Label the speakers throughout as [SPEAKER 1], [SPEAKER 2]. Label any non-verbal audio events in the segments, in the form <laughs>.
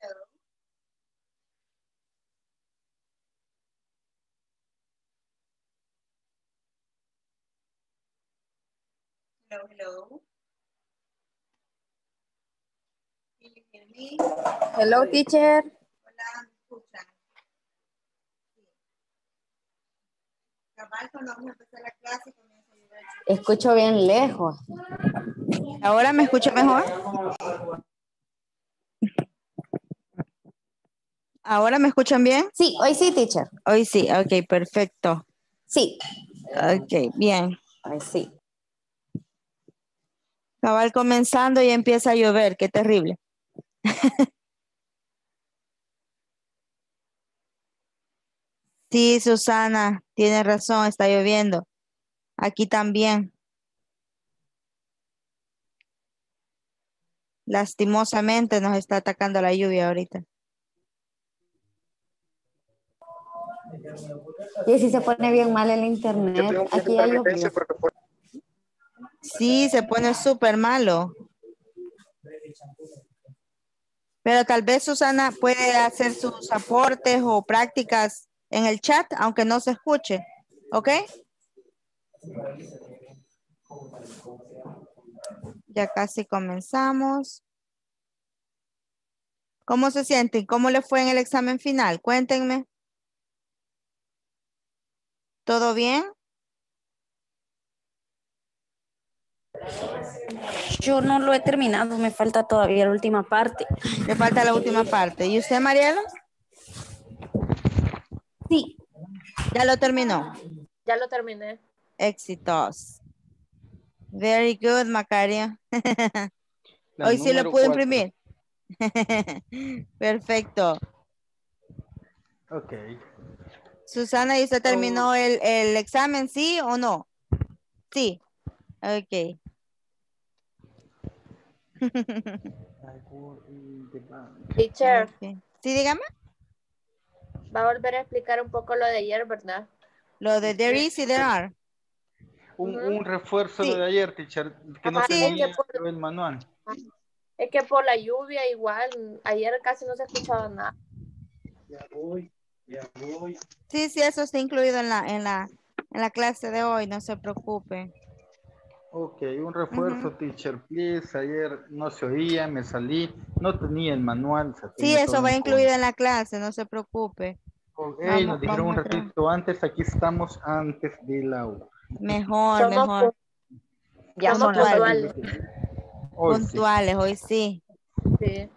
[SPEAKER 1] Hello, hello. Can you hear me?
[SPEAKER 2] Hello, teacher.
[SPEAKER 1] Hola, ¿me escuchan? Sí. Cabal, cuando vamos a empezar la clase, comienza a llover.
[SPEAKER 2] Escucho bien lejos.
[SPEAKER 3] ¿Ahora me escucha mejor? ¿Ahora me escuchan bien?
[SPEAKER 2] Sí, hoy sí, teacher.
[SPEAKER 3] Hoy sí, ok, perfecto.
[SPEAKER 2] Sí.
[SPEAKER 3] Ok, bien.
[SPEAKER 2] Hoy sí.
[SPEAKER 3] Cabal comenzando y empieza a llover, qué terrible. <laughs> Sí, Susana, tiene razón, está lloviendo. Aquí también. Lastimosamente nos está atacando la lluvia ahorita.
[SPEAKER 2] Y si se pone bien mal el internet, aquí ya llovió.
[SPEAKER 3] Sí, se pone súper malo. Pero tal vez Susana puede hacer sus aportes o prácticas en el chat, aunque no se escuche. ¿Ok? Ya casi comenzamos. ¿Cómo se sienten? ¿Cómo le fue en el examen final? Cuéntenme. ¿Todo bien?
[SPEAKER 2] Yo no lo he terminado, me falta todavía la última parte.
[SPEAKER 3] Le falta la última parte. ¿Y usted, Mariela?
[SPEAKER 2] Sí.
[SPEAKER 3] Ya lo terminó.
[SPEAKER 4] Ya lo terminé.
[SPEAKER 3] Éxitos. Very good, Macario.
[SPEAKER 5] La
[SPEAKER 3] Hoy sí lo pude
[SPEAKER 5] cuatro.
[SPEAKER 3] imprimir. <laughs> Perfecto.
[SPEAKER 5] Ok.
[SPEAKER 3] Susana, ¿y usted terminó el, el examen, sí o no? Sí. Ok. <laughs>
[SPEAKER 4] Teacher.
[SPEAKER 3] Sí, dígame.
[SPEAKER 4] va a volver a explicar un poco lo de ayer, ¿verdad?
[SPEAKER 3] Lo de there is y there are.
[SPEAKER 5] Un, refuerzo
[SPEAKER 3] Sí.
[SPEAKER 5] de ayer, teacher, que no
[SPEAKER 3] sí,
[SPEAKER 5] tenía
[SPEAKER 4] es que por-
[SPEAKER 5] el manual.
[SPEAKER 4] Es que por la lluvia igual, ayer casi no se escuchaba nada.
[SPEAKER 3] Sí, sí, eso está incluido en la, en la, en la clase de hoy, no se preocupe.
[SPEAKER 5] Ok, un refuerzo, teacher, please. Ayer no se oía, me salí, no tenía el manual.
[SPEAKER 3] Sí, eso va
[SPEAKER 5] en
[SPEAKER 3] incluido en la clase, no se preocupe.
[SPEAKER 5] Ok,
[SPEAKER 3] Vamos-
[SPEAKER 5] nos dijeron un ratito antes, aquí estamos antes de la hora.
[SPEAKER 3] Mejor,
[SPEAKER 4] Somos,
[SPEAKER 3] mejor.
[SPEAKER 2] Ya
[SPEAKER 4] somos
[SPEAKER 2] las
[SPEAKER 4] puntuales.
[SPEAKER 5] Hoy sí.
[SPEAKER 3] Puntuales, hoy sí.
[SPEAKER 4] Sí.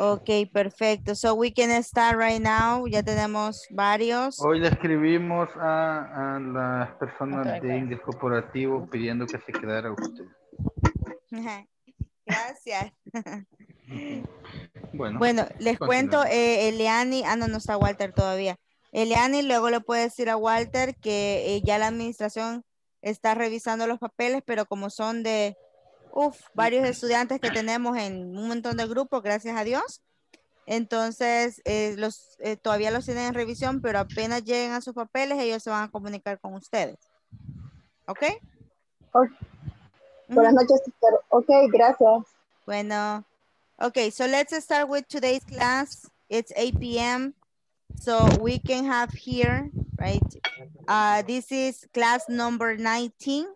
[SPEAKER 3] Ok, perfecto. So we can start right now. Ya tenemos varios.
[SPEAKER 5] Hoy le escribimos a, a las personas de Indio Corporativo pidiendo que se quedara usted. <laughs>
[SPEAKER 3] Gracias.
[SPEAKER 5] Bueno,
[SPEAKER 3] Bueno, les cuento, eh, Eliani, ah, no, no está Walter todavía. Eliani luego le puede decir a Walter que eh, ya la administración está revisando los papeles, pero como son de, uf, varios estudiantes que tenemos en un montón de grupos, gracias a Dios. Entonces, eh, los, eh, todavía los tienen en revisión, pero apenas lleguen a sus papeles, ellos se van a comunicar con ustedes. ¿Ok?
[SPEAKER 6] Ok. Buenas noches, teacher. Ok, gracias.
[SPEAKER 3] Bueno, okay, so let's start with today's class. It's 8 p.m. So we can have here, right? Uh, this is class number 19,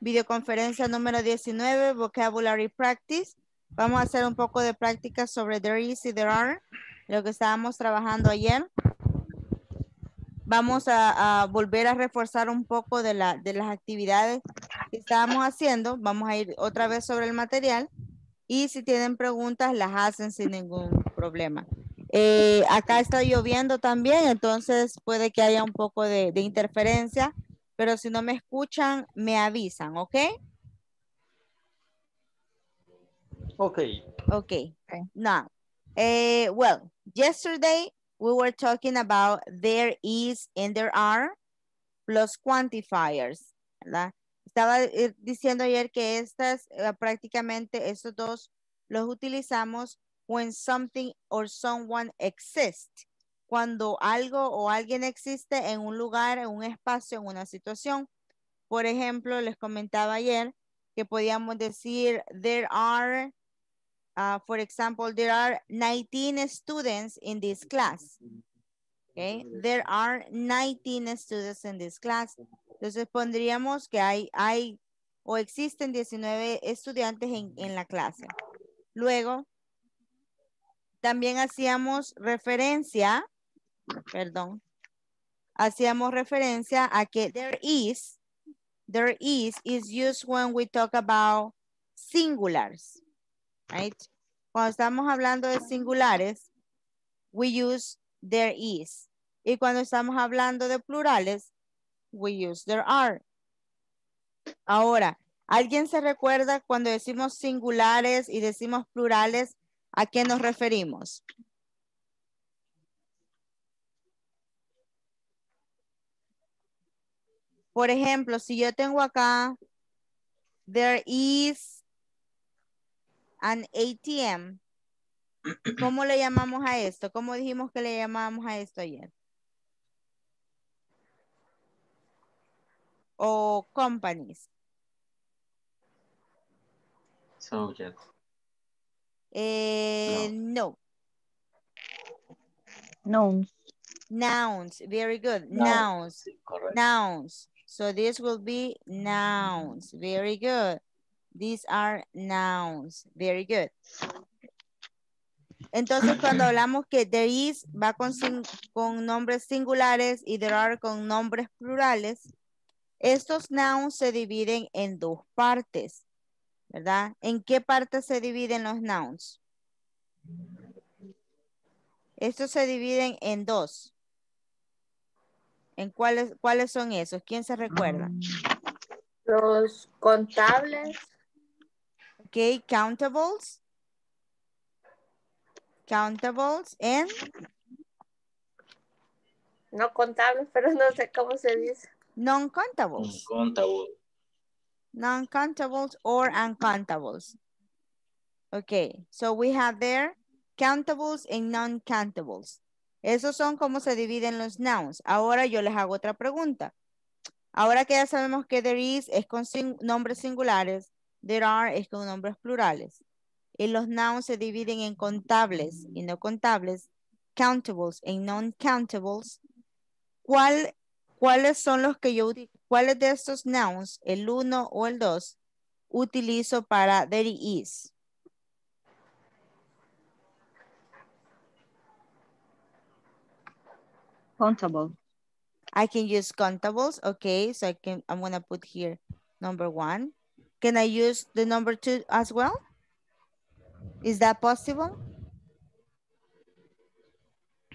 [SPEAKER 3] videoconferencia número 19, vocabulary practice. Vamos a hacer un poco de práctica sobre there is y there are, lo que estábamos trabajando ayer. Vamos a, volver a reforzar un poco de, la, de las actividades que estábamos haciendo. Vamos a ir otra vez sobre el material. Y si tienen preguntas, las hacen sin ningún problema. Eh, acá está lloviendo también, entonces puede que haya un poco de interferencia, pero si no me escuchan, me avisan, ¿ok?
[SPEAKER 5] Ok.
[SPEAKER 3] Okay. Now, eh, well, yesterday we were talking about there is and there are plus quantifiers, ¿verdad? Estaba eh, diciendo ayer que estas eh, prácticamente estos dos los utilizamos when something or someone exists. Cuando algo o alguien existe en un lugar, en un espacio, en una situación. Por ejemplo, les comentaba ayer que podíamos decir there are uh, for example, there are 19 students in this class. Okay, there are 19 students in this class. Entonces pondríamos que hay, hay o existen 19 estudiantes en, en la clase. Luego, también hacíamos referencia, perdón, hacíamos referencia a que there is, there is is used when we talk about singulars, right? Cuando estamos hablando de singulares, we use there is. Y cuando estamos hablando de plurales, we use there are. Ahora, ¿alguien se recuerda cuando decimos singulares y decimos plurales, a qué nos referimos? Por ejemplo, si yo tengo acá, there is an ATM. <clears throat> ¿Cómo le llamamos a esto? ¿Cómo dijimos que le llamábamos a esto ayer? O companies.
[SPEAKER 7] Subject.
[SPEAKER 3] Eh, no.
[SPEAKER 6] Nouns.
[SPEAKER 3] Nouns. Very good.
[SPEAKER 7] Nouns.
[SPEAKER 3] Nouns.
[SPEAKER 7] Correct.
[SPEAKER 3] Nouns. So this will be nouns. Very good. These are nouns. Very good. Entonces, <clears throat> cuando hablamos que there is va con, con nombres singulares y there are con nombres plurales, estos nouns se dividen en dos partes, ¿verdad? ¿En qué parte se dividen los nouns? Estos se dividen en dos. ¿En cuáles, cuáles son esos? ¿Quién se recuerda?
[SPEAKER 4] Los contables,
[SPEAKER 3] Ok, countables. Countables and
[SPEAKER 4] no contables, <laughs> pero no sé cómo se dice.
[SPEAKER 3] non-countables.
[SPEAKER 7] Uncountable.
[SPEAKER 3] Non-countables or uncountables. Okay, so we have there countables and non-countables. Esos son como se dividen los nouns. Ahora yo les hago otra pregunta. Ahora que ya sabemos que there is es con nombres singulares, there are es con nombres plurales. Y los nouns se dividen en contables y no contables, countables y non-countables. ¿Cuál, ¿Cuáles son los que yo, cuáles de estos nouns, el uno o el dos, utilizo para there is?
[SPEAKER 6] Countable.
[SPEAKER 3] I can use countables. Okay, so I can, I'm gonna put here number one. Can I use the number two as well? Is that possible?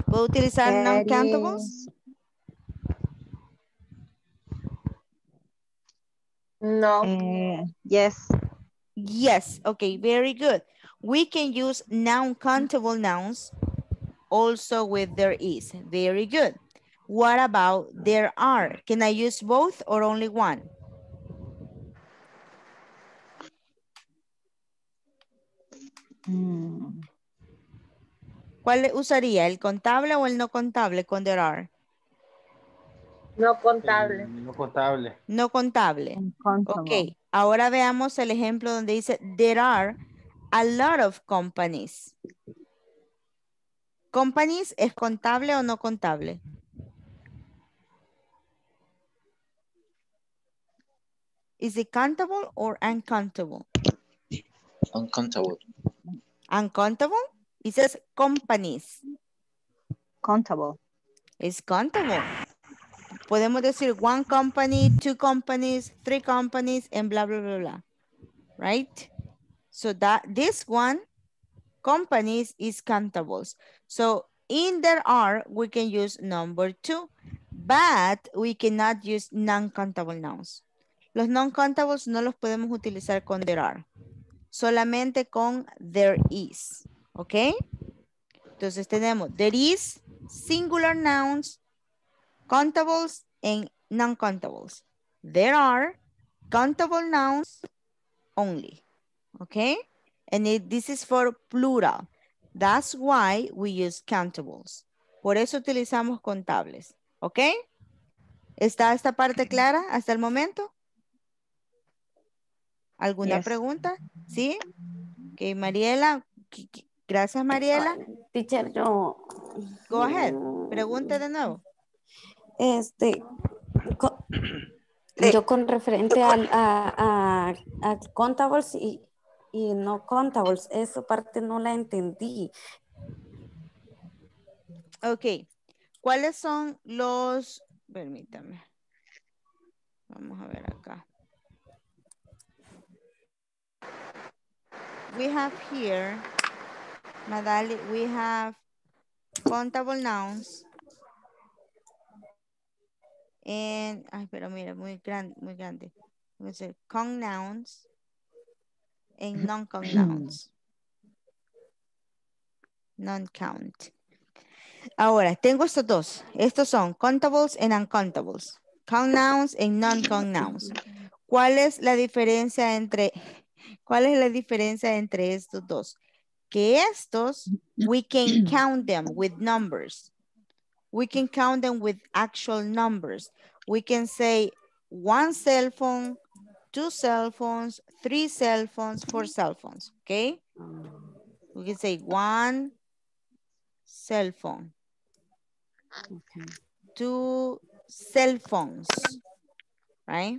[SPEAKER 3] ¿Puedo utilizar
[SPEAKER 6] There
[SPEAKER 3] non-countables?
[SPEAKER 6] is-
[SPEAKER 4] No,
[SPEAKER 6] eh, yes.
[SPEAKER 3] Yes, okay, very good. We can use non-countable nouns also with there is. Very good. What about there are? Can I use both or only one?
[SPEAKER 6] Mm,
[SPEAKER 3] ¿Cuál usaría? ¿El contable o el no contable con there are?
[SPEAKER 4] no contable.
[SPEAKER 5] Eh, no contable.
[SPEAKER 3] No contable. Ok, ahora veamos el ejemplo donde dice there are a lot of companies. ¿Companies es contable o no contable? Is it countable or uncountable?
[SPEAKER 7] Uncountable.
[SPEAKER 3] Uncountable? It says companies.
[SPEAKER 6] Countable.
[SPEAKER 3] It's countable. Podemos decir one company, two companies, three companies, and blah, blah, blah, blah. Right? So that this one, companies is countables. So in there are, we can use number two, but we cannot use non-countable nouns. Los non-countables no los podemos utilizar con there are. Solamente con there is. ¿Ok? Entonces tenemos there is, singular nouns, countables and non-countables. There are countable nouns only, okay? And it- this is for plural. That's why we use countables. Por eso utilizamos contables, ¿ok? ¿Está esta parte clara hasta el momento? ¿Alguna
[SPEAKER 6] Yes.
[SPEAKER 3] pregunta? ¿Sí? Ok, Mariela. Gracias, Mariela.
[SPEAKER 2] Teacher, yo.
[SPEAKER 3] Go ahead. Pregunte de nuevo.
[SPEAKER 2] Este. <clears throat> yo con referente al, a, a, a contables y, y no contables, esa parte no la entendí.
[SPEAKER 3] Ok. ¿Cuáles son los... Permítame. Vamos a ver acá. We have here, Madali, we have countable nouns. And, ay, pero mira, muy grande, muy grande. Vamos a decir con nouns and mm-hmm. non-count mm-hmm. nouns. Non-count. Ahora, tengo estos dos. Estos son countables and uncountables. Count nouns and non-count nouns. ¿Cuál es la diferencia entre, cuál es la diferencia entre estos dos? Que estos, we can count them with numbers. We can count them with actual numbers. We can say one cell phone, two cell phones, three cell phones, four cell phones, okay? We can say one cell phone,
[SPEAKER 2] Okay.
[SPEAKER 3] two cell phones, right?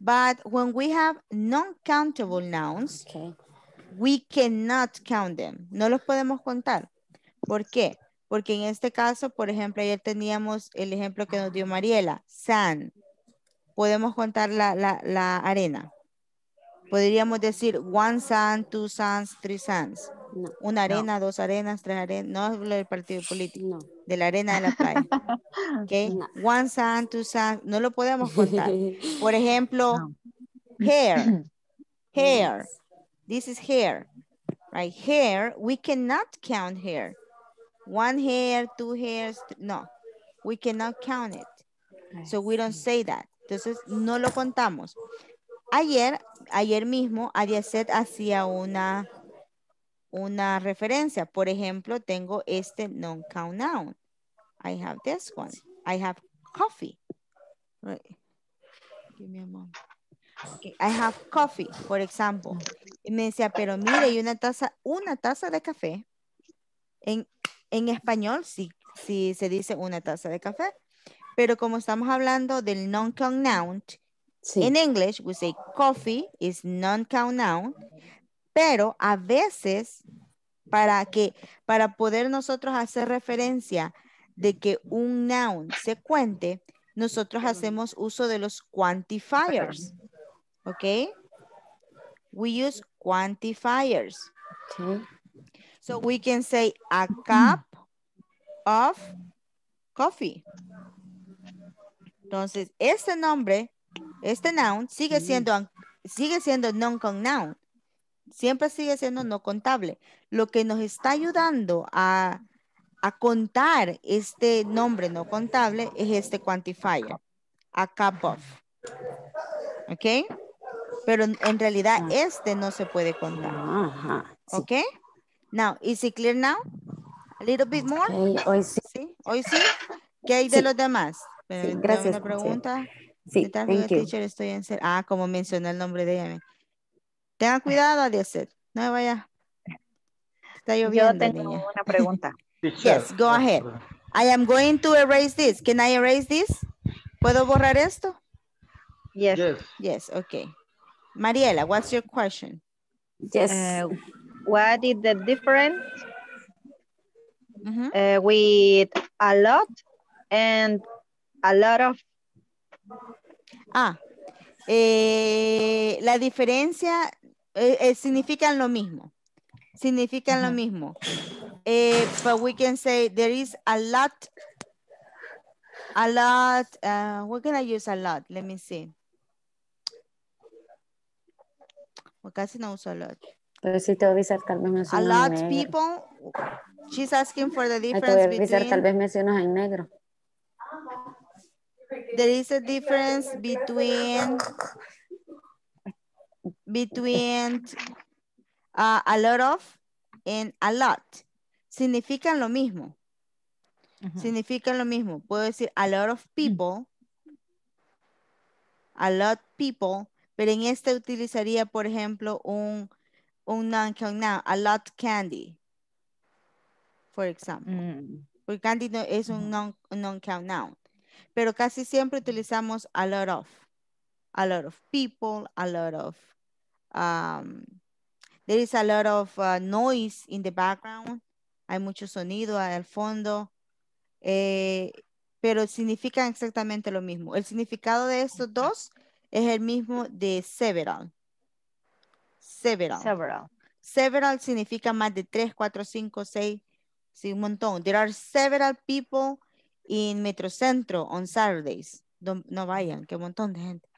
[SPEAKER 3] But when we have non-countable nouns,
[SPEAKER 2] Okay.
[SPEAKER 3] we cannot count them. No los podemos contar. ¿Por qué? Porque en este caso, por ejemplo, ayer teníamos el ejemplo que nos dio Mariela, sand. Podemos contar la, la, la arena. Podríamos decir one sand, two sands, three sands.
[SPEAKER 2] No.
[SPEAKER 3] Una arena, dos arenas, tres arenas. No es lo del partido político,
[SPEAKER 2] No.
[SPEAKER 3] de la arena de la playa. <laughs> ¿ok?
[SPEAKER 2] No.
[SPEAKER 3] One sand, two sands. No lo podemos contar. <laughs> Por ejemplo, hair, <clears throat> hair. This is hair, right? Hair, we cannot count hair. One hair, two hairs, no. We cannot count it. So we don't say that. Entonces, no lo contamos. Ayer, ayer mismo, Adiacet hacía una, una referencia. Por ejemplo, tengo este non-count noun. I have this one. I have coffee. Give me a moment. I have coffee, por ejemplo. Y me decía, pero mire, hay una taza, una taza de café. En, en español sí se dice una taza de café. Pero como estamos hablando del non-count noun,
[SPEAKER 2] Sí.
[SPEAKER 3] in English we say coffee is non-count noun. Pero a veces, para que, para poder nosotros hacer referencia de que un noun se cuente, nosotros hacemos uso de los quantifiers. ¿Ok? We use quantifiers.
[SPEAKER 2] Okay.
[SPEAKER 3] So we can say a cup of coffee. Entonces, este nombre, este noun sigue siendo, sigue siendo non-con noun. Siempre sigue siendo no contable. Lo que nos está ayudando a, a contar este nombre no contable es este quantifier. A cup of. ¿Ok? Pero en realidad
[SPEAKER 2] Ah.
[SPEAKER 3] este no se puede contar.
[SPEAKER 2] Ajá. Sí.
[SPEAKER 3] Okay. Now, is it clear now? A little bit more?
[SPEAKER 2] Okay, Hoy sí.
[SPEAKER 3] ¿Sí? ¿Hoy sí? ¿Qué hay de
[SPEAKER 2] Sí.
[SPEAKER 3] los demás? Permítame
[SPEAKER 2] gracias,
[SPEAKER 3] Una pregunta.
[SPEAKER 2] Sí,
[SPEAKER 3] ¿Qué tal, amiga
[SPEAKER 2] thank you.
[SPEAKER 3] teacher? Estoy en ser- Ah, como mencioné el nombre de ella. Tenga cuidado, Adiacet. No me vaya. Está
[SPEAKER 6] Yo
[SPEAKER 3] lloviendo,
[SPEAKER 6] tengo
[SPEAKER 3] niña.
[SPEAKER 6] una pregunta. <laughs>
[SPEAKER 3] Yes, go
[SPEAKER 5] Ah,
[SPEAKER 3] ahead.
[SPEAKER 5] perdón.
[SPEAKER 3] I am going to erase this. Can I erase this? ¿Puedo borrar esto?
[SPEAKER 6] Yes.
[SPEAKER 5] Yes.
[SPEAKER 3] Yes, okay. Mariela, what's your question?
[SPEAKER 2] Yes.
[SPEAKER 6] Uh, what is the difference
[SPEAKER 3] Ujú.
[SPEAKER 6] uh, with a lot and a lot of?
[SPEAKER 3] Ah, eh, la diferencia eh, eh, significan lo mismo. Significan lo mismo. Eh, but we can say there is a lot, a lot, uh, we're gonna use a lot. Let me see. Well, casi no uso a lot.
[SPEAKER 2] Pero sí te voy a avisar, tal vez
[SPEAKER 3] A lot
[SPEAKER 2] negro.
[SPEAKER 3] people, she's asking for the
[SPEAKER 2] Ahí te voy a
[SPEAKER 3] difference
[SPEAKER 2] avisar, tal
[SPEAKER 3] between,
[SPEAKER 2] vez mencionas en negro.
[SPEAKER 3] There is a difference between, between uh, a lot of and a lot. Significan lo mismo. Significan lo mismo. Puedo decir a lot of people, a lot people, pero en este utilizaría, por ejemplo, un, un non-count noun, a lot candy, for example.
[SPEAKER 6] Mm,
[SPEAKER 3] Porque candy no- es un non- un non-count noun. Pero casi siempre utilizamos a lot of. A lot of people, a lot of, um, there is a lot of uh, noise in the background. Hay mucho sonido al fondo. eh, pero significan exactamente lo mismo. El significado de estos dos es el mismo de several. Several.
[SPEAKER 6] several.
[SPEAKER 3] Several significa más de tres, cuatro, cinco, seis, sí, un montón. There are several people in Metrocentro on Saturdays. Don't- no vayan, que un montón de gente.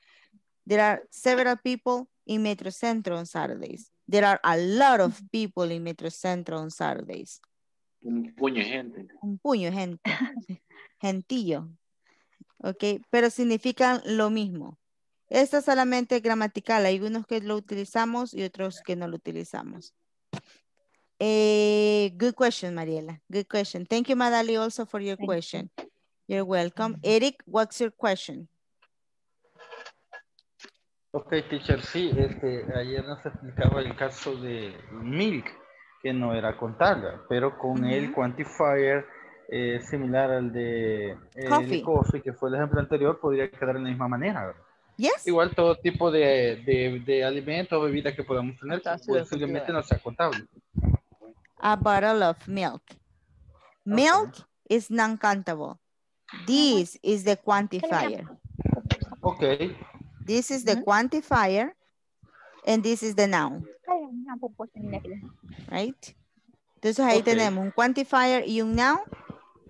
[SPEAKER 3] There are several people in Metrocentro on Saturdays. There are a lot of people in Metrocentro on Saturdays.
[SPEAKER 7] Un puño de gente.
[SPEAKER 3] Un puño de gente. <laughs> Gentillo. Ok, pero significan lo mismo. Esta es solamente gramatical. Hay unos que lo utilizamos y otros que no lo utilizamos. Eh, good question, Mariela. Good question. Thank you, Madali, also for your
[SPEAKER 6] Thank you.
[SPEAKER 3] question. You're welcome. Eric, what's your question?
[SPEAKER 5] Ok, teacher, sí, este, ayer nos explicaba el caso de milk, que no era contable, pero con el quantifier eh, similar al de el
[SPEAKER 3] Coffee.
[SPEAKER 5] coffee, que fue el ejemplo anterior, podría quedar de la misma manera. ¿verdad?
[SPEAKER 3] Yes?
[SPEAKER 5] Igual todo tipo de, de, de alimento o bebida que podamos tener, posiblemente
[SPEAKER 6] efectivamente.
[SPEAKER 5] no sea contable.
[SPEAKER 3] A bottle of milk. Milk is non-countable. This is the quantifier.
[SPEAKER 5] Ok,
[SPEAKER 3] This is the quantifier and this is the noun, right? Entonces ahí tenemos un quantifier y un noun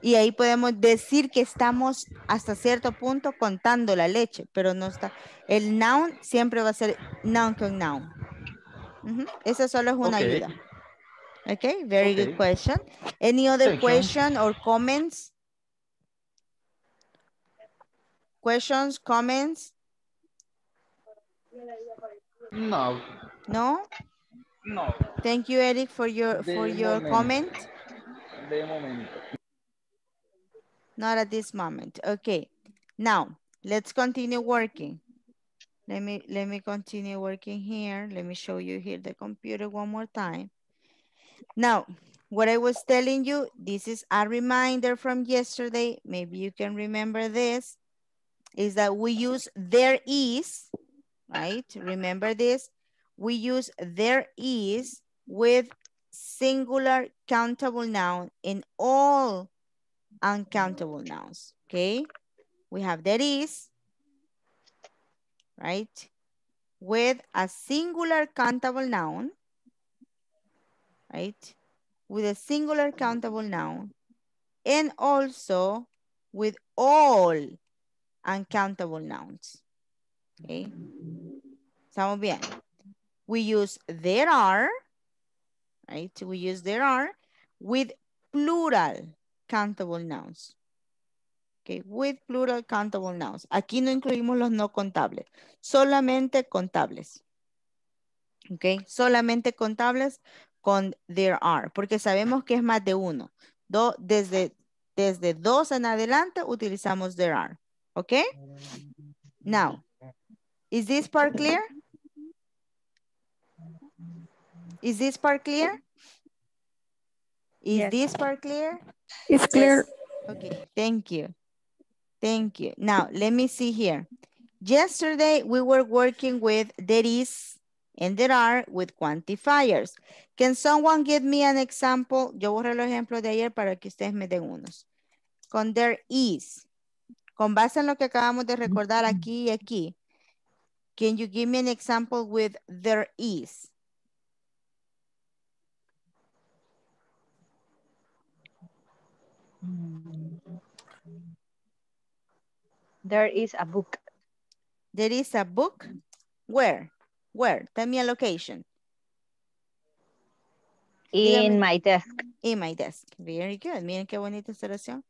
[SPEAKER 3] y ahí podemos decir que estamos hasta cierto punto contando la leche, pero no está. El noun siempre va a ser noun con noun. Ujú, Eso solo es una ayuda. Okay, very good question. Any other
[SPEAKER 5] Thank you.
[SPEAKER 3] question or comments? Questions, comments?
[SPEAKER 5] no,
[SPEAKER 3] No?
[SPEAKER 5] no,
[SPEAKER 3] Thank you, Eric, for your for your
[SPEAKER 5] momento.
[SPEAKER 3] comment.
[SPEAKER 5] de momento.
[SPEAKER 3] Not at this moment. Okay. Now, let's continue working. Let me let me continue working here. Let me show you here the computer one more time. Now, what I was telling you, this is a reminder from yesterday. Maybe you can remember this. Is that we use there is, right? Remember this? We use there is with singular countable noun in all uncountable nouns, okay? We have there is, right? With a singular countable noun, right? With a singular countable noun and also with all uncountable nouns, okay? Estamos bien. We use there are, right? We use there are with plural countable nouns. Okay, with plural countable nouns. Aquí no incluimos los no contables, solamente contables. Ok, solamente contables con there are, porque sabemos que es más de uno. Do- desde, desde dos en adelante utilizamos there are. Ok, now, is this part clear? Is this part clear? Is
[SPEAKER 6] Yes.
[SPEAKER 3] this part clear?
[SPEAKER 8] It's clear.
[SPEAKER 3] Okay, thank you. Thank you. Now, let me see here. Yesterday, we were working with there is and there are with quantifiers. Can someone give me an example? Yo borré los ejemplos de ayer para que ustedes me den unos. Con there is. Con base en lo que acabamos de recordar aquí y aquí. Can you give me an example with there is?
[SPEAKER 6] There is a book
[SPEAKER 3] There is a book. Where? Where? Tell me a location.
[SPEAKER 6] In my desk.
[SPEAKER 3] In my desk. Very good. Miren qué bonita esta oración.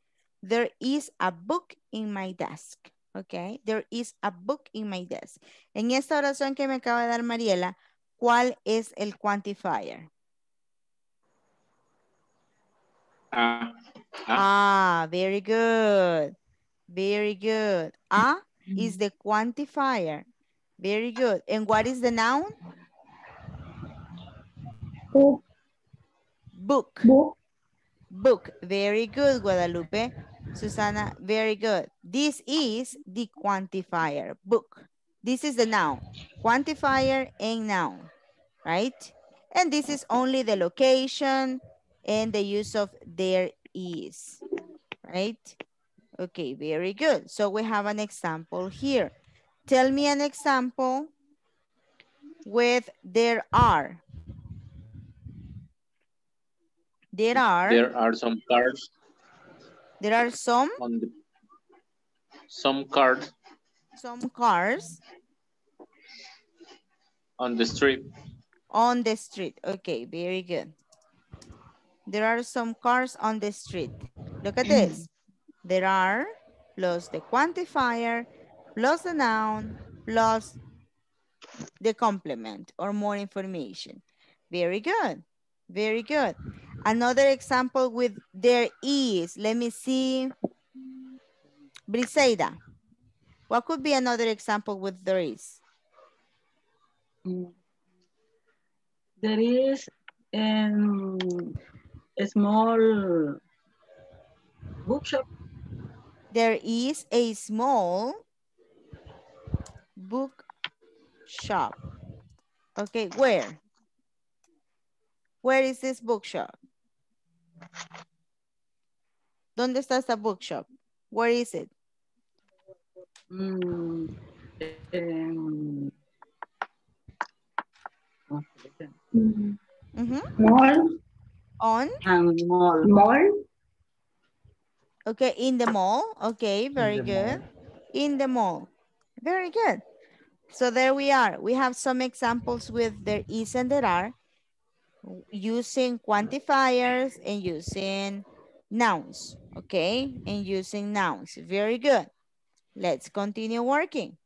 [SPEAKER 3] There is a book in my desk. Okay. There is a book in my desk. En esta oración que me acaba de dar Mariela, ¿cuál es el quantifier?
[SPEAKER 7] Ah,
[SPEAKER 3] Ah, very good. Very good. A is the quantifier. Very good. And what is the noun?
[SPEAKER 6] Book.
[SPEAKER 3] Book.
[SPEAKER 6] Book.
[SPEAKER 3] Book. Very good, Guadalupe. Susana, very good. This is the quantifier, book. This is the noun, quantifier and noun, right? And this is only the location and the use of there is, right? Okay, very good. So we have an example here. Tell me an example with there are. There are, there,
[SPEAKER 7] are some cars There
[SPEAKER 3] are some,
[SPEAKER 7] on the some cars
[SPEAKER 3] some cars
[SPEAKER 7] on the street.
[SPEAKER 3] on the street. Okay, very good. There are some cars on the street. Look at this. <clears throat> There are plus the quantifier plus the noun plus the complement or more information. Very good. Very good. Another example with there is. Let me see. Briseida. What could be another example with there is?
[SPEAKER 8] There is um, a small bookshop.
[SPEAKER 3] There is a small book shop. Okay, where? Where is this bookshop? ¿Dónde está esta bookshop? Where is it?
[SPEAKER 8] Mm, um,
[SPEAKER 3] Mhm.
[SPEAKER 6] Mall.
[SPEAKER 3] On,
[SPEAKER 8] and mall.
[SPEAKER 6] Mall.
[SPEAKER 3] okay, in the mall. Okay, very
[SPEAKER 5] the
[SPEAKER 3] good. In the mall. Very good. So there we are. We have some examples with there is and there are using quantifiers and using nouns, okay? And using nouns. Very good. Let's continue working.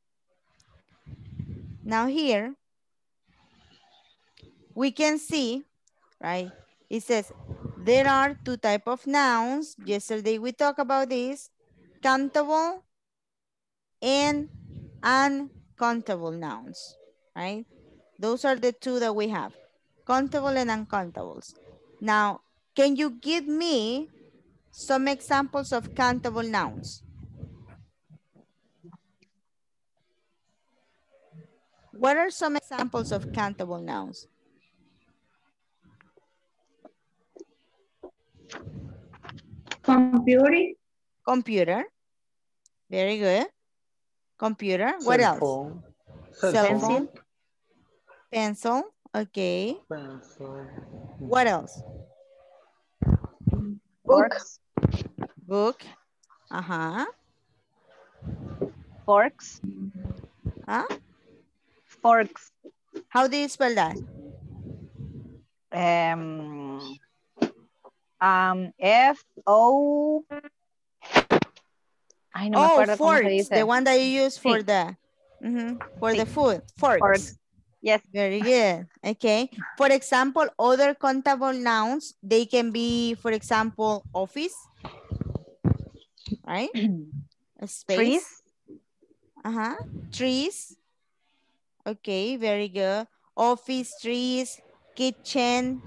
[SPEAKER 3] Now here, we can see, right? It says, there are two type of nouns. Yesterday we talked about this. Countable and uncountable nouns, right? Those are the two that we have, countable and uncountables. Now, can you give me some examples of countable nouns? What are some examples of countable nouns?
[SPEAKER 6] Computer.
[SPEAKER 3] Computer. Very good. Computer. What else?
[SPEAKER 5] phone.
[SPEAKER 3] Cell
[SPEAKER 5] Cell
[SPEAKER 3] phone.
[SPEAKER 5] phone.
[SPEAKER 3] Pencil. Okay.
[SPEAKER 5] Pencil.
[SPEAKER 3] What else?
[SPEAKER 6] Book.
[SPEAKER 3] Book. Uh-huh.
[SPEAKER 6] Forks.
[SPEAKER 3] Huh?
[SPEAKER 6] Forks.
[SPEAKER 3] How do you spell that?
[SPEAKER 6] Um, um, F O. Ay, no me
[SPEAKER 3] oh,
[SPEAKER 6] acuerdo cómo se
[SPEAKER 3] forks.
[SPEAKER 6] dice.
[SPEAKER 3] The one that you use for
[SPEAKER 6] Sí.
[SPEAKER 3] the mhm, for
[SPEAKER 6] Sí.
[SPEAKER 3] the food. Forks.
[SPEAKER 6] Forks. Yes.
[SPEAKER 3] Very good. Okay. For example, other countable nouns, they can be, for example, office. Right? A <clears throat> space.
[SPEAKER 6] Trees.
[SPEAKER 3] Uh-huh. Trees. Okay, very good. Office, trees, kitchen,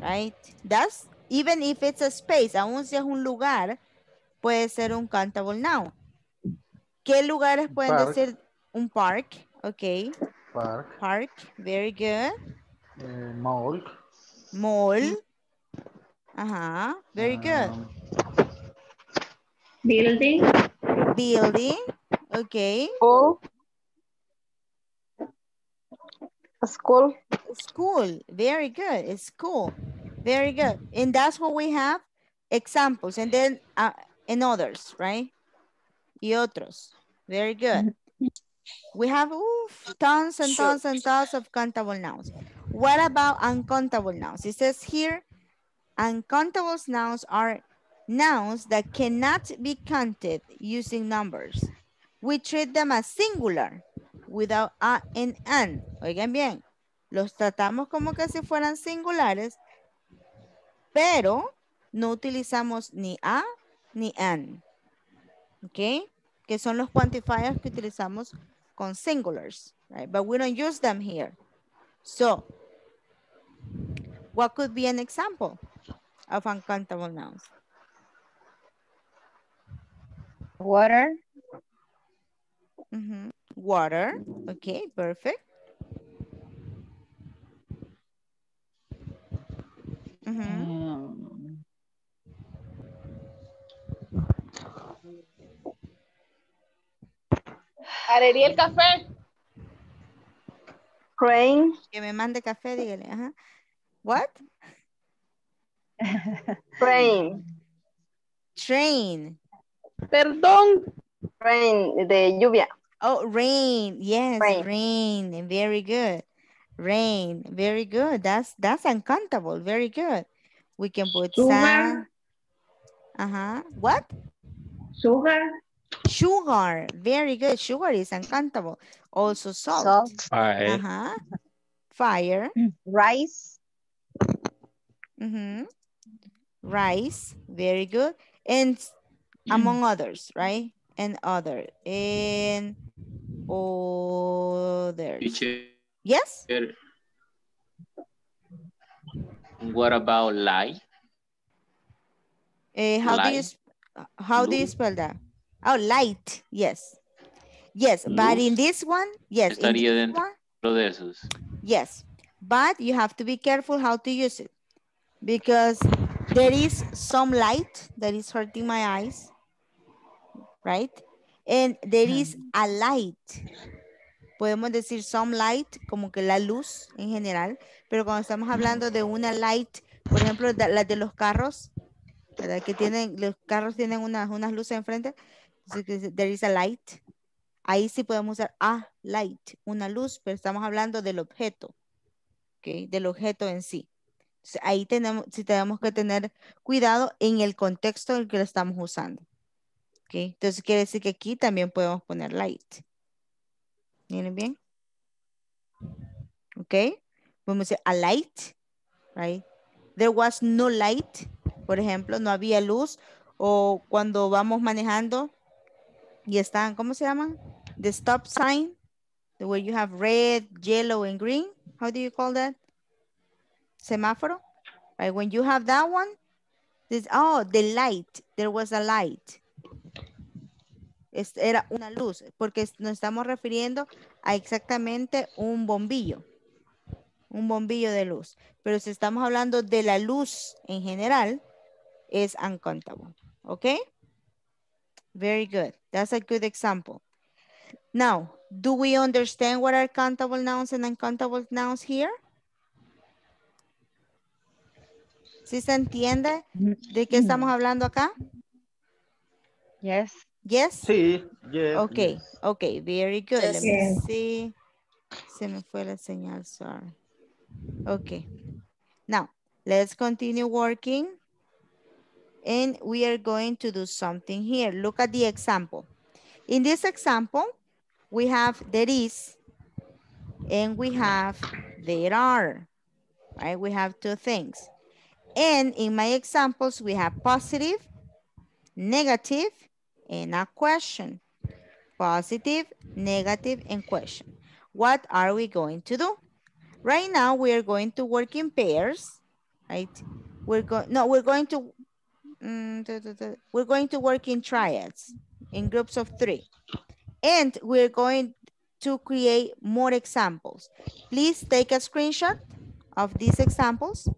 [SPEAKER 3] right? That's, even if it's a space, aún si es un lugar, puede ser un countable noun. ¿Qué lugares pueden
[SPEAKER 5] Park.
[SPEAKER 3] decir un park? Ok,
[SPEAKER 5] Park.
[SPEAKER 3] park, very good.
[SPEAKER 5] eh, mall.
[SPEAKER 3] Mall. Ajá, very good.
[SPEAKER 5] um,
[SPEAKER 6] Building.
[SPEAKER 3] Building, okay.
[SPEAKER 6] School. School.
[SPEAKER 3] School, very good. It's school, very good. And that's what we have examples and then uh, and others, right? Y otros, very good. <laughs> We have oof, tons and tons and tons of countable nouns. What about uncountable nouns? It says here, uncountable nouns are nouns that cannot be counted using numbers. We treat them as singular without a and an. Oigan bien, los tratamos como que si fueran singulares, pero no utilizamos ni a ni an. ¿Ok? Que son los quantifiers que utilizamos con singulars, right? But we don't use them here. So, What could be an example of uncountable nouns?
[SPEAKER 6] Water,
[SPEAKER 3] Mhm. Water. Okay, perfect. Mhm.
[SPEAKER 8] Um,
[SPEAKER 4] Arería el café.
[SPEAKER 6] rain,
[SPEAKER 3] Que me mande café, dígale. Ajá. What?
[SPEAKER 6] rain,
[SPEAKER 3] Train.
[SPEAKER 4] Perdón.
[SPEAKER 6] rain de lluvia.
[SPEAKER 3] Oh, rain. Yes, rain.
[SPEAKER 6] Rain.
[SPEAKER 3] Very good. Rain. Very good. That's that's uncountable. Very good. We can put
[SPEAKER 8] Sugar.
[SPEAKER 3] sun. Uh-huh. What?
[SPEAKER 8] sugar,
[SPEAKER 3] Sugar. Very good. Sugar is uncountable. Also salt.
[SPEAKER 6] Salt,
[SPEAKER 7] Fire.
[SPEAKER 3] Uh-huh. Fire.
[SPEAKER 6] rice,
[SPEAKER 3] Mm-hmm. Rice. Very good. And s- among others, right? And other. And others.
[SPEAKER 7] Teacher,
[SPEAKER 3] Yes?
[SPEAKER 7] what about lie?
[SPEAKER 3] Eh, how do you
[SPEAKER 7] Light.
[SPEAKER 3] sp- how do you spell that? Oh, light. Yes. Yes, but in this one, yes,
[SPEAKER 7] Estaría dentro
[SPEAKER 3] one,
[SPEAKER 7] de esos.
[SPEAKER 3] yes. But you have to be careful how to use it because there is some light that is hurting my eyes, right? And there is a light. Podemos decir some light, como que la luz en general, pero cuando estamos hablando de una light, por ejemplo, las de los carros, ¿verdad? Que tienen, los carros tienen unas, unas luces enfrente. There is a light. Ahí sí podemos usar a light, una luz, pero estamos hablando del objeto, ¿ok? Del objeto en sí. Entonces, ahí tenemos, sí tenemos que tener cuidado en el contexto en el que lo estamos usando. ¿ok? Entonces quiere decir que aquí también podemos poner light. ¿Miren bien? ¿Ok? Podemos decir a light, right? There was no light, por ejemplo, no había luz. O cuando vamos manejando y están, ¿cómo se llaman? The stop sign, the where you have red, yellow, and green. How do you call that? Semáforo. Right, when you have that one, this, oh, the light, there was a light. Era una luz, porque nos estamos refiriendo a exactamente un bombillo, un bombillo de luz. Pero si estamos hablando de la luz en general, es uncountable, ¿ok? Very good. That's a good example. Now, do we understand what are countable nouns and uncountable nouns here? ¿Sí se entiende de qué estamos hablando acá?
[SPEAKER 6] yes,
[SPEAKER 3] Yes?
[SPEAKER 5] Sí, yes,
[SPEAKER 3] Okay,
[SPEAKER 5] yes.
[SPEAKER 3] okay, very good. Let me
[SPEAKER 6] Yes.
[SPEAKER 3] see. Se me fue la señal, sorry. Okay. Now, let's continue working. And we are going to do something here. Look at the example. In this example, we have there is and we have there are, right? We have two things. And in my examples, we have positive, negative, and a question. Positive, negative, and question. What are we going to do? Right now, we are going to work in pairs, right? We're going, no, we're going to, mm, duh, duh, duh. we're going to work in triads, in groups of three. And we're going to create more examples. Please take a screenshot of these examples.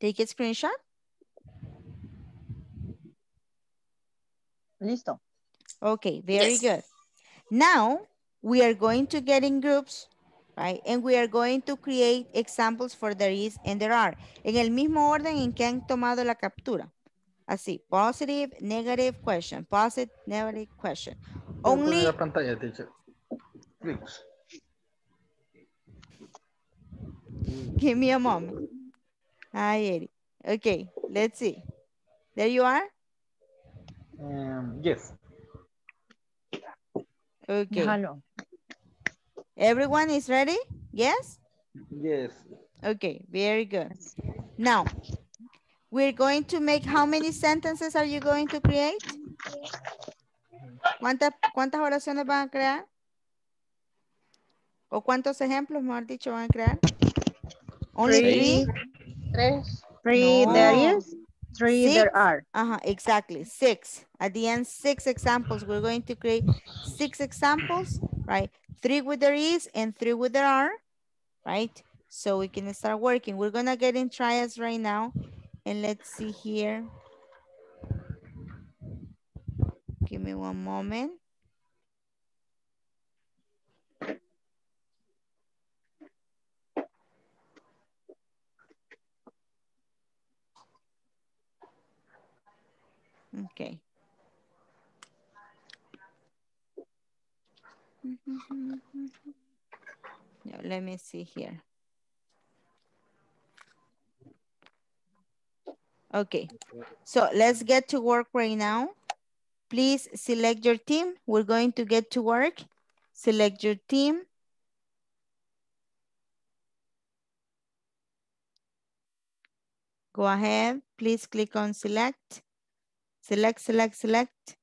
[SPEAKER 3] Take a screenshot.
[SPEAKER 6] listo.
[SPEAKER 3] Okay, very good. Now, we are going to get in groups, right? And we are going to create examples for there is and there are. En el mismo orden en que han tomado la captura. Así, positive, negative, question. Positive, negative, question. Only,
[SPEAKER 5] la pantalla, teacher. Please.
[SPEAKER 3] give me a moment. Hi, Eddie. Okay, let's see. There you are?
[SPEAKER 5] Um, yes.
[SPEAKER 3] Okay.
[SPEAKER 6] Déjalo.
[SPEAKER 3] Everyone is ready? Yes?
[SPEAKER 5] Yes.
[SPEAKER 3] Okay, very good. Now, we're going to make, how many sentences are you going to create? ¿Cuántas, cuántas oraciones van a crear? ¿O cuántos ejemplos, mejor dicho, van a crear? Only
[SPEAKER 8] Three.
[SPEAKER 3] three?
[SPEAKER 4] Tres.
[SPEAKER 6] Three there
[SPEAKER 3] No.
[SPEAKER 6] is, three
[SPEAKER 3] Six.
[SPEAKER 6] there are.
[SPEAKER 3] Uh-huh, exactly, six. At the end, six examples. We're going to create six examples, right? Three with there is and three with there are, right? So we can start working. We're gonna get in trials right now. And let's see here. Give me one moment. Okay. Let me see here. Okay, so let's get to work right now. Please select your team. We're going to get to work. Select your team. Go ahead, please click on select. Select, select, select.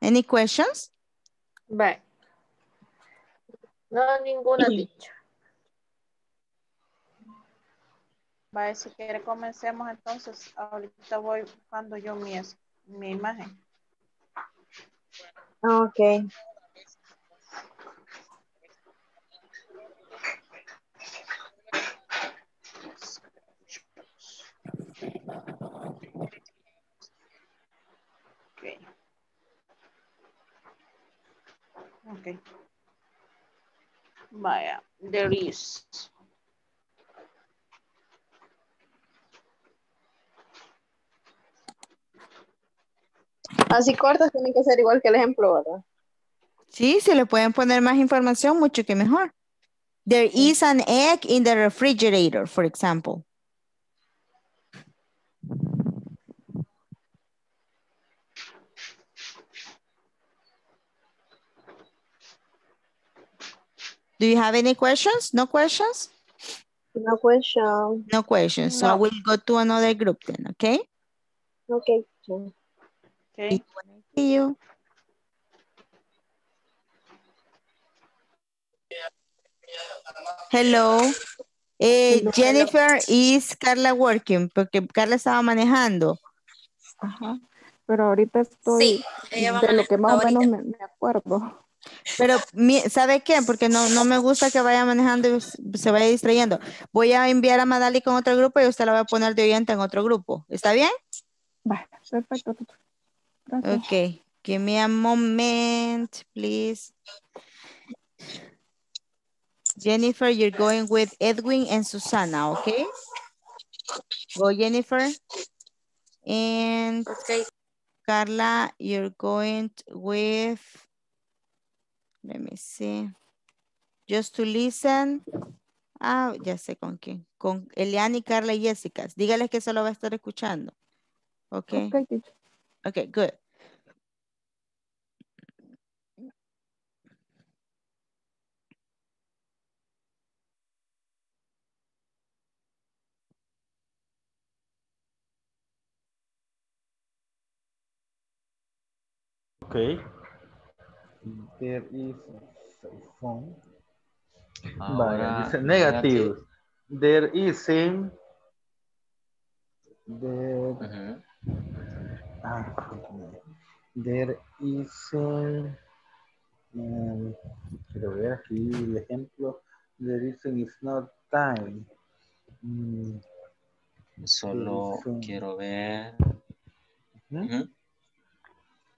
[SPEAKER 3] Any questions?
[SPEAKER 4] Bye. No, ninguna teacher.
[SPEAKER 9] Vaya, si quiere comencemos entonces. Ahorita voy buscando yo mi, mi imagen.
[SPEAKER 6] Okay.
[SPEAKER 9] Ok. Ok. Vaya, there is.
[SPEAKER 10] Así cortas tienen que ser igual que el ejemplo, ¿verdad?
[SPEAKER 3] Sí, si le pueden poner más información, mucho que mejor. There is an egg in the refrigerator, for example. Do you have any questions? No questions?
[SPEAKER 10] No question.
[SPEAKER 3] No questions. So I will go to another group then, okay?
[SPEAKER 10] Okay.
[SPEAKER 9] Ok.
[SPEAKER 3] See you. Hello. Eh, Jennifer is Carla working porque Carla estaba manejando.
[SPEAKER 11] Ajá. Pero ahorita estoy de lo que más o menos me, me acuerdo.
[SPEAKER 3] Pero, ¿sabe qué? Porque no, no me gusta que vaya manejando y se vaya distrayendo. Voy a enviar a Madali con otro grupo y usted la va a poner de oyente en otro grupo. ¿Está bien?
[SPEAKER 11] Va, perfecto. Gracias.
[SPEAKER 3] Ok. Give me a moment, please. Jennifer, you're going with Edwin and Susana, okay? Go, Jennifer. And
[SPEAKER 2] Okay.
[SPEAKER 3] Carla, you're going with, let me see. Just to listen. Ah, ya sé con quién. Con Eliane, Carla y Jessica. Dígales que solo va a estar escuchando. Ok.
[SPEAKER 11] Ok,
[SPEAKER 3] good.
[SPEAKER 5] Okay. There is phone. Vaya, dice negative. There isn't. There,
[SPEAKER 7] Ujú.
[SPEAKER 5] ah, there isn't. um, quiero ver aquí el ejemplo. There isn't is not time. Mm,
[SPEAKER 7] Solo
[SPEAKER 5] isn't.
[SPEAKER 7] quiero ver.
[SPEAKER 5] ¿hmm?
[SPEAKER 7] Ujú.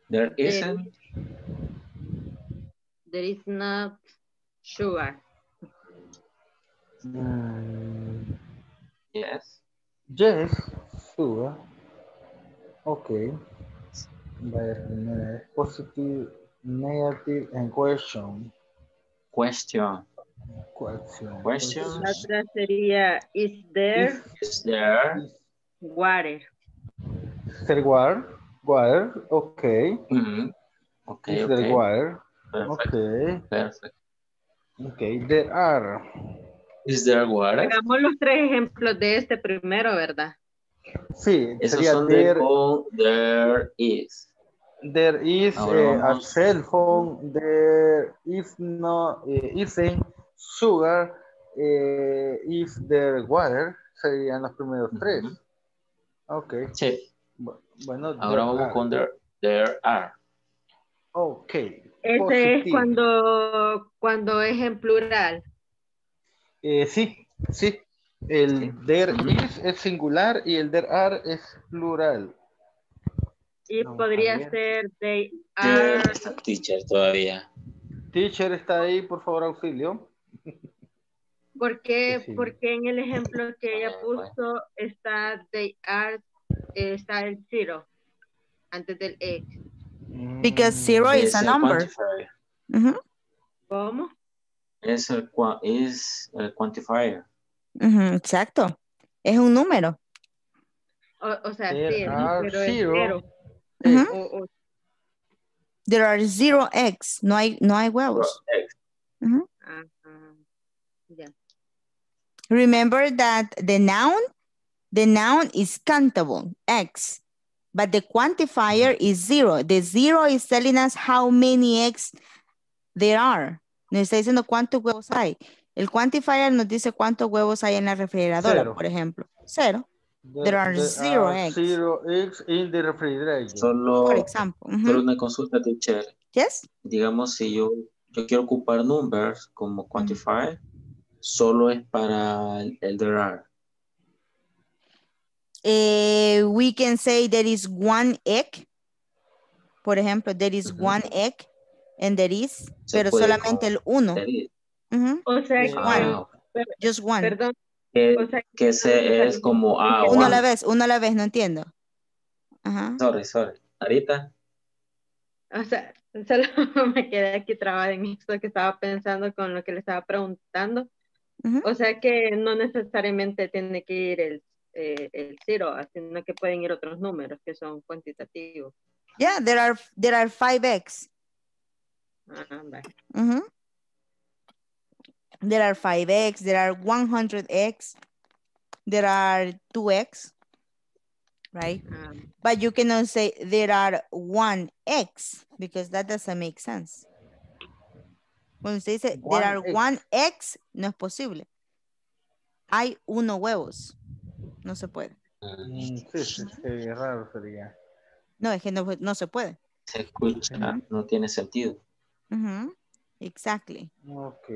[SPEAKER 7] There isn't.
[SPEAKER 12] There is not sugar.
[SPEAKER 5] Mm,
[SPEAKER 7] Yes.
[SPEAKER 5] yes, sure. Okay. Vaya, primera es positive, negative, and question.
[SPEAKER 7] Question.
[SPEAKER 5] Question.
[SPEAKER 7] Question.
[SPEAKER 12] La otra sería, is there
[SPEAKER 7] Is there?
[SPEAKER 12] water?
[SPEAKER 5] Is there water? Water, okay.
[SPEAKER 7] Mhm. Okay,
[SPEAKER 5] Is
[SPEAKER 7] okay.
[SPEAKER 5] there water?
[SPEAKER 7] Perfect.
[SPEAKER 5] Okay.
[SPEAKER 7] Perfect.
[SPEAKER 5] Okay, there are.
[SPEAKER 7] Is there water?
[SPEAKER 12] Hagamos los tres ejemplos de este primero, ¿verdad?
[SPEAKER 5] Sí,
[SPEAKER 7] Esos
[SPEAKER 5] sería
[SPEAKER 7] son
[SPEAKER 5] there,
[SPEAKER 7] there is.
[SPEAKER 5] there is eh, a cell phone, there is no, eh, isn't sugar, eh, is there water, serían los primeros tres.
[SPEAKER 7] Ujú.
[SPEAKER 5] Ok,
[SPEAKER 7] Sí.
[SPEAKER 5] bu- bueno.
[SPEAKER 7] Ahora vamos
[SPEAKER 5] are.
[SPEAKER 7] con there. There are.
[SPEAKER 5] Ok.
[SPEAKER 12] Ese es cuando, cuando es en plural.
[SPEAKER 5] Eh, sí, sí. El there is es singular y el there are es plural.
[SPEAKER 12] Y podría ser they
[SPEAKER 7] There
[SPEAKER 12] are.
[SPEAKER 7] teacher todavía.
[SPEAKER 5] Teacher está ahí, por favor, auxilio. <laughs>
[SPEAKER 12] ¿Por qué?
[SPEAKER 5] Sí.
[SPEAKER 12] Porque en el ejemplo que ella
[SPEAKER 7] Bueno,
[SPEAKER 12] puso está they are, eh, está el zero antes del X.
[SPEAKER 3] Because zero
[SPEAKER 5] Mm,
[SPEAKER 3] is a number.
[SPEAKER 7] quantifier.
[SPEAKER 3] Ujú,
[SPEAKER 12] ¿Cómo?
[SPEAKER 7] Es el, qua- es el quantifier.
[SPEAKER 3] ujú, exacto. Es un número.
[SPEAKER 12] O, o sea,
[SPEAKER 5] There
[SPEAKER 12] sí,
[SPEAKER 5] are
[SPEAKER 12] pero es
[SPEAKER 5] zero.
[SPEAKER 12] cero.
[SPEAKER 3] Ujú.
[SPEAKER 12] O- o-
[SPEAKER 3] There are zero eggs. No hay, no hay huevos.
[SPEAKER 7] X.
[SPEAKER 3] Ujú.
[SPEAKER 12] ah, ah, ya.
[SPEAKER 3] Remember that the noun, the noun is countable, X, but the quantifier is zero. The zero is telling us how many eggs there are. Nos está diciendo cuántos huevos hay. El quantifier nos dice cuántos huevos hay en la refrigeradora,
[SPEAKER 5] Cero.
[SPEAKER 3] por ejemplo. Cero, There are zero eggs.
[SPEAKER 5] Zero eggs in the refrigerator.
[SPEAKER 7] Solo,
[SPEAKER 3] por ejemplo.
[SPEAKER 7] Solo una consulta, teacher.
[SPEAKER 3] Yes?
[SPEAKER 7] Digamos, si yo, yo quiero ocupar numbers como quantifier, solo es para el, el there are.
[SPEAKER 3] Eh, we can say there is one egg. Por ejemplo, there is one egg and there is,
[SPEAKER 7] Se
[SPEAKER 3] pero solamente el uno.
[SPEAKER 12] O sea,
[SPEAKER 3] Just one.
[SPEAKER 12] perdón,
[SPEAKER 7] que,
[SPEAKER 12] o sea,
[SPEAKER 7] que ese es como ah,
[SPEAKER 3] Uno a
[SPEAKER 7] one.
[SPEAKER 3] la vez, uno a la vez, no entiendo. Ajá.
[SPEAKER 7] Sorry, sorry. Ahorita,
[SPEAKER 12] o sea, solo <laughs> me quedé aquí trabada en esto que estaba pensando con lo que le estaba preguntando. O sea que no necesariamente tiene que ir el, eh, el cero, sino que pueden ir otros números que son cuantitativos.
[SPEAKER 3] Yeah, there are there are five eggs.
[SPEAKER 12] Ah, vale.
[SPEAKER 3] There are five eggs. There are 100 eggs. There are two eggs, right?
[SPEAKER 12] Ah,
[SPEAKER 3] But you cannot say there are one eggs because that doesn't make sense. Cuando usted dice there are one eggs, no es posible. Hay uno huevos. No se puede.
[SPEAKER 5] Mm, sí, sí, sí, raro sería.
[SPEAKER 3] No, es que no, no se puede.
[SPEAKER 7] se escucha, no tiene sentido.
[SPEAKER 3] Exactly.
[SPEAKER 5] Ok.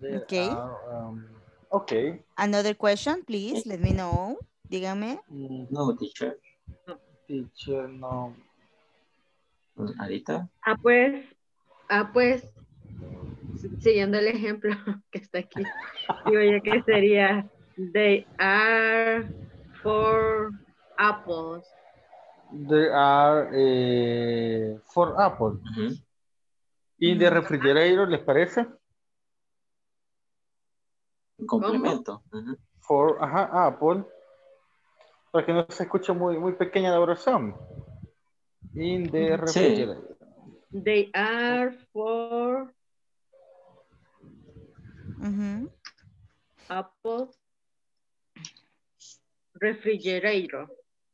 [SPEAKER 5] There
[SPEAKER 3] Okay.
[SPEAKER 5] are, um, ok.
[SPEAKER 3] Another question, please. Let me know. Dígame.
[SPEAKER 5] Mm,
[SPEAKER 7] No, teacher.
[SPEAKER 5] Teacher, no.
[SPEAKER 7] Mm, Ahorita,
[SPEAKER 12] Ah, pues, ah, pues, siguiendo el ejemplo <laughs> que está aquí, digo yo que sería, they are four apples.
[SPEAKER 5] There are eh, four apples.
[SPEAKER 7] ujú,
[SPEAKER 5] In the refrigerator, ¿les parece?
[SPEAKER 7] un complemento.
[SPEAKER 5] ajá, apple. Para que no se escuche muy, muy pequeña la oración. In the
[SPEAKER 7] Sí.
[SPEAKER 5] refrigerator.
[SPEAKER 12] They are four
[SPEAKER 3] Ujú.
[SPEAKER 12] apples refrigerator.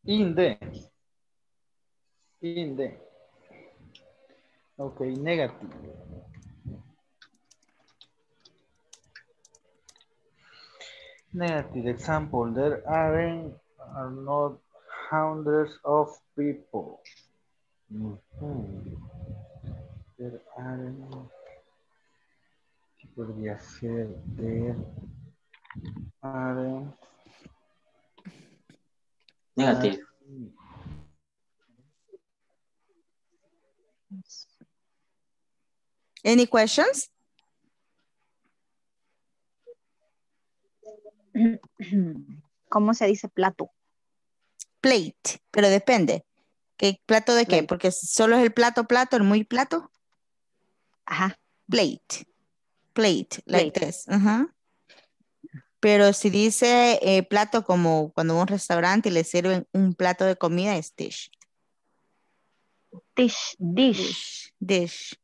[SPEAKER 5] In the. In the. Ok, negative. Negative example, there aren't are not hundreds of people. Mhm. There aren't. ¿Qué podría? There aren't.
[SPEAKER 7] Negativo.
[SPEAKER 3] Any questions?
[SPEAKER 6] ¿Cómo se dice plato?
[SPEAKER 3] Plate, pero depende. ¿Qué plato de qué? Porque solo es el plato, plato, el muy plato.
[SPEAKER 6] Ajá.
[SPEAKER 3] Plate. Plate, like this. Ajá. Pero si dice eh, plato como cuando va a un restaurante y le sirven un plato de comida, es dish.
[SPEAKER 6] Dish, dish.
[SPEAKER 3] Dish.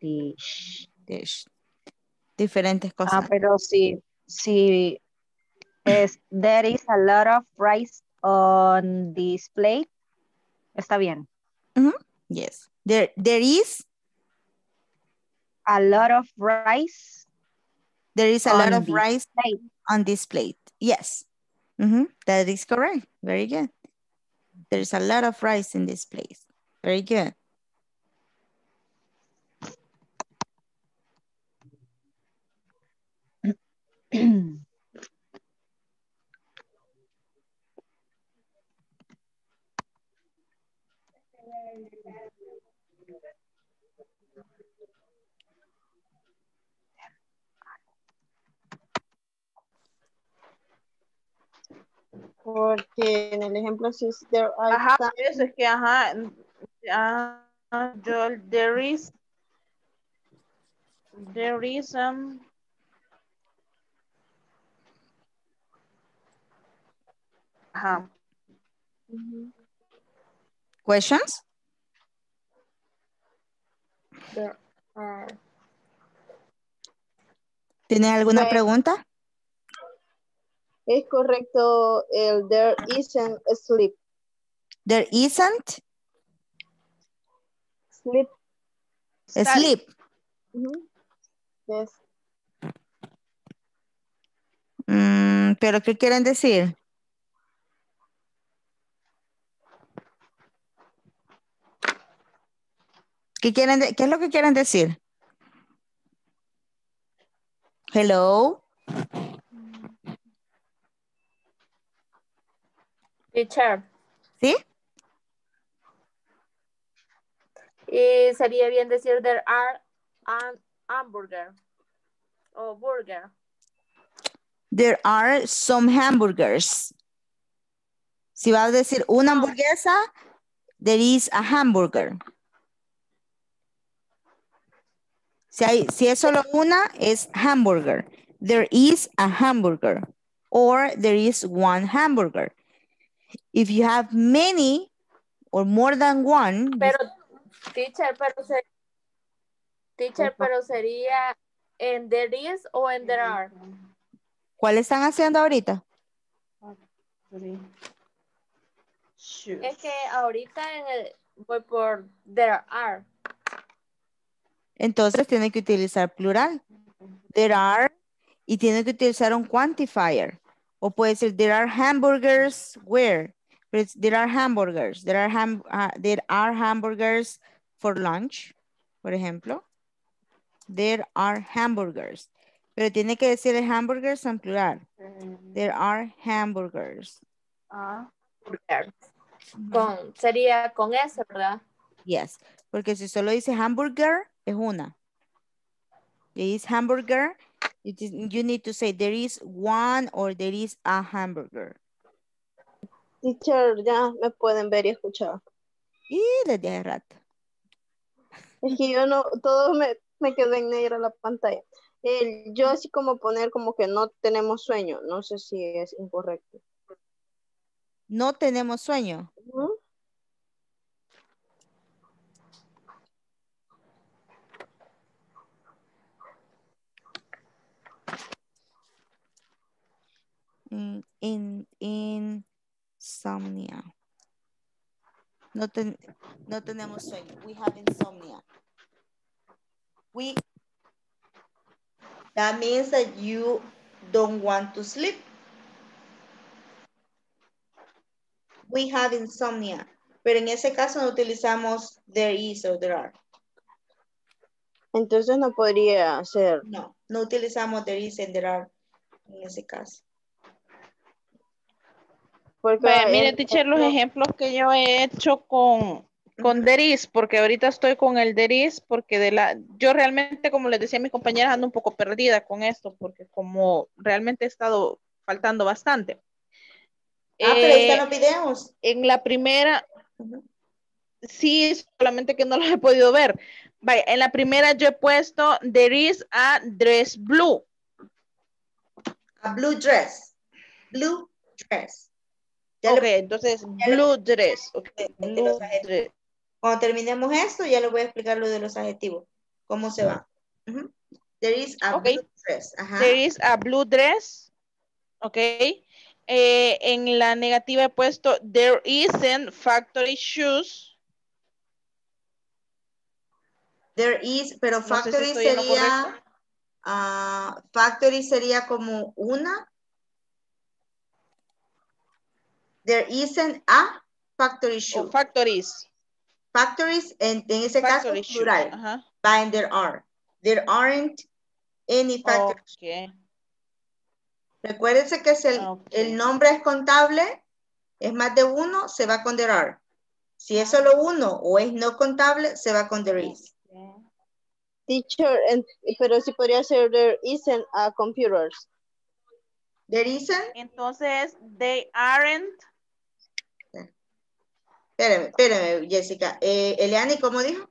[SPEAKER 6] Dish.
[SPEAKER 3] Dish. Diferentes cosas.
[SPEAKER 6] Ah, pero si, si es, there is a lot of rice on this plate, está bien.
[SPEAKER 3] Yes. There, there is,
[SPEAKER 6] A lot of rice
[SPEAKER 3] there is a lot of rice
[SPEAKER 6] plate.
[SPEAKER 3] on this plate. Yes. Mhm, That is correct. Very good. There's a lot of rice in this place. Very good. <clears throat>
[SPEAKER 10] Porque en el ejemplo si es there are
[SPEAKER 9] Ajá,
[SPEAKER 10] some-
[SPEAKER 9] eso es que, ajá, ah, yo, there is, there is, um, ajá,
[SPEAKER 3] Questions?
[SPEAKER 4] There are.
[SPEAKER 3] ¿Tienen alguna
[SPEAKER 10] Bueno.
[SPEAKER 3] pregunta?
[SPEAKER 10] Es correcto el there isn't sleep.
[SPEAKER 3] There isn't
[SPEAKER 10] Sleep.
[SPEAKER 3] sleep.
[SPEAKER 10] Yes.
[SPEAKER 3] Mm, ¿Pero qué quieren decir? ¿Qué, quieren ¿Qué es lo que quieren decir? Hello.
[SPEAKER 4] Teacher.
[SPEAKER 3] ¿Sí?
[SPEAKER 4] Y sería bien decir there are an hamburger o burger.
[SPEAKER 3] There are some hamburgers. Si va a decir una hamburguesa, there is a hamburger. Si, hay, si es solo una, es hamburger. There is a hamburger. Or there is one hamburger. If you have many or more than one,
[SPEAKER 4] Pero, teacher, pero se, teacher, pero sería en there is o en there are.
[SPEAKER 3] ¿cuál están haciendo ahorita?
[SPEAKER 4] Es que ahorita en el, voy por there are.
[SPEAKER 3] Entonces tiene que utilizar plural. There are y tiene que utilizar un quantifier. O puede decir there are hamburgers where. Pero it's, there are hamburgers. There are, ham, ah, there are hamburgers for lunch, por ejemplo. There are hamburgers. Pero tiene que decir el hamburgers en plural. There are hamburgers.
[SPEAKER 9] ah.
[SPEAKER 4] Con, sería con S, ¿verdad?
[SPEAKER 3] Yes. Porque si solo dice hamburger, es una. There is hamburger. It is- you need to say there is one or there is a hamburger.
[SPEAKER 10] Teacher, ya me pueden ver y escuchar.
[SPEAKER 3] Y desde hace rato.
[SPEAKER 10] Es que yo no, todo me, me quedó en negro la pantalla. El, yo así como poner como que no tenemos sueño, no sé si es incorrecto.
[SPEAKER 3] No tenemos sueño. In, insomnia. No, ten- no tenemos sueño. We have insomnia. We, that means that you don't want to sleep. We have insomnia. Pero en ese caso no utilizamos there is o there are.
[SPEAKER 10] Entonces no podría ser.
[SPEAKER 3] No, no utilizamos there is and there are en ese caso.
[SPEAKER 10] Porque
[SPEAKER 9] mire,
[SPEAKER 10] el-
[SPEAKER 9] teacher, los ejemplos que yo he hecho con, con Deris, porque ahorita estoy con el Deris, porque de la, yo realmente, como les decía a mis compañeras, ando un poco perdida con esto, porque como realmente he estado faltando bastante.
[SPEAKER 3] Ah, pero ahí
[SPEAKER 9] Eh,
[SPEAKER 3] están los videos.
[SPEAKER 9] en la primera, Sí, solamente que no los he podido ver. Vaya, en la primera yo he puesto, there is a dress blue.
[SPEAKER 3] A blue dress. Blue dress.
[SPEAKER 9] Ok, entonces, blue dress. Okay, blue
[SPEAKER 3] los
[SPEAKER 9] dress.
[SPEAKER 3] Cuando terminemos esto, ya les voy a explicar lo de los adjetivos. ¿Cómo se va? There is a blue dress. Ajá.
[SPEAKER 9] There is a blue dress. Ok. Eh, en la negativa he puesto, there isn't factory shoes.
[SPEAKER 3] There is, pero
[SPEAKER 9] No sé si
[SPEAKER 3] factory sería, ah, factory sería como una. There isn't a factory shoe.
[SPEAKER 9] O factories.
[SPEAKER 3] Factories, en, en ese
[SPEAKER 9] Factory
[SPEAKER 3] caso, plural.
[SPEAKER 9] Ajá.
[SPEAKER 3] But there are. There aren't any factory
[SPEAKER 9] Ok.
[SPEAKER 3] Recuérdense que si el, el nombre es contable, es más de uno, se va con there are. Si es solo uno o es no contable, se va con there is.
[SPEAKER 10] Teacher, en- pero sí podría ser there isn't a computers.
[SPEAKER 3] There isn't,
[SPEAKER 9] Entonces, they aren't.
[SPEAKER 3] Espérame, espérame, Jessica. Eh, Eliani, ¿cómo dijo?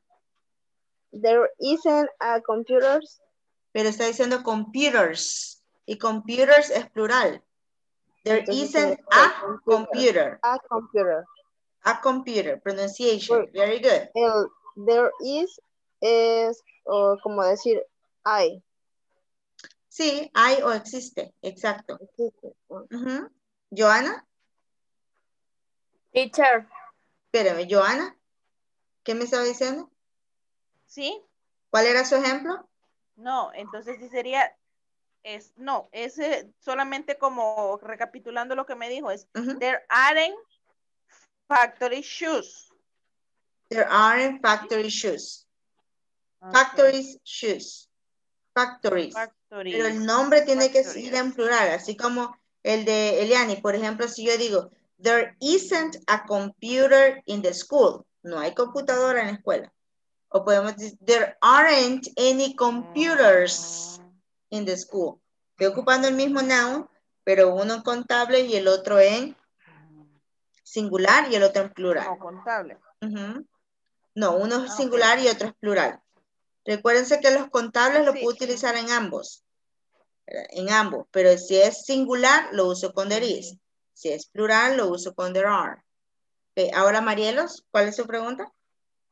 [SPEAKER 10] There isn't a computers.
[SPEAKER 3] Pero está diciendo computers. Y computers es plural. There
[SPEAKER 10] Entonces,
[SPEAKER 3] isn't a
[SPEAKER 10] computer.
[SPEAKER 3] computer.
[SPEAKER 10] A computer.
[SPEAKER 3] A computer. Pronunciation. Very good.
[SPEAKER 10] El there is es o como decir I.
[SPEAKER 3] Sí, hay o existe. Exacto. Ujú. Joana,
[SPEAKER 4] Teacher,
[SPEAKER 3] espérame, Joana. ¿Qué me estaba diciendo?
[SPEAKER 9] ¿Sí?
[SPEAKER 3] ¿Cuál era su ejemplo?
[SPEAKER 9] No, entonces sí sería, es, no, es eh, solamente como recapitulando lo que me dijo, es,
[SPEAKER 3] Ujú.
[SPEAKER 9] there aren't factory shoes.
[SPEAKER 3] There aren't factory shoes.
[SPEAKER 9] Ok.
[SPEAKER 3] Factories shoes. Factories.
[SPEAKER 9] Factories.
[SPEAKER 3] Pero el nombre tiene que ir en plural, así como el de Eliani. Por ejemplo, si yo digo, there isn't a computer in the school. No hay computadora en la escuela. O podemos decir, there aren't any computers in the school. Estoy ocupando el mismo noun, pero uno en contable y el otro en singular y el otro en plural.
[SPEAKER 9] No contable.
[SPEAKER 3] No, uno es
[SPEAKER 9] Ah,
[SPEAKER 3] singular y otro es plural. Recuérdense que los contables lo
[SPEAKER 9] Sí,
[SPEAKER 3] puedo
[SPEAKER 9] sí.
[SPEAKER 3] utilizar en ambos. En ambos. Pero si es singular, lo uso con there is. Si es plural, lo uso con there are. Ahora, Marielos, ¿cuál es su pregunta?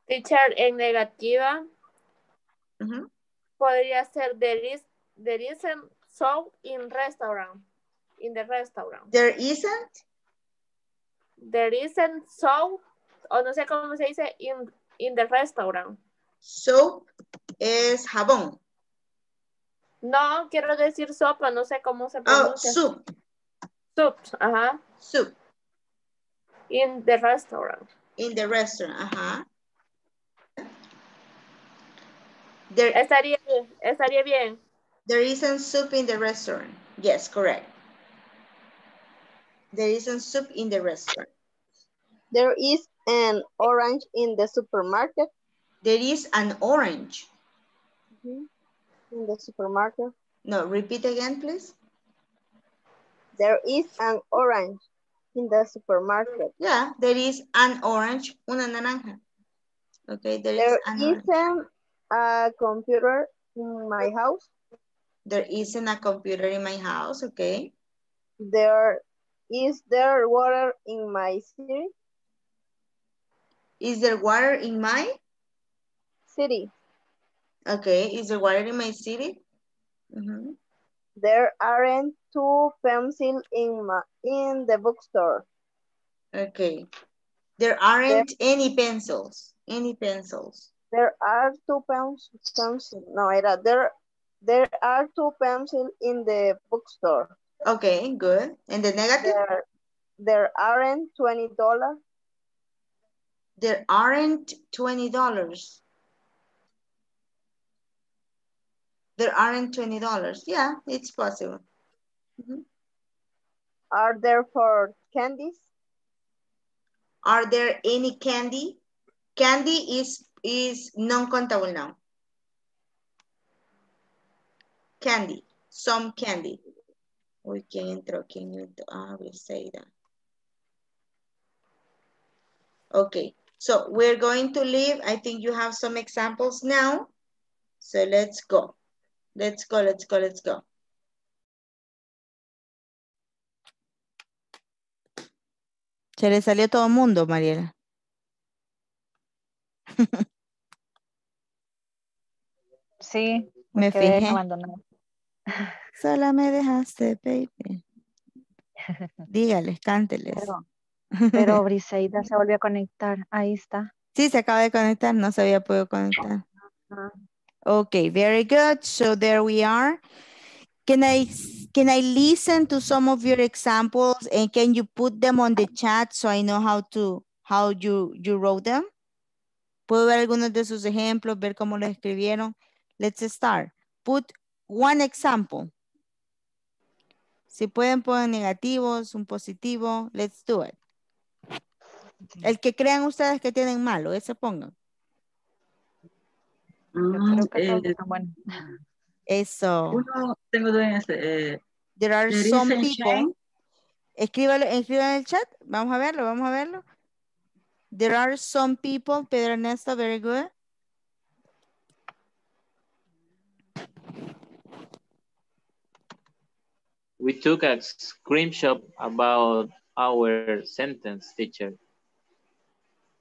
[SPEAKER 4] teacher, en negativa podría ser there is there isn't so in restaurant. In the restaurant.
[SPEAKER 3] There isn't.
[SPEAKER 4] There isn't so, o no sé cómo se dice, in, in the restaurant.
[SPEAKER 3] Soap es jabón.
[SPEAKER 4] No, quiero decir sopa, no sé cómo se
[SPEAKER 3] Oh,
[SPEAKER 4] pronuncia.
[SPEAKER 3] soup.
[SPEAKER 4] Soup, ajá.
[SPEAKER 3] Soup.
[SPEAKER 4] In the restaurant.
[SPEAKER 3] In the restaurant. Ajá. There,
[SPEAKER 4] Estaría bien, estaría bien.
[SPEAKER 3] there isn't soup in the restaurant. Yes, correct. There isn't soup in the restaurant.
[SPEAKER 10] There is an orange in the supermarket.
[SPEAKER 3] There is an orange. Mm-hmm.
[SPEAKER 10] In the supermarket.
[SPEAKER 3] No, repeat again, please.
[SPEAKER 10] There is an orange in the supermarket.
[SPEAKER 3] Yeah, there is an orange, una naranja. Okay, there is
[SPEAKER 10] There
[SPEAKER 3] an orange.
[SPEAKER 10] isn't a computer in my house.
[SPEAKER 3] There isn't a computer in my house, okay?
[SPEAKER 10] There is there water in my city.
[SPEAKER 3] Is there water in my?
[SPEAKER 10] City.
[SPEAKER 3] Okay, is there water in my city? Mhm.
[SPEAKER 10] There aren't two pencils in my in the bookstore.
[SPEAKER 3] Okay. There aren't any pencils, any pencils.
[SPEAKER 10] There are two pencils. pencil. No, era there. There are two pencils in the bookstore.
[SPEAKER 3] Okay, good. And the negative?
[SPEAKER 10] There, there aren't twenty dollars.
[SPEAKER 3] There aren't $20. There aren't $20. Yeah, it's possible. Mhm.
[SPEAKER 10] Are there for candies?
[SPEAKER 3] Are there any candy? Candy is, is non-countable now. Candy, some candy. We can Uy, ¿quién entró? ¿Quién entró? Ah, Briseida. Okay, so we're going to leave. I think you have some examples now. So let's go. Let's go, let's go, let's go. Se le salió todo el mundo, Mariela. <laughs>
[SPEAKER 6] Sí,
[SPEAKER 3] Me
[SPEAKER 6] quedé
[SPEAKER 3] fijé.
[SPEAKER 6] abandonada. <laughs>
[SPEAKER 3] Me dejaste, baby. <laughs> Dígales, cánteles.
[SPEAKER 6] Pero, pero Briseida se volvió a conectar. Ahí está.
[SPEAKER 3] Sí, se acaba de conectar, no se había podido conectar. Okay, very good. So there we are. Can I can I listen to some of your examples and can you put them on the chat so I know how to how you you wrote them? Puedo ver algunos de sus ejemplos, ver cómo los escribieron. Let's start. Put one example. Si pueden poner negativos, un positivo, let's do it. El que crean ustedes que tienen malo, ese pongan.
[SPEAKER 6] Yo
[SPEAKER 8] Mm,
[SPEAKER 6] creo que todos
[SPEAKER 8] eh.
[SPEAKER 3] Eso.
[SPEAKER 8] uno, tengo dos en este, eh,
[SPEAKER 3] There are
[SPEAKER 8] there is
[SPEAKER 3] some people.
[SPEAKER 8] change.
[SPEAKER 3] Escríbalo, escríbalo en el chat. Vamos a verlo, vamos a verlo. There are some people, Pedro Ernesto, very good.
[SPEAKER 7] We took a screenshot about our sentence, teacher.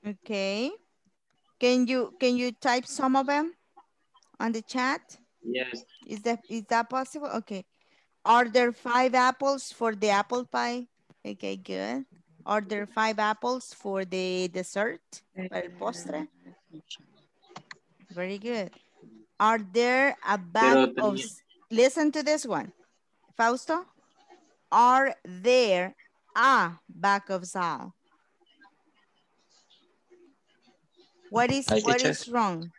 [SPEAKER 3] Okay. Can you can you type some of them on the chat?
[SPEAKER 7] Yes.
[SPEAKER 3] Is that is that possible? Okay. Are there five apples for the apple pie? Okay, good. Are there five apples for the dessert? Para el postre? Very good. Are there a bag of, listen to this one. Fausto, are there a bag of salt? What is, what is wrong?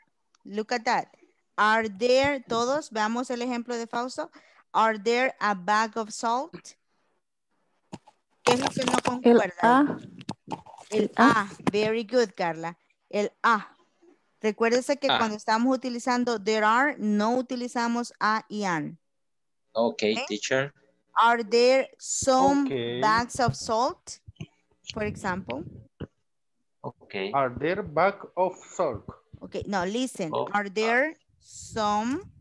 [SPEAKER 3] Look at that. Are there, todos, veamos el ejemplo de Fausto. Are there a bag of salt? ¿Qué es lo que no
[SPEAKER 11] El? A,
[SPEAKER 3] El A. Very good, Carla. El A. Recuérdese que cuando estamos utilizando there are, no utilizamos a y an.
[SPEAKER 7] Okay, teacher.
[SPEAKER 3] Are there some
[SPEAKER 5] Okay.
[SPEAKER 3] bags of salt? For example.
[SPEAKER 7] Okay.
[SPEAKER 5] Are there bag of salt?
[SPEAKER 3] Okay, now listen.
[SPEAKER 7] Oh,
[SPEAKER 3] Are there some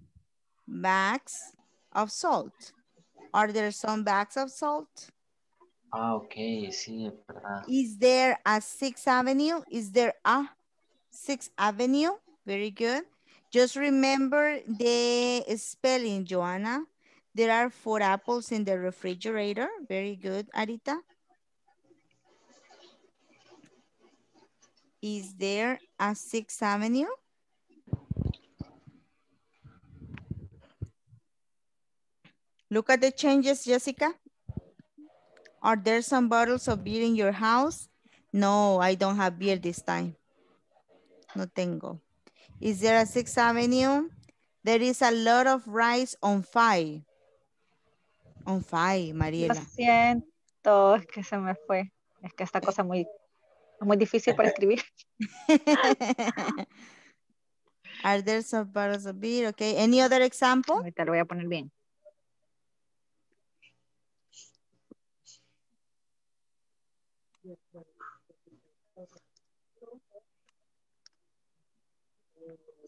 [SPEAKER 3] bags of salt? Are there some bags of salt?
[SPEAKER 7] Ah, okay, sí, es verdad.
[SPEAKER 3] Is there a Sixth Avenue? Is there a Sixth Avenue? Very good. Just remember the spelling, Joanna. There are four apples in the refrigerator. Very good, Arita. Is there a Sixth Avenue? Look at the changes, Jessica. Are there some bottles of beer in your house? No, I don't have beer this time. No tengo. Is there a Sixth Avenue? There is a lot of rice on fire. On fire,
[SPEAKER 6] Lo
[SPEAKER 3] Mariela.
[SPEAKER 6] siento, es que se me fue. Es que esta cosa muy, muy difícil para escribir. <laughs>
[SPEAKER 3] Are there some bottles of beer? Okay. Any other example?
[SPEAKER 6] Ahorita lo voy a poner bien.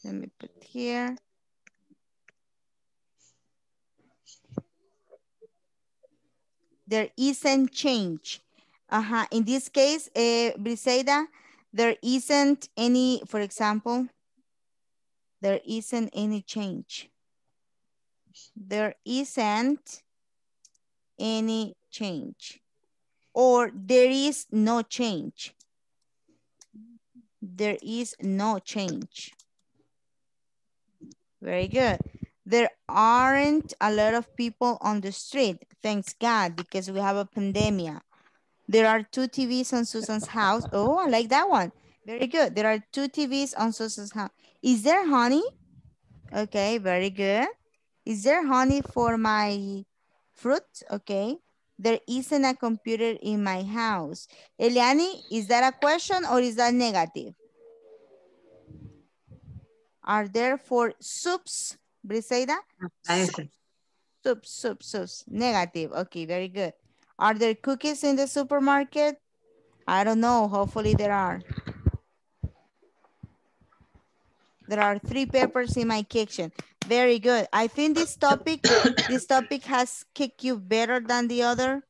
[SPEAKER 3] Let me put here. There isn't change. Uh-huh. In this case, uh, Briseida, there isn't any, for example, there isn't any change. There isn't any change. Or there is no change. There is no change. Very good. There aren't a lot of people on the street, thanks God, because we have a pandemic. There are two TVs on Susan's house. Oh, I like that one. Very good. There are two TVs on Susan's house. Is there honey? Okay, very good. Is there honey for my fruit? Okay. There isn't a computer in my house. Eliani, is that a question or is that negative? Are there four soups, Briseida? Soups, soups, soups. Negative. Okay, very good. Are there cookies in the supermarket? I don't know. Hopefully there are. There are three papers in my kitchen. Very good. I think this topic, <coughs> this topic has kicked you better than the other.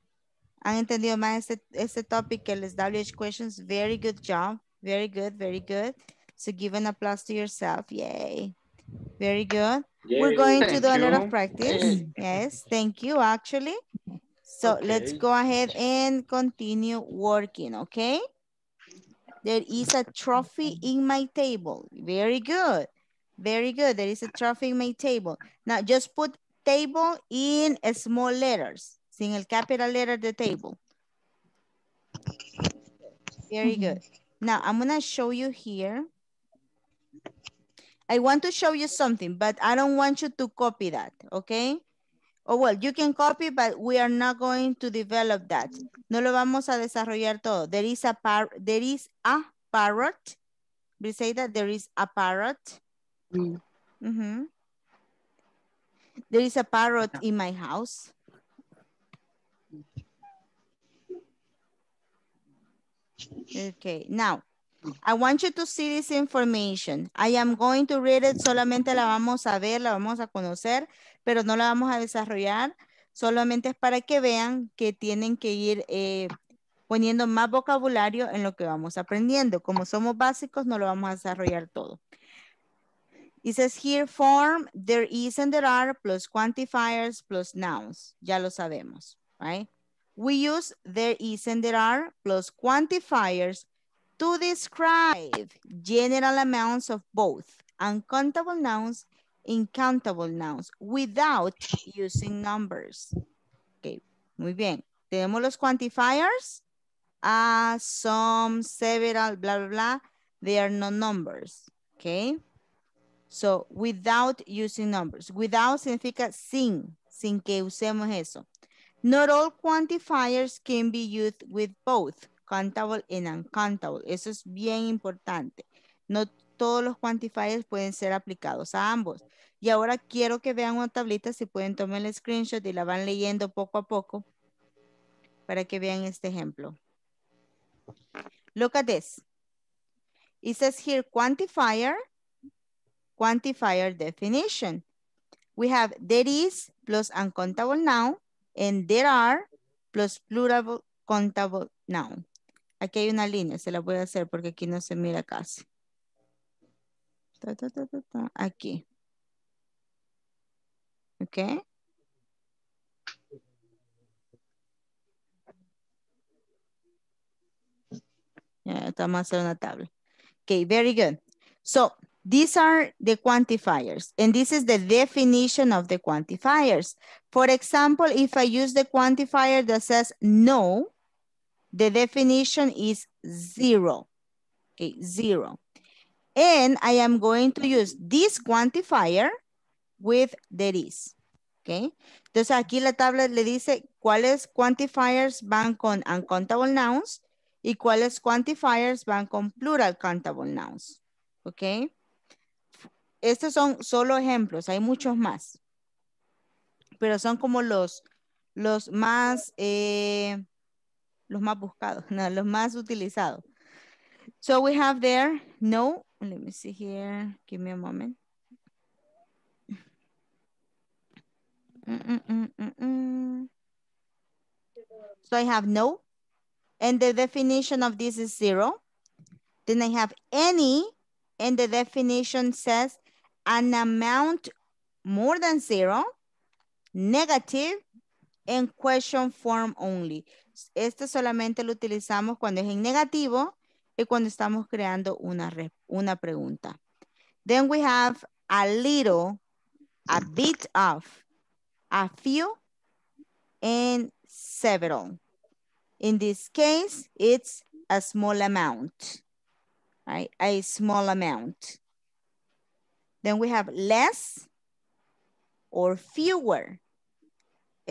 [SPEAKER 3] Han entendido más este, este topic que les WH questions. Very good job. Very good, very good. So give an applause to yourself. Yay. Very good. We're
[SPEAKER 7] Yay.
[SPEAKER 3] going to do a lot of practice. Yes, thank you, actually. So let's go ahead and continue working, okay? There is a trophy in my table. Very good. Very good. There is a trophy in my table. Now just put table in small letters. Sin el capital letter the table. Very good. Now I'm gonna show you here. I want to show you something, but I don't want you to copy that, okay? Oh, well, you can copy, but we are not going to develop that. No lo vamos a desarrollar todo. There is a par there is a parrot. We say that there is a parrot. mm-hmm There is a parrot in my house. Okay, now, I want you to see this information. I am going to read it, solamente la vamos a ver, la vamos a conocer, pero no la vamos a desarrollar. Solamente es para que vean que tienen que ir eh, poniendo más vocabulario en lo que vamos aprendiendo. Como somos básicos, no lo vamos a desarrollar todo. It says here form, there is and there are, plus quantifiers, plus nouns. Ya lo sabemos, right? We use there is and there are, plus quantifiers to describe general amounts of both uncountable nouns and countable nouns without using numbers. Okay, muy bien. Tenemos los quantifiers, a, some, several, blah, blah, blah. They are no numbers, okay? So, without using numbers. Without significa sin, sin que usemos eso. Not all quantifiers can be used with both countable and uncountable. Eso es bien importante. No todos los quantifiers pueden ser aplicados a ambos. Y ahora quiero que vean una tablita, si pueden tomar el screenshot y la van leyendo poco a poco para que vean este ejemplo. Look at this. It says here quantifier, quantifier definition. We have there is plus uncountable noun and there are plus plural countable noun. Aquí hay una línea, se la voy a hacer porque aquí no se mira casi. Aquí. Ok. Ya, estamos haciendo una tabla. Okay, very good. So, these are the quantifiers, and this is the definition of the quantifiers. For example, if I use the quantifier that says no, the definition is zero. Okay, zero. And I am going to use this quantifier with there is. Okay. Entonces aquí la tabla le dice cuáles quantifiers van con uncountable nouns y cuáles quantifiers van con plural countable nouns. Ok. Estos son solo ejemplos, hay muchos más. Pero son como los, los más, eh, los más buscados, <laughs> no, los más utilizados. So we have there, no, let me see here, give me a moment. Mm, mm, mm, mm, mm. So I have no, and the definition of this is zero. Then I have any, and the definition says an amount more than zero, negative, and question form only. Este solamente lo utilizamos cuando es en negativo y cuando estamos creando una, una pregunta. Then we have a little, a bit of, a few, and several. In this case, it's a small amount, right? A small amount. Then we have less or fewer,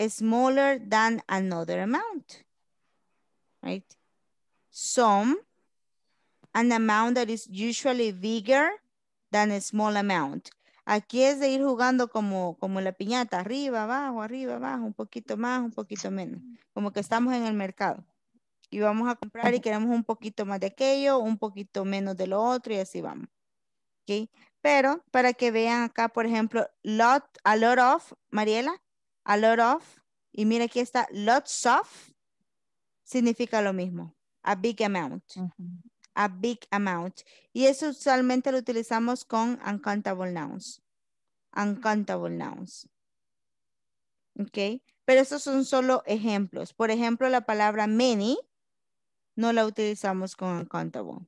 [SPEAKER 3] smaller than another amount, right? Some, an amount that is usually bigger than a small amount. Aquí es de ir jugando como, como la piñata, arriba, abajo, arriba, abajo, un poquito más, un poquito menos. Como que estamos en el mercado. Y vamos a comprar y queremos un poquito más de aquello, un poquito menos de lo otro y así vamos. ¿Ok? Pero para que vean acá, por ejemplo, lot, a lot of, Mariela, a lot of, y mira aquí está lots of, significa lo mismo, a big amount, a big amount. Y eso usualmente lo utilizamos con uncountable nouns, uncountable nouns. ¿Ok? Pero esos son solo ejemplos. Por ejemplo, la palabra many no la utilizamos con uncountable.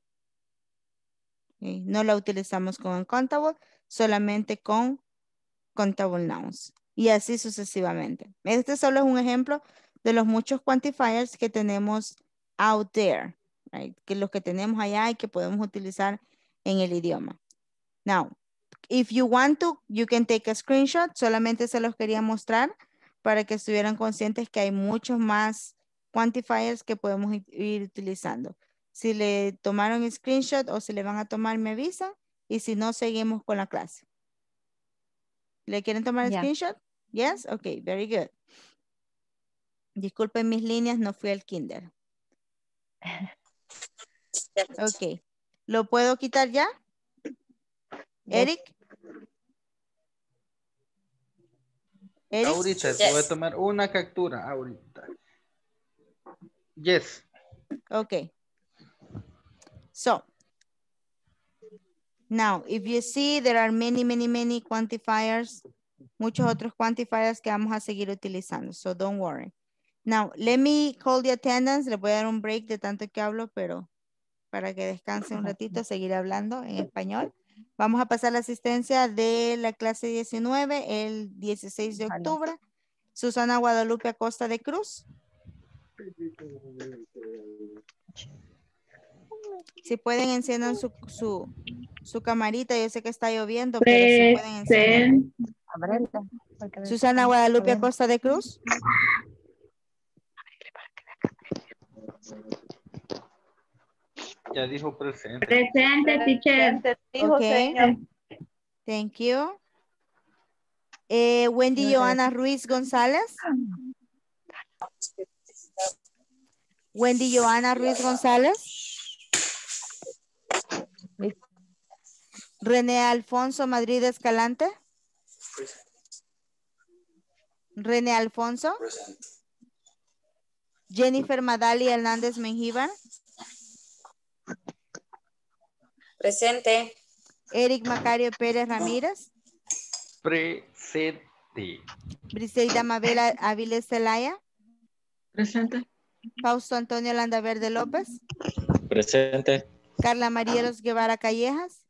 [SPEAKER 3] No la utilizamos con uncountable, solamente con countable nouns. Y así sucesivamente. Este solo es un ejemplo de los muchos quantifiers que tenemos out there, right? que los que tenemos allá y que podemos utilizar en el idioma. Now, if you want to, you can take a screenshot. Solamente se los quería mostrar para que estuvieran conscientes que hay muchos más quantifiers que podemos ir utilizando. Si le tomaron screenshot o si le van a tomar, me avisan. Y si no, seguimos con la clase. ¿Le quieren tomar
[SPEAKER 6] Ya.
[SPEAKER 3] screenshot? Yes? Okay, very good. Disculpen mis líneas, no fui al kinder. <laughs> Ok. ¿Lo puedo quitar ya? Eric? Eric?
[SPEAKER 5] Ahorita te voy a tomar una captura, ahorita. Yes.
[SPEAKER 3] Okay. So, now, if you see, there are many, many, many quantifiers, muchos otros quantifiers que vamos a seguir utilizando, so don't worry. Now, let me call the attendance, le voy a dar un break de tanto que hablo, pero para que descanse un ratito, seguir hablando en español. Vamos a pasar la asistencia de la clase 19 el 16 de octubre. Susana Guadalupe Acosta de Cruz. Si pueden, enciendan su, su, su camarita. Yo sé que está lloviendo, pero si pueden encender. Susana Guadalupe Acosta de Cruz.
[SPEAKER 5] Ya dijo presente.
[SPEAKER 12] Presente, teacher.
[SPEAKER 3] Ok. Thank you. Eh, Wendy Joana Ruiz González. Wendy Joana Ruiz González. René Alfonso Madrid Escalante. René Alfonso. Jennifer Madali Hernández Mengíbar.
[SPEAKER 13] Presente.
[SPEAKER 3] Eric Macario Pérez Ramírez.
[SPEAKER 5] Presente.
[SPEAKER 3] Briseida Mabela Aviles Zelaya.
[SPEAKER 8] Presente.
[SPEAKER 3] Fausto Antonio Landaverde López.
[SPEAKER 7] Presente.
[SPEAKER 3] Carla Marielos Guevara Callejas.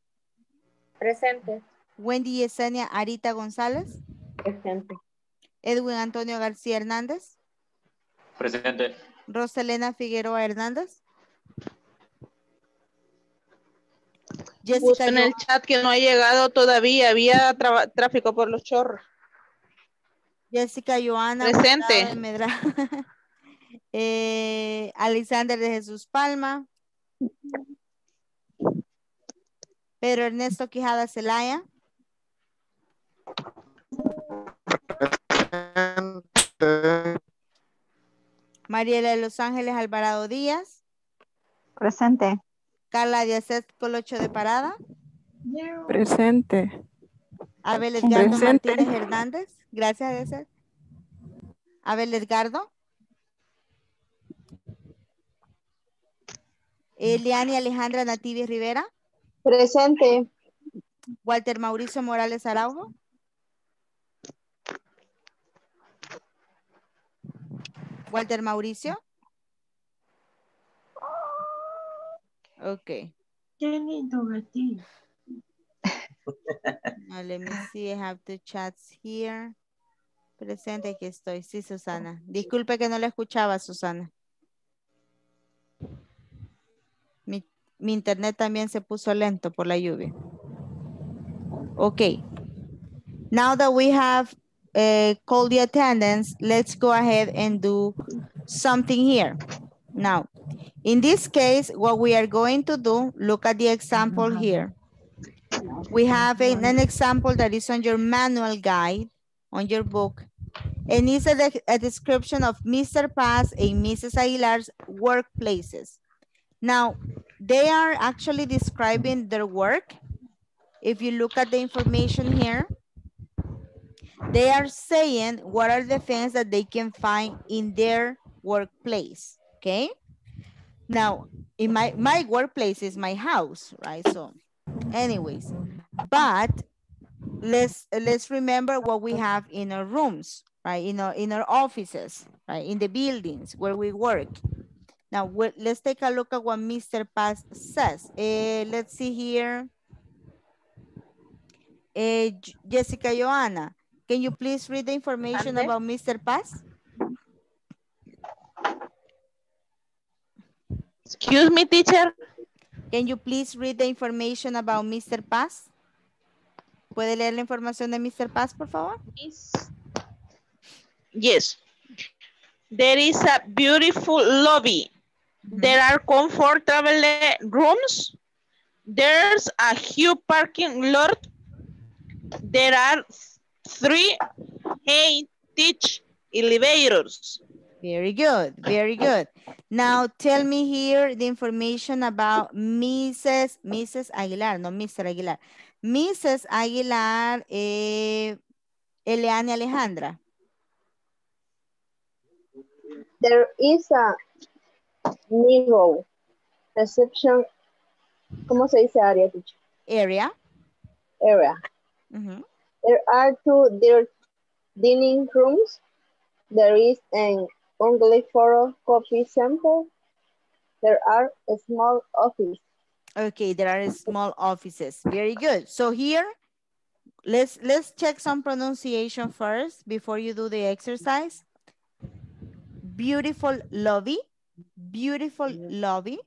[SPEAKER 4] Presente.
[SPEAKER 3] Wendy Yesenia Arita González.
[SPEAKER 12] Presente.
[SPEAKER 3] Edwin Antonio García Hernández.
[SPEAKER 7] Presente.
[SPEAKER 3] Roselena Figueroa Hernández. Jessica
[SPEAKER 9] en el chat que no ha llegado todavía, había tráfico por los chorros.
[SPEAKER 3] Jessica Joana
[SPEAKER 9] Presente. <laughs>
[SPEAKER 3] Eh, Alexander de Jesús Palma. Pedro Ernesto Quijada Celaya. Mariela de Los Ángeles Alvarado Díaz.
[SPEAKER 6] Presente.
[SPEAKER 3] Carla Díaz Colocho de Parada.
[SPEAKER 11] Presente.
[SPEAKER 3] Abel Edgardo
[SPEAKER 11] Presente.
[SPEAKER 3] Martínez Hernández. Gracias. Abel Edgardo. Eliani Alejandra Nativi Rivera.
[SPEAKER 10] Presente.
[SPEAKER 3] Walter Mauricio Morales Araujo. Walter Mauricio. Okay.
[SPEAKER 12] Qué lindo gatito. <laughs>
[SPEAKER 3] Now, let me see, I have two chats here. Presente, aquí estoy. Sí, Susana. Disculpe que no la escuchaba, Susana. Mi, mi internet también se puso lento por la lluvia. Okay. Now that we have uh, called the attendance, let's go ahead and do something here. Now, in this case, what we are going to do, look at the example here. We have a- an example that is on your manual guide, on your book. And it's a, a description of Mr. Paz and Mrs. Aguilar's workplaces. Now, they are actually describing their work. If you look at the information here, they are saying what are the things that they can find in their workplace, okay? Now, in my, my workplace is my house, right? So anyways, but let's, let's remember what we have in our rooms, right? In our, in our offices, right? In the buildings where we work. Now, let's take a look at what Mr. Paz says. Eh, let's see here. J- Jessica Joanna, can you please read the information about Mr. Paz?
[SPEAKER 9] Excuse me, teacher.
[SPEAKER 3] Can you please read the information about Mr. Paz? ¿Puede leer la información de Mr. Paz, por favor?
[SPEAKER 9] Yes. There is a beautiful lobby. Mm-hmm. There are comfortable eh, rooms. There's a huge parking lot. There are three high teach elevators.
[SPEAKER 3] Very good, very good. Now tell me here the information about Mrs. Mrs. Aguilar, no Mr. Aguilar. Mrs. Aguilar, eh, Eliane Alejandra.
[SPEAKER 10] There is a narrow reception, ¿cómo se dice área, teacher?
[SPEAKER 3] Area.
[SPEAKER 10] Area.
[SPEAKER 3] Mhm.
[SPEAKER 10] There are two dining rooms. There is an only photocopy center. There are a small office.
[SPEAKER 3] Okay, there are small offices. Very good. So here, let's let's check some pronunciation first before you do the exercise. Beautiful lobby. Beautiful lobby.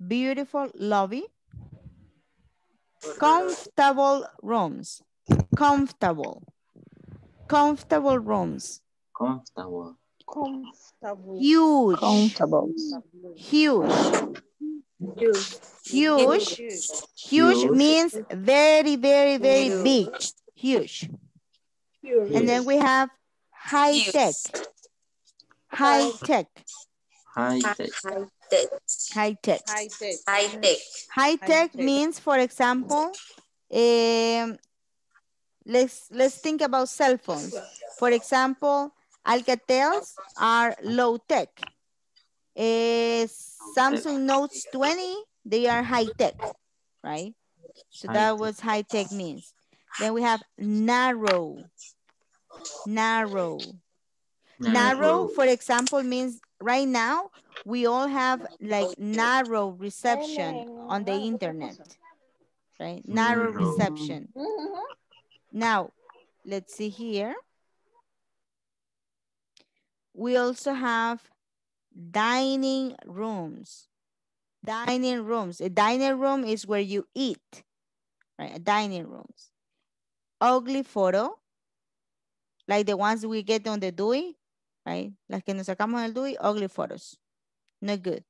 [SPEAKER 3] Beautiful lobby. Comfortable rooms. Comfortable. Comfortable rooms.
[SPEAKER 7] Comfortable.
[SPEAKER 9] Comfortable.
[SPEAKER 3] Huge.
[SPEAKER 6] Comfortable.
[SPEAKER 3] Huge. Huge. Huge
[SPEAKER 7] Huge.
[SPEAKER 3] means very, very, very big. Huge. And then we have high tech. High tech.
[SPEAKER 7] High tech.
[SPEAKER 3] High tech.
[SPEAKER 9] High tech.
[SPEAKER 13] High tech.
[SPEAKER 3] High tech means, for example, um, let's let's think about cell phones. For example, Alcatels are low tech. Eh, Samsung Notes 20, they are high tech, right? So
[SPEAKER 7] High
[SPEAKER 3] that was high tech means. Then we have narrow. Narrow. Narrow, for example, means right now we all have like narrow reception on the internet, right? Mm-hmm. Narrow
[SPEAKER 7] Narrow.
[SPEAKER 3] reception. Now, let's see here. We also have dining rooms. Dining rooms. A dining room is where you eat, right? Dining rooms. Ugly photo, like the ones we get on the DUI, right? Las que nos sacamos del DUI, ugly photos. Not good.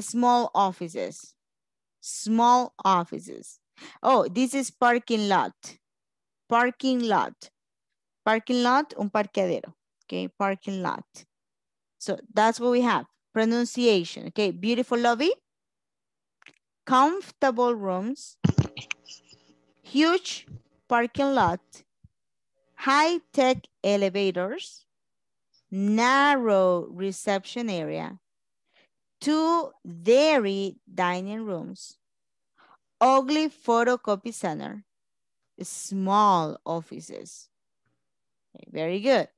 [SPEAKER 3] Small offices. Small offices. Oh, this is parking lot. Parking lot. Parking lot, un parqueadero. Okay, parking lot. So that's what we have. Pronunciation. Okay, beautiful lobby. Comfortable rooms. Huge parking lot. High-tech elevators. Narrow reception area. Two dairy dining rooms. Ugly photocopy center. Small offices. Okay, very good.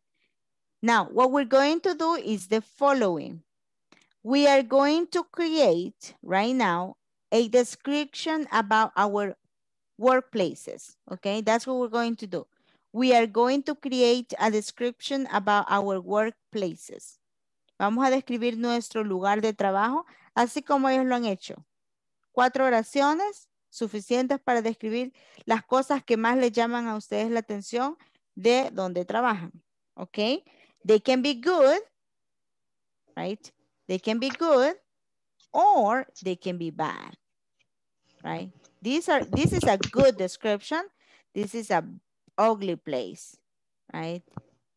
[SPEAKER 3] Now, what we're going to do is the following. We are going to create right now a description about our workplaces, okay? That's what we're going to do. We are going to create a description about our workplaces. Vamos a describir nuestro lugar de trabajo, así como ellos lo han hecho. Cuatro oraciones suficientes para describir las cosas que más les llaman a ustedes la atención de donde trabajan, ¿ok? They can be good, right? They can be good or they can be bad, right? These are, this is a good description. This is a ugly place, right?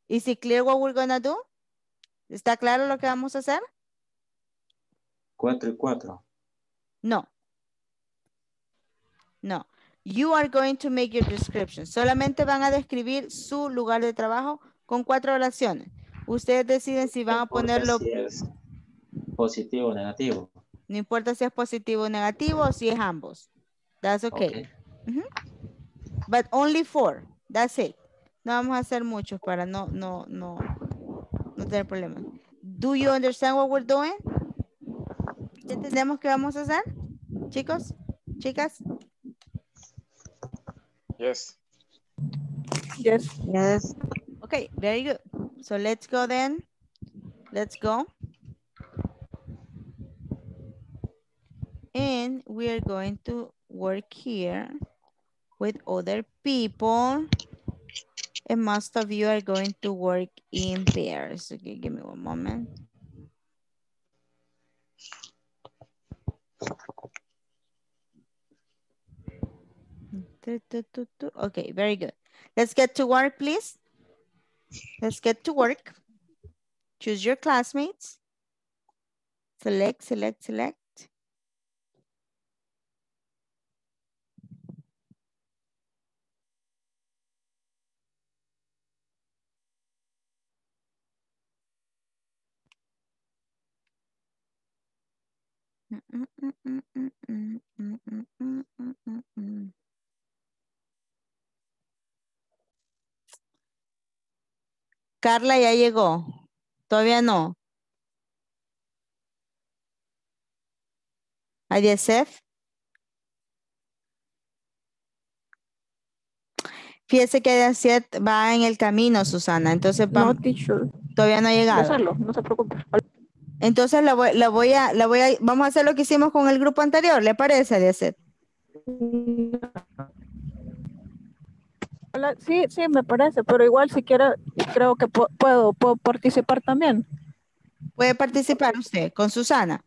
[SPEAKER 3] Is it clear what we're gonna do? ¿Está claro lo que vamos a hacer?
[SPEAKER 7] Cuatro y cuatro.
[SPEAKER 3] No. No. You are going to make your description. Solamente van a describir su lugar de trabajo con cuatro oraciones. Ustedes deciden si van a ponerlo,
[SPEAKER 7] Si es positivo o negativo.
[SPEAKER 3] no importa si es positivo o negativo o si es ambos. That's okay. But only four. That's it. No vamos a hacer muchos para no, no, no, no tener problemas. Do you understand what we're doing? ¿Ya ¿Entendemos qué vamos a hacer? Chicos, chicas.
[SPEAKER 14] Yes.
[SPEAKER 11] Yes.
[SPEAKER 6] Yes.
[SPEAKER 3] Okay, very good. So let's go then. Let's go. And we are going to work here with other people. And most of you are going to work in pairs. Okay, give me one moment. Okay, very good. Let's get to work, please. Let's get to work. Choose your classmates. Select, select, select. Carla ya llegó. Todavía no. Adiesef. Fíjese que Adiaset va en el camino, Susana. Entonces
[SPEAKER 11] No,
[SPEAKER 3] vamos.
[SPEAKER 11] teacher.
[SPEAKER 3] Todavía no ha llegado.
[SPEAKER 11] hacerlo, no se preocupe.
[SPEAKER 3] Entonces la voy, la voy a, la voy a, vamos a hacer lo que hicimos con el grupo anterior, ¿le parece, Adiaset?
[SPEAKER 11] Hola, Sí, sí, me parece, pero igual si quiere, creo que pu- puedo, puedo participar también.
[SPEAKER 3] Puede participar usted con Susana.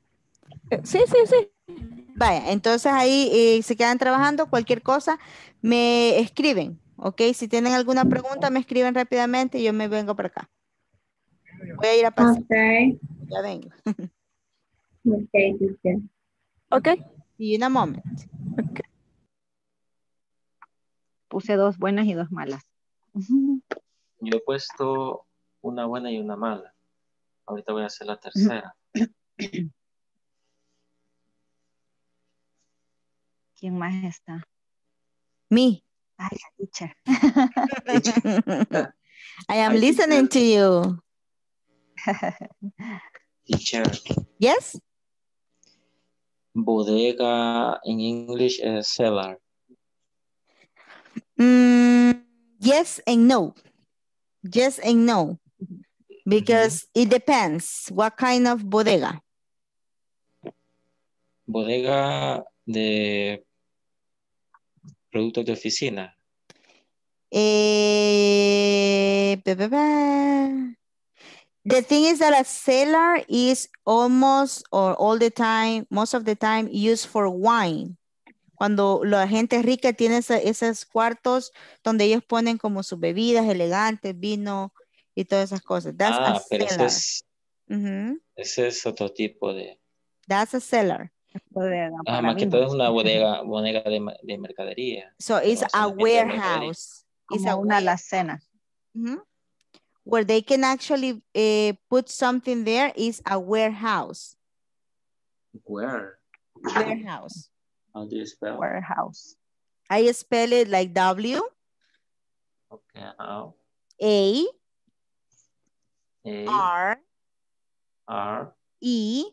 [SPEAKER 11] Eh, Sí, sí, sí.
[SPEAKER 3] Vaya, entonces ahí eh, se quedan trabajando, cualquier cosa, me escriben, ¿ok? Si tienen alguna pregunta, me escriben rápidamente y yo me vengo para acá. Voy a ir a pasar.
[SPEAKER 10] Okay.
[SPEAKER 3] Ya vengo. <laughs>
[SPEAKER 10] Okay, teacher.
[SPEAKER 11] Ok.
[SPEAKER 3] Y in a moment.
[SPEAKER 6] Puse dos buenas y dos malas. <laughs>
[SPEAKER 7] Yo he puesto una buena y una mala. Ahorita voy a hacer la tercera. <clears throat>
[SPEAKER 6] ¿Quién más está?
[SPEAKER 3] Me.
[SPEAKER 6] Ay, teacher. <laughs>
[SPEAKER 3] I am
[SPEAKER 7] Ay,
[SPEAKER 3] listening to you. <laughs>
[SPEAKER 7] Teacher,
[SPEAKER 3] Yes?
[SPEAKER 7] bodega in English is cellar.
[SPEAKER 3] Mm, yes and no. Yes and no. Because it depends what kind of bodega.
[SPEAKER 7] Bodega de productos de oficina.
[SPEAKER 3] Eh, ba, ba, ba. The thing is that a cellar is almost or all the time, most of the time used for wine. Cuando la gente rica tiene esa- esos cuartos donde ellos ponen como sus bebidas elegantes, vino y todas esas cosas. That's
[SPEAKER 7] ah,
[SPEAKER 3] a
[SPEAKER 7] pero ese es,
[SPEAKER 3] Ujú.
[SPEAKER 7] ese es otro tipo de...
[SPEAKER 3] That's a cellar.
[SPEAKER 6] Bodega
[SPEAKER 7] Ah, más que todo es una bodega, bodega de, mercadería.
[SPEAKER 3] So it's a warehouse. It's a
[SPEAKER 6] una alacena.
[SPEAKER 3] Mhm. Where they can actually eh, put something there is a warehouse.
[SPEAKER 7] Where?
[SPEAKER 3] Warehouse.
[SPEAKER 7] How do you spell?
[SPEAKER 6] Warehouse.
[SPEAKER 3] I spell it like W
[SPEAKER 7] Okay, how?
[SPEAKER 3] A
[SPEAKER 7] A
[SPEAKER 3] R
[SPEAKER 7] R
[SPEAKER 3] E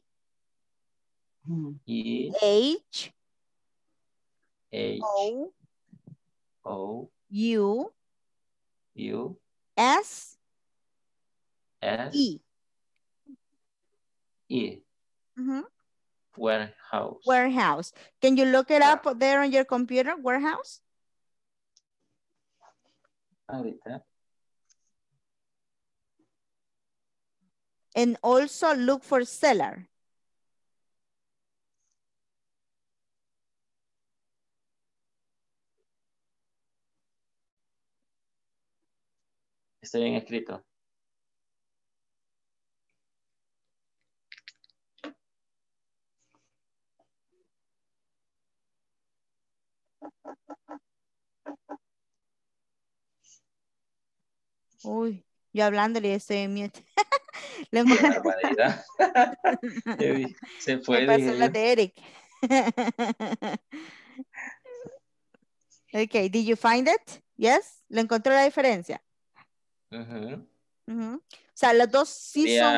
[SPEAKER 7] E
[SPEAKER 3] H
[SPEAKER 7] H
[SPEAKER 3] O
[SPEAKER 7] O
[SPEAKER 3] U
[SPEAKER 7] U
[SPEAKER 3] S
[SPEAKER 7] S
[SPEAKER 3] E.
[SPEAKER 7] E
[SPEAKER 3] Mhm.
[SPEAKER 7] Warehouse.
[SPEAKER 3] Warehouse. Can you look it up there on your computer? Warehouse.
[SPEAKER 7] Ahorita.
[SPEAKER 3] And also look for seller.
[SPEAKER 7] Está bien escrito.
[SPEAKER 3] Uy, yo hablándole y estoy en mute. Le <laughs>
[SPEAKER 7] Se fue.
[SPEAKER 3] Pasó la de Eric. <laughs> okay, did you find it? Yes? ¿Le encontró la diferencia?
[SPEAKER 7] Ujú.
[SPEAKER 3] Ujú. O sea, los dos sí son,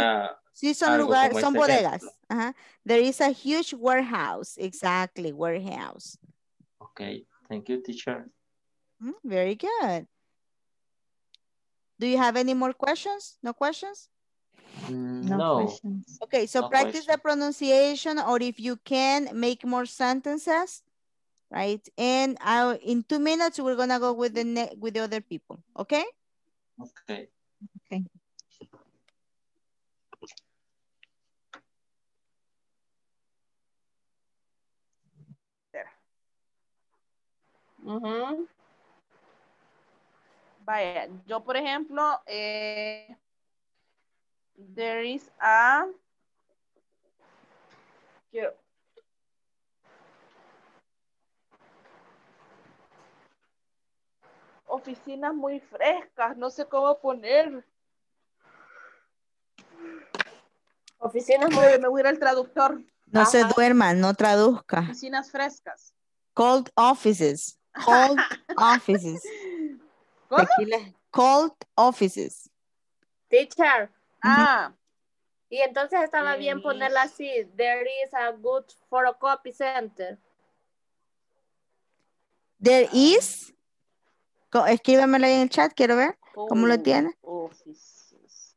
[SPEAKER 3] sí son lugares, son
[SPEAKER 7] este
[SPEAKER 3] bodegas. Ajá. There is a huge warehouse. Exactly, warehouse.
[SPEAKER 7] Okay, thank you, teacher.
[SPEAKER 3] Mm, very good. Do you have any more questions? No questions?
[SPEAKER 7] Mm,
[SPEAKER 6] No,
[SPEAKER 7] no.
[SPEAKER 6] questions.
[SPEAKER 3] Okay, so
[SPEAKER 7] No
[SPEAKER 3] practice the pronunciation or if you can, make more sentences, right? And I'll, in two minutes, we're gonna go with the ne with the other people, okay?
[SPEAKER 7] Okay.
[SPEAKER 6] Okay.
[SPEAKER 9] Ujú. Vaya, yo por ejemplo, eh, there is a quiero- oficinas muy frescas, no sé cómo poner.
[SPEAKER 4] Oficinas muy...
[SPEAKER 9] Me, voy a ir al traductor.
[SPEAKER 3] No se
[SPEAKER 4] Ajá.
[SPEAKER 3] duerma, no traduzca.
[SPEAKER 9] Oficinas frescas.
[SPEAKER 3] Cold offices, cold <laughs> offices.
[SPEAKER 9] ¿Cómo?
[SPEAKER 3] Cold offices.
[SPEAKER 4] Teacher.
[SPEAKER 9] Ah,
[SPEAKER 4] Y entonces estaba
[SPEAKER 9] There
[SPEAKER 4] bien ponerla
[SPEAKER 9] is-
[SPEAKER 4] así. There is a good photocopy center.
[SPEAKER 3] There is, escríbamelo ahí en el chat, quiero ver cómo lo tiene.
[SPEAKER 9] Offices.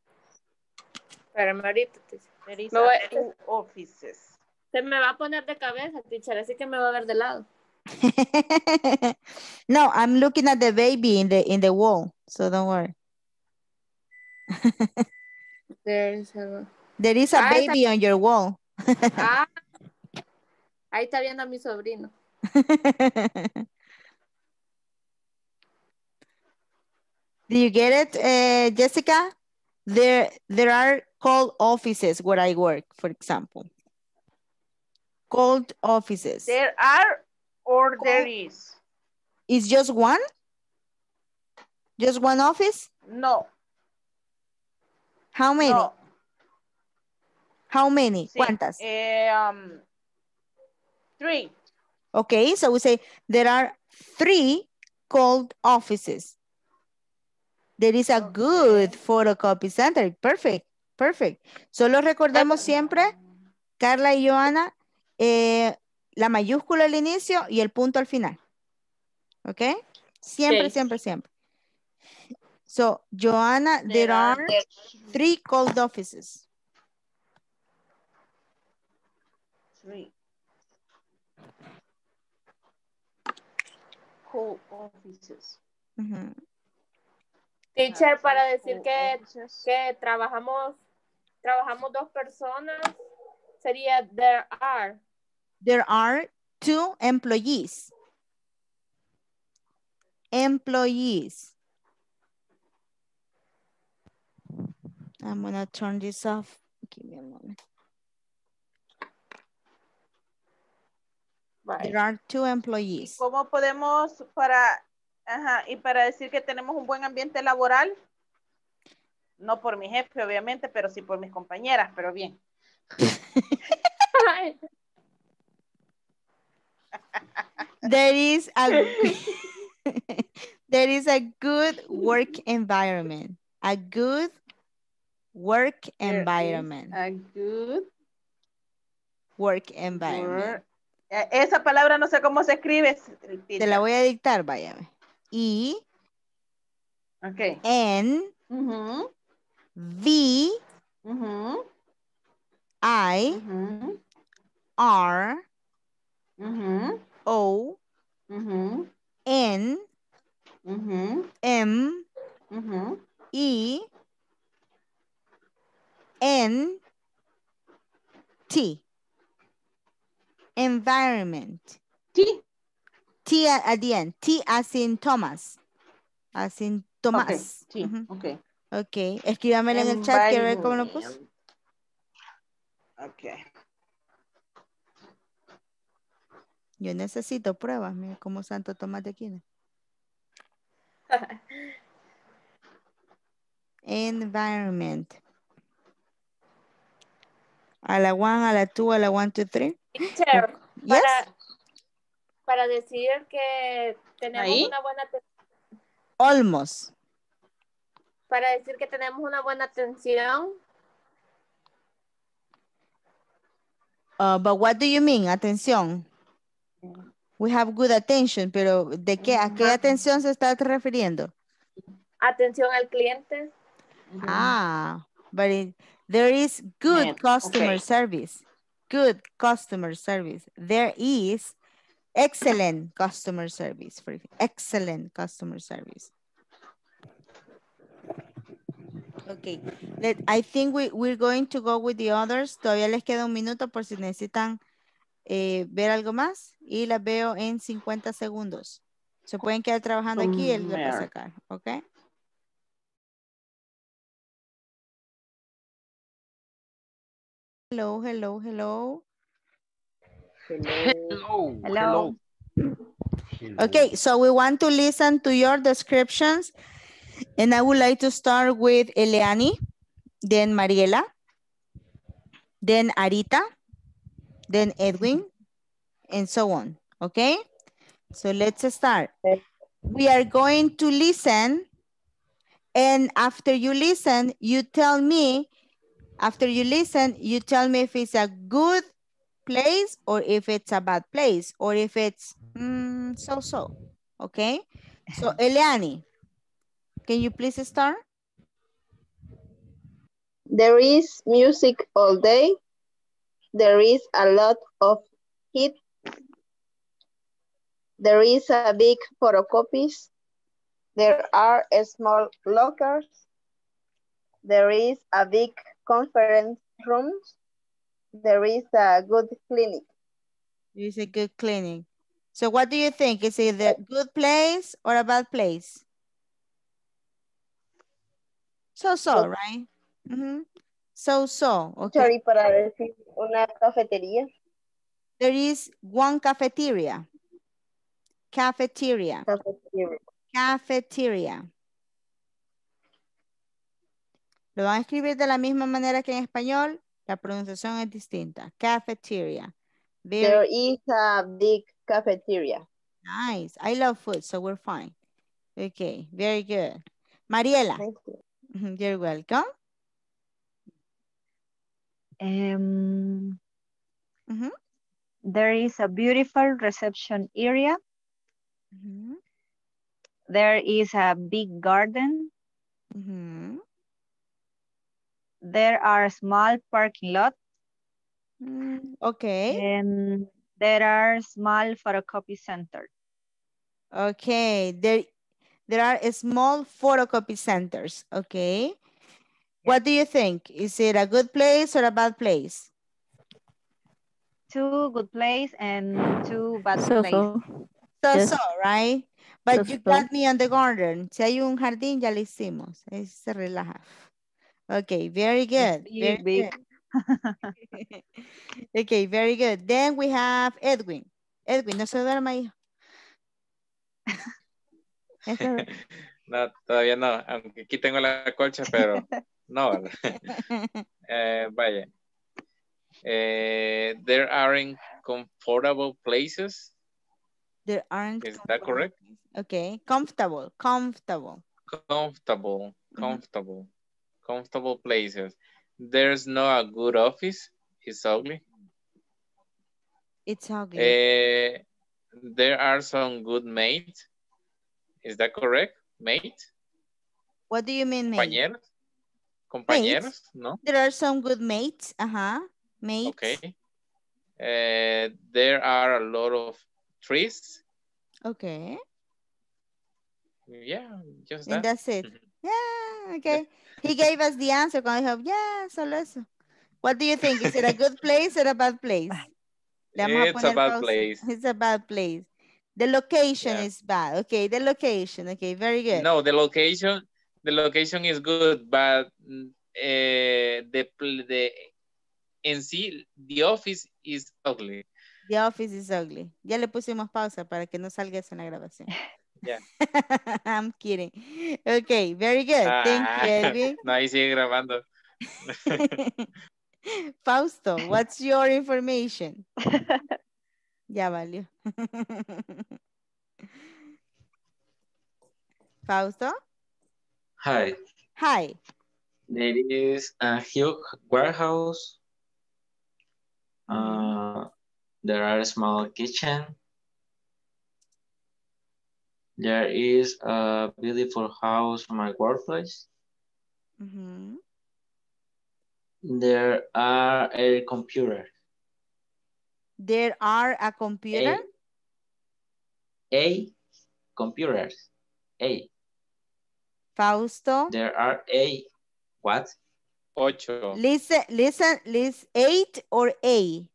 [SPEAKER 4] Espérame ahorita.
[SPEAKER 9] There is
[SPEAKER 4] Me voy-
[SPEAKER 9] offices.
[SPEAKER 4] Se me va a poner de cabeza, teacher, así que me va a ver de lado. <laughs>
[SPEAKER 3] no, I'm looking at the baby in the in the wall, so don't worry. <laughs>
[SPEAKER 4] There is a-
[SPEAKER 3] There is a
[SPEAKER 4] Ah, está-
[SPEAKER 3] baby on your wall. <laughs>
[SPEAKER 4] Ah, ahí está viendo a mi sobrino.
[SPEAKER 3] Do you get it, uh, Jessica? There, there are cold offices where I work, for example. Cold offices.
[SPEAKER 9] There are or there is.
[SPEAKER 3] Is just one? Just one office?
[SPEAKER 9] No.
[SPEAKER 3] How many?
[SPEAKER 9] No.
[SPEAKER 3] How many?
[SPEAKER 9] Sí,
[SPEAKER 3] ¿Cuántas?
[SPEAKER 9] eh, um, three.
[SPEAKER 3] Okay, so we say there are three cold offices. There is a good photocopy center. Perfect, perfect. Solo recordemos siempre, Carla y Joana, eh, la mayúscula al inicio y el punto al final. ¿Ok? Siempre, siempre, siempre. So, Joanna, there are three cold offices.
[SPEAKER 9] Three.
[SPEAKER 3] Ujú.
[SPEAKER 4] Teacher, para decir que, que trabajamos, trabajamos dos personas, sería there are.
[SPEAKER 3] There are two employees. Employees. I'm gonna turn this off. Give me a moment. There are two employees.
[SPEAKER 9] ¿Cómo podemos para, ajá, y para decir que tenemos un buen ambiente laboral? No por mi jefe, obviamente, pero sí por mis compañeras, pero bien. <laughs>
[SPEAKER 3] There is a <laughs> there is a good work environment. A good work
[SPEAKER 9] There
[SPEAKER 3] environment.
[SPEAKER 9] A good
[SPEAKER 3] Work environment.
[SPEAKER 9] work- Eh, Esa palabra no sé cómo se escribe.
[SPEAKER 3] Te la voy a dictar, váyame. E
[SPEAKER 9] Ok.
[SPEAKER 3] N V I
[SPEAKER 9] ujú,
[SPEAKER 3] R O
[SPEAKER 9] ujú,
[SPEAKER 3] N
[SPEAKER 9] ujú,
[SPEAKER 3] M
[SPEAKER 9] ujú.
[SPEAKER 3] E N T. Environment.
[SPEAKER 9] T.
[SPEAKER 3] T at, the end. T as in Thomas. As in Tomás.
[SPEAKER 14] sí,
[SPEAKER 3] Ujú.
[SPEAKER 14] ok.
[SPEAKER 3] Ok, escríbamelo en el chat, quiero ver cómo lo puso.
[SPEAKER 14] Ok.
[SPEAKER 3] Yo necesito pruebas, mira, como Santo Tomás de Aquino. Environment. A la one, a la two, a la one, two, three.
[SPEAKER 4] Teacher,
[SPEAKER 3] Yes.
[SPEAKER 4] para, para decir que tenemos
[SPEAKER 3] Ahí.
[SPEAKER 4] una buena
[SPEAKER 3] Almost.
[SPEAKER 4] para decir que tenemos una buena atención,
[SPEAKER 3] Uh, but what do you mean? Atención. We have good attention, pero ¿de qué? ¿A qué atención se está refiriendo?
[SPEAKER 4] atención al cliente,
[SPEAKER 3] Ah, but it- there is good
[SPEAKER 14] Net,
[SPEAKER 3] customer
[SPEAKER 14] okay.
[SPEAKER 3] service. Good customer service. There is excellent customer service. For excellent customer service. Okay, let, I think we, we're going to go with the others. Todavía les queda un minuto por si necesitan eh, ver algo más. Y las veo en 50 segundos. Se pueden quedar trabajando aquí y él
[SPEAKER 14] Comer.
[SPEAKER 3] sacar. Ok. Hello, hello, hello.
[SPEAKER 5] Hello.
[SPEAKER 6] Hello.
[SPEAKER 3] Okay, so we want to listen to your descriptions. And I would like to start with Eleani, then Mariela, then Arita, then Edwin, and so on, okay? So let's start. We are going to listen, and after you listen, you tell me, after you listen, you tell me if it's a good place or if it's a bad place or if it's mm, so-so, okay? So <laughs> Eliani, can you please start?
[SPEAKER 10] There is music all day. There is a lot of heat. There is a big photocopies. There are small lockers. There is a big conference room. There is a good clinic.
[SPEAKER 3] It's a good clinic. So what do you think? Is it a good place or a bad place? So-so, right? Mm-hmm. Mhm. So-so, okay.
[SPEAKER 10] Sorry, para decir una cafetería.
[SPEAKER 3] There is one cafeteria. Cafeteria.
[SPEAKER 10] Cafetería.
[SPEAKER 3] Cafeteria. Lo van a escribir de la misma manera que en español. La pronunciación es distinta. Cafeteria. Very
[SPEAKER 10] There is a big cafeteria.
[SPEAKER 3] nice. I love food, so we're fine. Okay, very good. Mariela.
[SPEAKER 10] Thank you.
[SPEAKER 3] You're welcome.
[SPEAKER 6] Um,
[SPEAKER 3] Mhm.
[SPEAKER 6] there is a beautiful reception area.
[SPEAKER 3] Mhm,
[SPEAKER 6] There is a big garden.
[SPEAKER 3] mhm.
[SPEAKER 6] There are small parking lots.
[SPEAKER 3] Mm, Okay,
[SPEAKER 6] And there are small photocopy centers.
[SPEAKER 3] okay. There, there are small photocopy centers. Okay. What do you think? Is it a good place or a bad place?
[SPEAKER 6] Two good place and two bad
[SPEAKER 11] So,
[SPEAKER 6] place.
[SPEAKER 11] so.
[SPEAKER 3] So,
[SPEAKER 11] Yes.
[SPEAKER 3] so, right? But you
[SPEAKER 11] So-so.
[SPEAKER 3] got me on the garden. Si hay un jardín, ya lo hicimos. Ahí se relaja. Okay, very good. very
[SPEAKER 6] big.
[SPEAKER 3] good. <laughs> okay, very good. Then we have Edwin. Edwin, no se duerma, hijo. <laughs> <laughs>
[SPEAKER 15] No, todavía no, aunque aquí tengo la colcha, pero no. <laughs> Eh, vaya. Eh, there aren't comfortable places.
[SPEAKER 3] There aren't.
[SPEAKER 15] Is that correct?
[SPEAKER 3] Okay, comfortable, comfortable.
[SPEAKER 15] Comfortable, comfortable, comfortable places. There's no a good office. It's ugly.
[SPEAKER 3] It's ugly.
[SPEAKER 15] Eh, there are some good mates. Is that correct? Mate?
[SPEAKER 3] What do you mean, mate?
[SPEAKER 15] Compañeros? Compañeros, ¿no?
[SPEAKER 3] There are some good mates. Uh-huh. Mates.
[SPEAKER 15] Okay. Uh, there are a lot of trees.
[SPEAKER 3] Okay.
[SPEAKER 15] Yeah, just that.
[SPEAKER 3] And that's it. Yeah, okay. He gave us the answer cuando dijo, yeah, solo eso. What do you think? Is it a good place or a bad place?
[SPEAKER 15] It's a bad place.
[SPEAKER 3] It's a bad place. The location
[SPEAKER 15] Yeah.
[SPEAKER 3] is bad. Okay, the location. Okay, very good.
[SPEAKER 15] No, the location, the location is good, but mm, eh, the the en sí, the office is ugly.
[SPEAKER 3] The office is ugly. Ya le pusimos pausa para que no salga eso en la grabación. <laughs>
[SPEAKER 15] Yeah. <laughs>
[SPEAKER 3] I'm kidding. Okay, very good. Thank
[SPEAKER 15] Ah,
[SPEAKER 3] you, Edwin. <laughs>
[SPEAKER 15] no, ahí sigue grabando.
[SPEAKER 3] Fausto, what's your information? ya valió. Fausto?
[SPEAKER 7] Hi.
[SPEAKER 3] Hi.
[SPEAKER 7] There is a huge warehouse. Uh, there are a small kitchen. There is a beautiful house my workplace.
[SPEAKER 3] Mhm.
[SPEAKER 7] There are a computer.
[SPEAKER 3] There are a computer.
[SPEAKER 7] A computers. A.
[SPEAKER 3] Fausto.
[SPEAKER 7] There are a what?
[SPEAKER 15] Ocho.
[SPEAKER 3] Listen, listen, listen. Eight or A?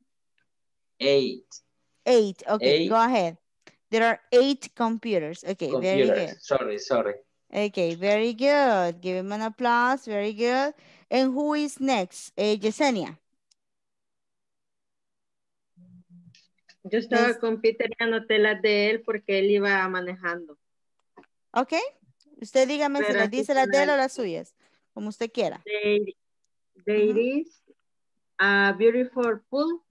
[SPEAKER 7] Eight
[SPEAKER 3] Eight. Okay,
[SPEAKER 7] Eight.
[SPEAKER 3] go ahead. There are eight computers. Okay, very good.
[SPEAKER 7] Sorry, sorry.
[SPEAKER 3] Okay, very good. Give him an applause. Very good. And who is next? Eh, Yesenia.
[SPEAKER 12] Yo estaba
[SPEAKER 3] Es-
[SPEAKER 12] con Peter y anoté las de él porque él iba manejando.
[SPEAKER 3] Ok. Usted dígame si
[SPEAKER 12] así
[SPEAKER 3] dice las de él o las suyas. Como usted quiera.
[SPEAKER 12] There, there is a beautiful pool.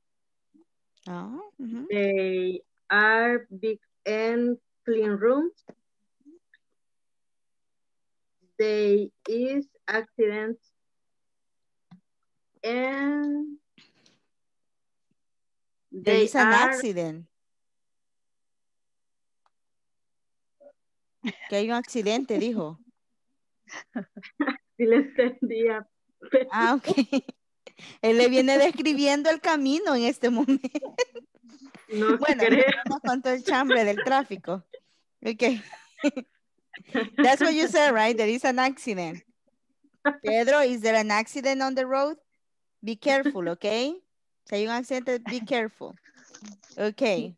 [SPEAKER 3] Ah.
[SPEAKER 12] They are big and clean rooms. There is accidents and
[SPEAKER 3] There
[SPEAKER 12] they
[SPEAKER 3] is an
[SPEAKER 12] are
[SPEAKER 3] accident. Que hay un accidente, dijo. <laughs>
[SPEAKER 12] si le entendía.
[SPEAKER 3] Ah, ok. Él le viene describiendo el camino en este momento.
[SPEAKER 12] No
[SPEAKER 3] Bueno, no contó el chambre del tráfico. Ok. That's what you said, right? There is an accident. Pedro, is there an accident on the road? Be careful, okay? Si hay un accidente, be careful. Okay.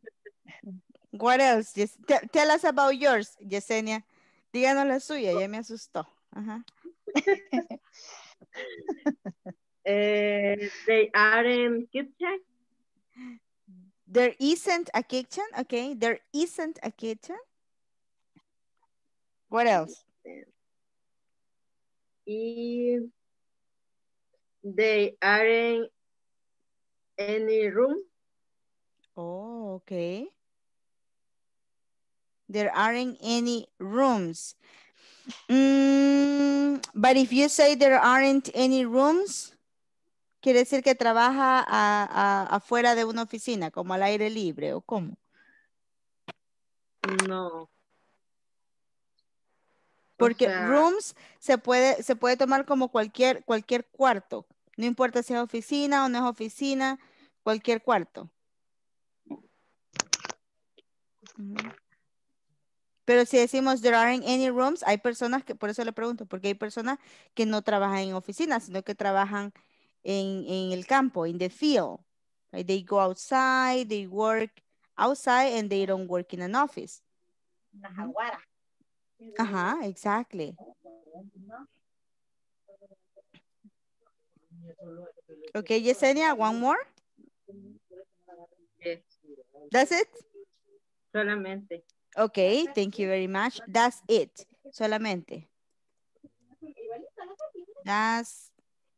[SPEAKER 3] What else? Yes- te- tell us about yours, Yesenia. Díganos la suya, ya me asustó. Ajá. <laughs>
[SPEAKER 12] Eh, they are in kitchen.
[SPEAKER 3] There isn't a kitchen, okay? There isn't a kitchen. What else?
[SPEAKER 12] Y they are in any room.
[SPEAKER 3] Oh, okay. There aren't any rooms. Mm, but if you say there aren't any rooms, quiere decir que trabaja a- a- afuera de una oficina, como al aire libre, ¿o cómo?
[SPEAKER 12] No.
[SPEAKER 3] Porque
[SPEAKER 12] sea-
[SPEAKER 3] rooms se puede, se puede tomar como cualquier, cualquier cuarto. No importa si es oficina o no es oficina, cualquier cuarto. Pero si decimos there aren't any rooms, hay personas que, por eso le pregunto, porque hay personas que no trabajan en oficinas, sino que trabajan en, en el campo, in the field. They go outside, they work outside and they don't work in an office. Ajá, exactly. Okay, Yesenia, one more?
[SPEAKER 12] Yes.
[SPEAKER 3] That's it?
[SPEAKER 12] Solamente.
[SPEAKER 3] Okay, thank you very much. That's it. Solamente. That's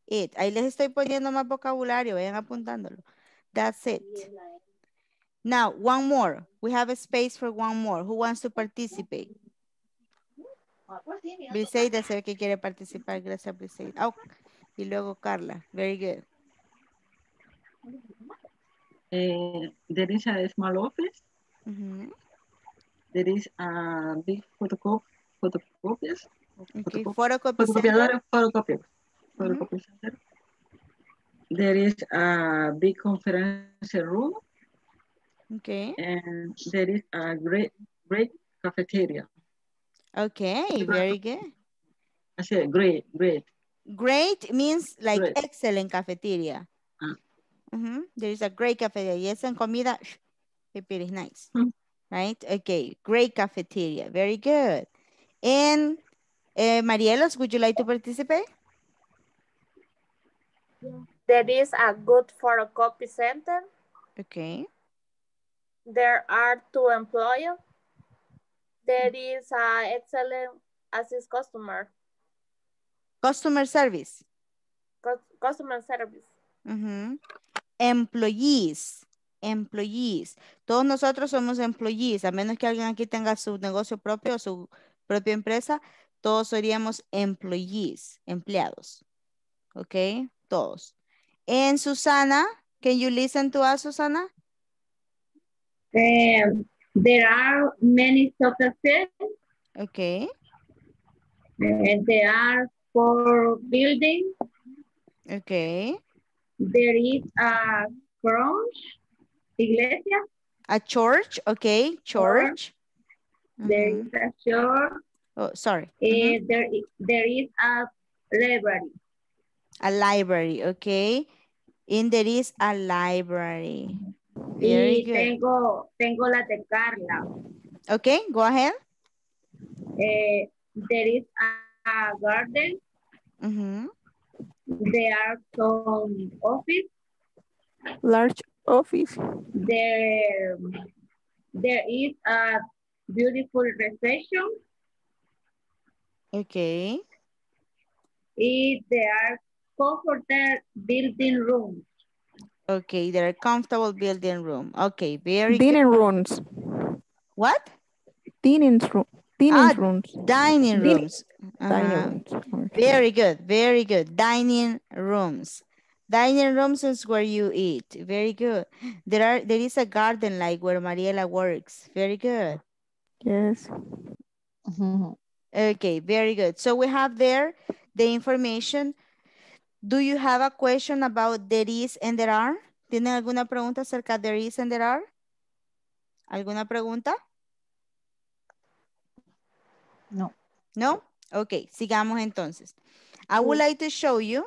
[SPEAKER 3] it. Ahí les estoy poniendo más vocabulario, vayan apuntándolo. That's it. Now, one more. We have a space for one more. Who wants to participate? Briseida se ve que quiere participar. Gracias, Briseida. Oh, y luego Carla. Very good.
[SPEAKER 8] Eh, there is a small office.
[SPEAKER 3] Ujú.
[SPEAKER 8] There is a big photocop photocopies.
[SPEAKER 3] Okay,
[SPEAKER 8] Photocop-
[SPEAKER 3] photocopy center.
[SPEAKER 8] Photocopiadora, photocopy. Photocopy center. There is a big conference room
[SPEAKER 3] Okay.
[SPEAKER 8] and there is a great great cafeteria.
[SPEAKER 3] Okay, very good.
[SPEAKER 8] I said great, great.
[SPEAKER 3] Great means like
[SPEAKER 8] Great.
[SPEAKER 3] excellent cafeteria.
[SPEAKER 8] Ah.
[SPEAKER 3] Ujú, There is a great cafeteria. Y esa en comida, it is nice.
[SPEAKER 8] Mm.
[SPEAKER 3] Right? Okay, great cafeteria, very good. And uh, Marielos, would you like to participate?
[SPEAKER 4] There is a good photocopy center.
[SPEAKER 3] Okay.
[SPEAKER 4] There are two employees. There is a excellent assist customer.
[SPEAKER 3] Customer service.
[SPEAKER 4] Cus- Customer service.
[SPEAKER 3] Ujú. Employees. Employees. Todos nosotros somos employees, a menos que alguien aquí tenga su negocio propio o su propia empresa, todos seríamos employees, empleados. ¿Ok? Todos. En Susana, can you listen to us, Susana?
[SPEAKER 16] Um, there are many surfaces.
[SPEAKER 3] Okay.
[SPEAKER 16] and there are four buildings.
[SPEAKER 3] Okay.
[SPEAKER 16] There is a church, iglesia.
[SPEAKER 3] A church, okay, church.
[SPEAKER 16] There
[SPEAKER 3] Mhm.
[SPEAKER 16] is a church.
[SPEAKER 3] Oh, sorry.
[SPEAKER 16] and there, i- there is a library.
[SPEAKER 3] A library, okay. And there is a library. Very
[SPEAKER 16] y
[SPEAKER 3] good.
[SPEAKER 16] tengo, tengo la de Carla.
[SPEAKER 3] Okay, go ahead.
[SPEAKER 16] Eh, there is a, a garden.
[SPEAKER 3] Mhm.
[SPEAKER 16] There are some office.
[SPEAKER 11] Large office.
[SPEAKER 16] There, there is a beautiful reception.
[SPEAKER 3] Okay.
[SPEAKER 16] Y there are comfortable building rooms.
[SPEAKER 3] Okay, there are comfortable building room. Okay, very
[SPEAKER 11] Dining
[SPEAKER 3] good.
[SPEAKER 11] rooms.
[SPEAKER 3] What?
[SPEAKER 11] Dining room. Dining
[SPEAKER 3] Ah,
[SPEAKER 11] rooms.
[SPEAKER 3] Dining
[SPEAKER 11] Dining-
[SPEAKER 3] rooms.
[SPEAKER 11] Dining
[SPEAKER 3] Uh-huh.
[SPEAKER 11] rooms.
[SPEAKER 3] Very good, very good. Dining rooms. Dining rooms is where you eat. Very good. There are there is a garden like where Mariela works. Very good.
[SPEAKER 11] Yes. <laughs>
[SPEAKER 3] Okay, very good. So we have there the information. Do you have a question about there is and there are? ¿Tienen alguna pregunta acerca de there is and there are? ¿Alguna pregunta?
[SPEAKER 6] No.
[SPEAKER 3] No? Ok, sigamos entonces. I would like to show you,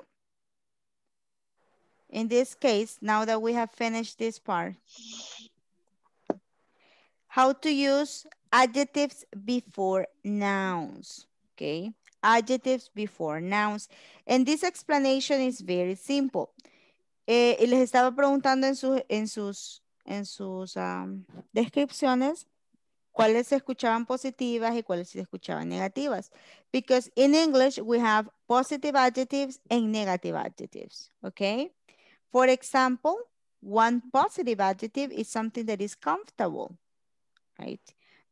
[SPEAKER 3] in this case, now that we have finished this part, how to use adjectives before nouns, okay? Adjectives before nouns. And this explanation is very simple. Eh, y les estaba preguntando en, sus en sus, en sus am, descripciones cuáles se escuchaban positivas y cuáles se escuchaban negativas. Because in English, we have positive adjectives and negative adjectives, okay? For example, one positive adjective is something that is comfortable, right?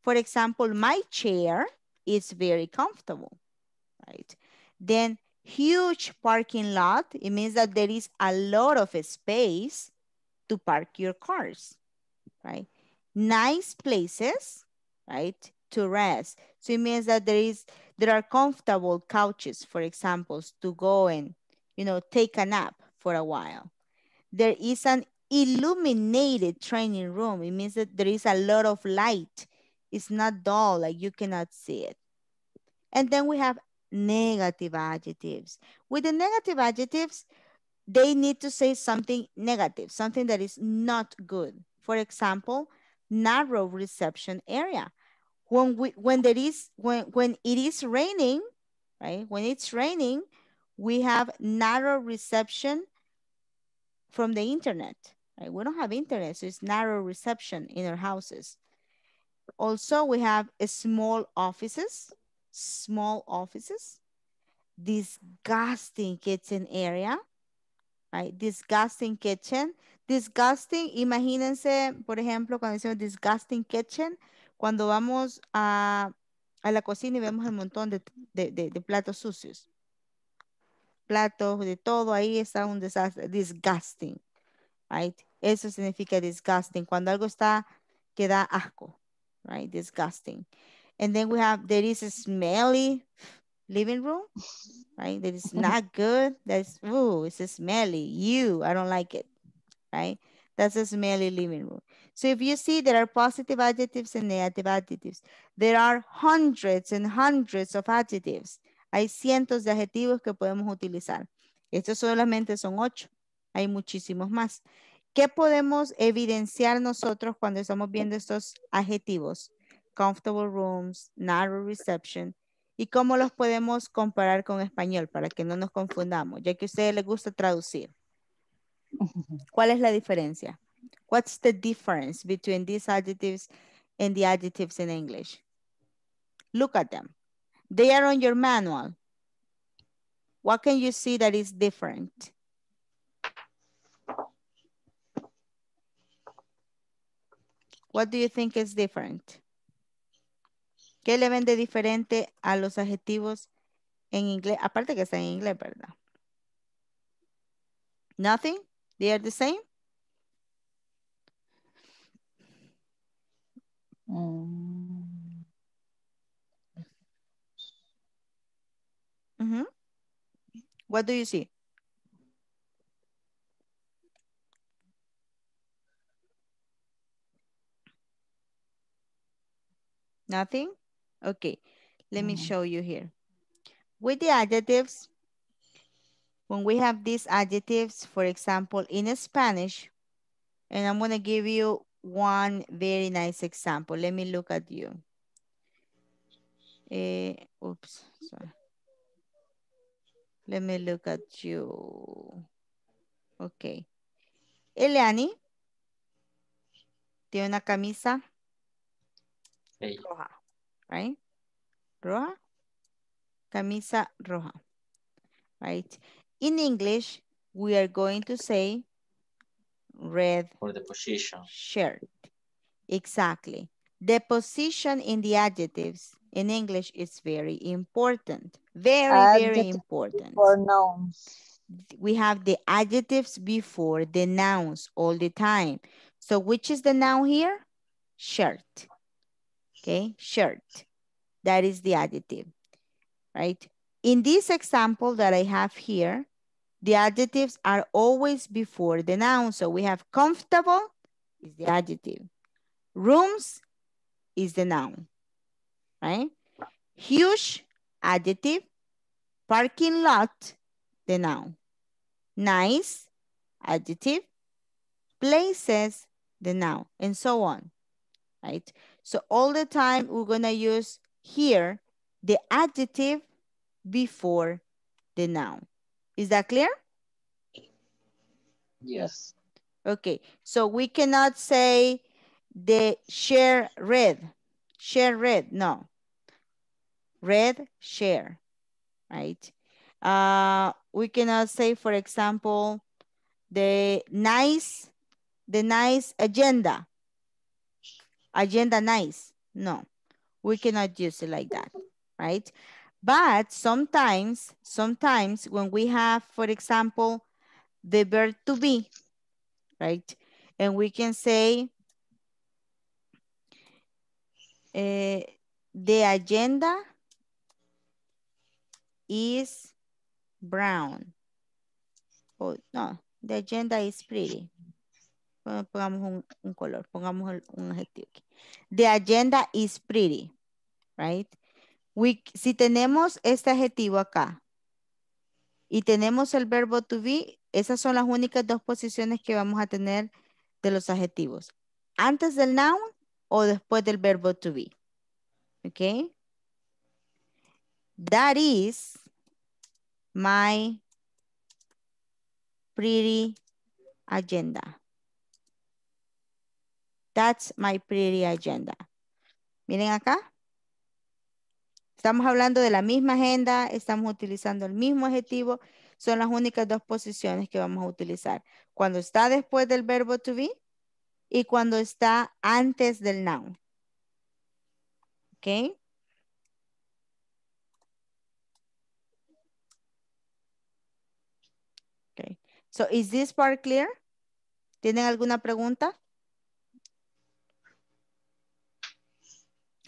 [SPEAKER 3] For example, my chair is very comfortable, right? Then huge parking lot, it means that there is a lot of space to park your cars, right? Nice places, right? To rest. So it means that there is there are comfortable couches, for example, to go and you know take a nap for a while. There is an illuminated training room. It means that there is a lot of light. It's not dull, like you cannot see it. And then we have negative adjectives. With the negative adjectives, they need to say something negative, something that is not good. For example, narrow reception area. When we when there is when when it is raining, right? When it's raining, we have narrow reception from the internet. Right? We don't have internet, so it's narrow reception in our houses. Also, we have small offices, small offices, disgusting kitchen area, right? Disgusting kitchen. Disgusting, imagínense, por ejemplo, cuando decimos disgusting kitchen, cuando vamos a, a la cocina y vemos el montón de, de- de- de platos sucios. Platos, de todo, ahí está un desastre. Disgusting, right? Eso significa disgusting. Cuando algo está, que da asco, right? Disgusting. And then we have, there is a smelly living room, right? That is not <laughs> good. That's, ooh, it's smelly. You, I don't like it, right? That's a smelly living room. So if you see there are positive adjectives and negative adjectives, there are hundreds and hundreds of adjectives. Hay cientos de adjetivos que podemos utilizar. Estos solamente son ocho. Hay muchísimos más. ¿Qué podemos evidenciar nosotros cuando estamos viendo estos adjetivos? Comfortable rooms, narrow reception. ¿Y cómo los podemos comparar con español para que no nos confundamos? Ya que a ustedes les gusta traducir. <laughs> ¿Cuál es la diferencia? What's the difference between these adjectives and the adjectives in English? Look at them. They are on your manual. What can you see that is different? What do you think is different? ¿Qué le ven de diferente a los adjetivos en inglés? Aparte que está en inglés, ¿verdad? Nothing? They are the same?
[SPEAKER 6] Mm,
[SPEAKER 3] Mhm. What do you see? Nothing? Okay, let me show you here. With the adjectives, when we have these adjectives, for example, in Spanish, and I'm gonna give you one very nice example. Let me look at you. Eh, oops, sorry. Let me look at you. Okay. Eliani tiene una camisa
[SPEAKER 7] Hey.
[SPEAKER 3] roja, right? Roja. Camisa roja, right? In English, we are going to say red
[SPEAKER 7] For the position.
[SPEAKER 3] shirt. Exactly. The position in the adjectives in English is very important. Very, very important.
[SPEAKER 6] For nouns.
[SPEAKER 3] We have the adjectives before the nouns all the time. So which is the noun here? Shirt. Okay, shirt. That is the adjective, right? In this example that I have here, the adjectives are always before the noun. So we have comfortable is the adjective. Rooms is the noun, right? Huge, adjective. Parking lot, the noun. Nice, adjective. Places, the noun, and so on, right? So all the time we're gonna use here the adjective before the noun. Is that clear?
[SPEAKER 7] Yes.
[SPEAKER 3] Okay, so we cannot say the share red, share red, no. Red, share, right? Uh, we cannot say, for example, the nice, the nice agenda. Agenda nice, no. We cannot use it like that, right? But sometimes, sometimes when we have, for example, the verb to be, right? And we can say eh, the agenda is brown. Oh, no, the agenda is pretty. Pongamos un, color, pongamos un adjetivo aquí. The agenda is pretty, right? We, si tenemos este adjetivo acá y tenemos el verbo to be, esas son las únicas dos posiciones que vamos a tener de los adjetivos. Antes del noun o después del verbo to be. ¿Ok? That is my pretty agenda. That's my pretty agenda. Miren acá. Estamos hablando de la misma agenda, estamos utilizando el mismo adjetivo, son las únicas dos posiciones que vamos a utilizar. Cuando está después del verbo to be y cuando está antes del noun. ¿Ok? Okay. So is this part clear? ¿Tienen alguna pregunta?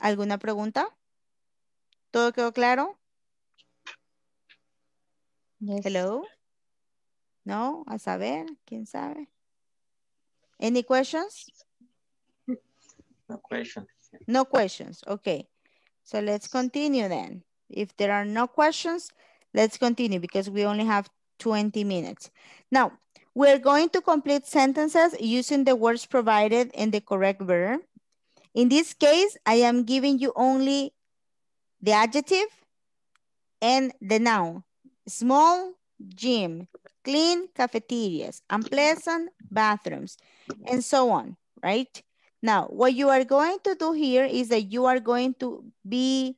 [SPEAKER 3] ¿Alguna pregunta? ¿Todo quedó claro? Hello? No, a saber, quién sabe. Any questions?
[SPEAKER 7] No questions.
[SPEAKER 3] No questions. Okay. So let's continue then. If there are no questions, let's continue because we only have 20 minutes. Now, We're going to complete sentences using the words provided in the correct verb. In this case, I am giving you only the adjective and the noun. Small gym, clean cafeterias, unpleasant bathrooms, and so on, right? Now, what you are going to do here is that you are going to be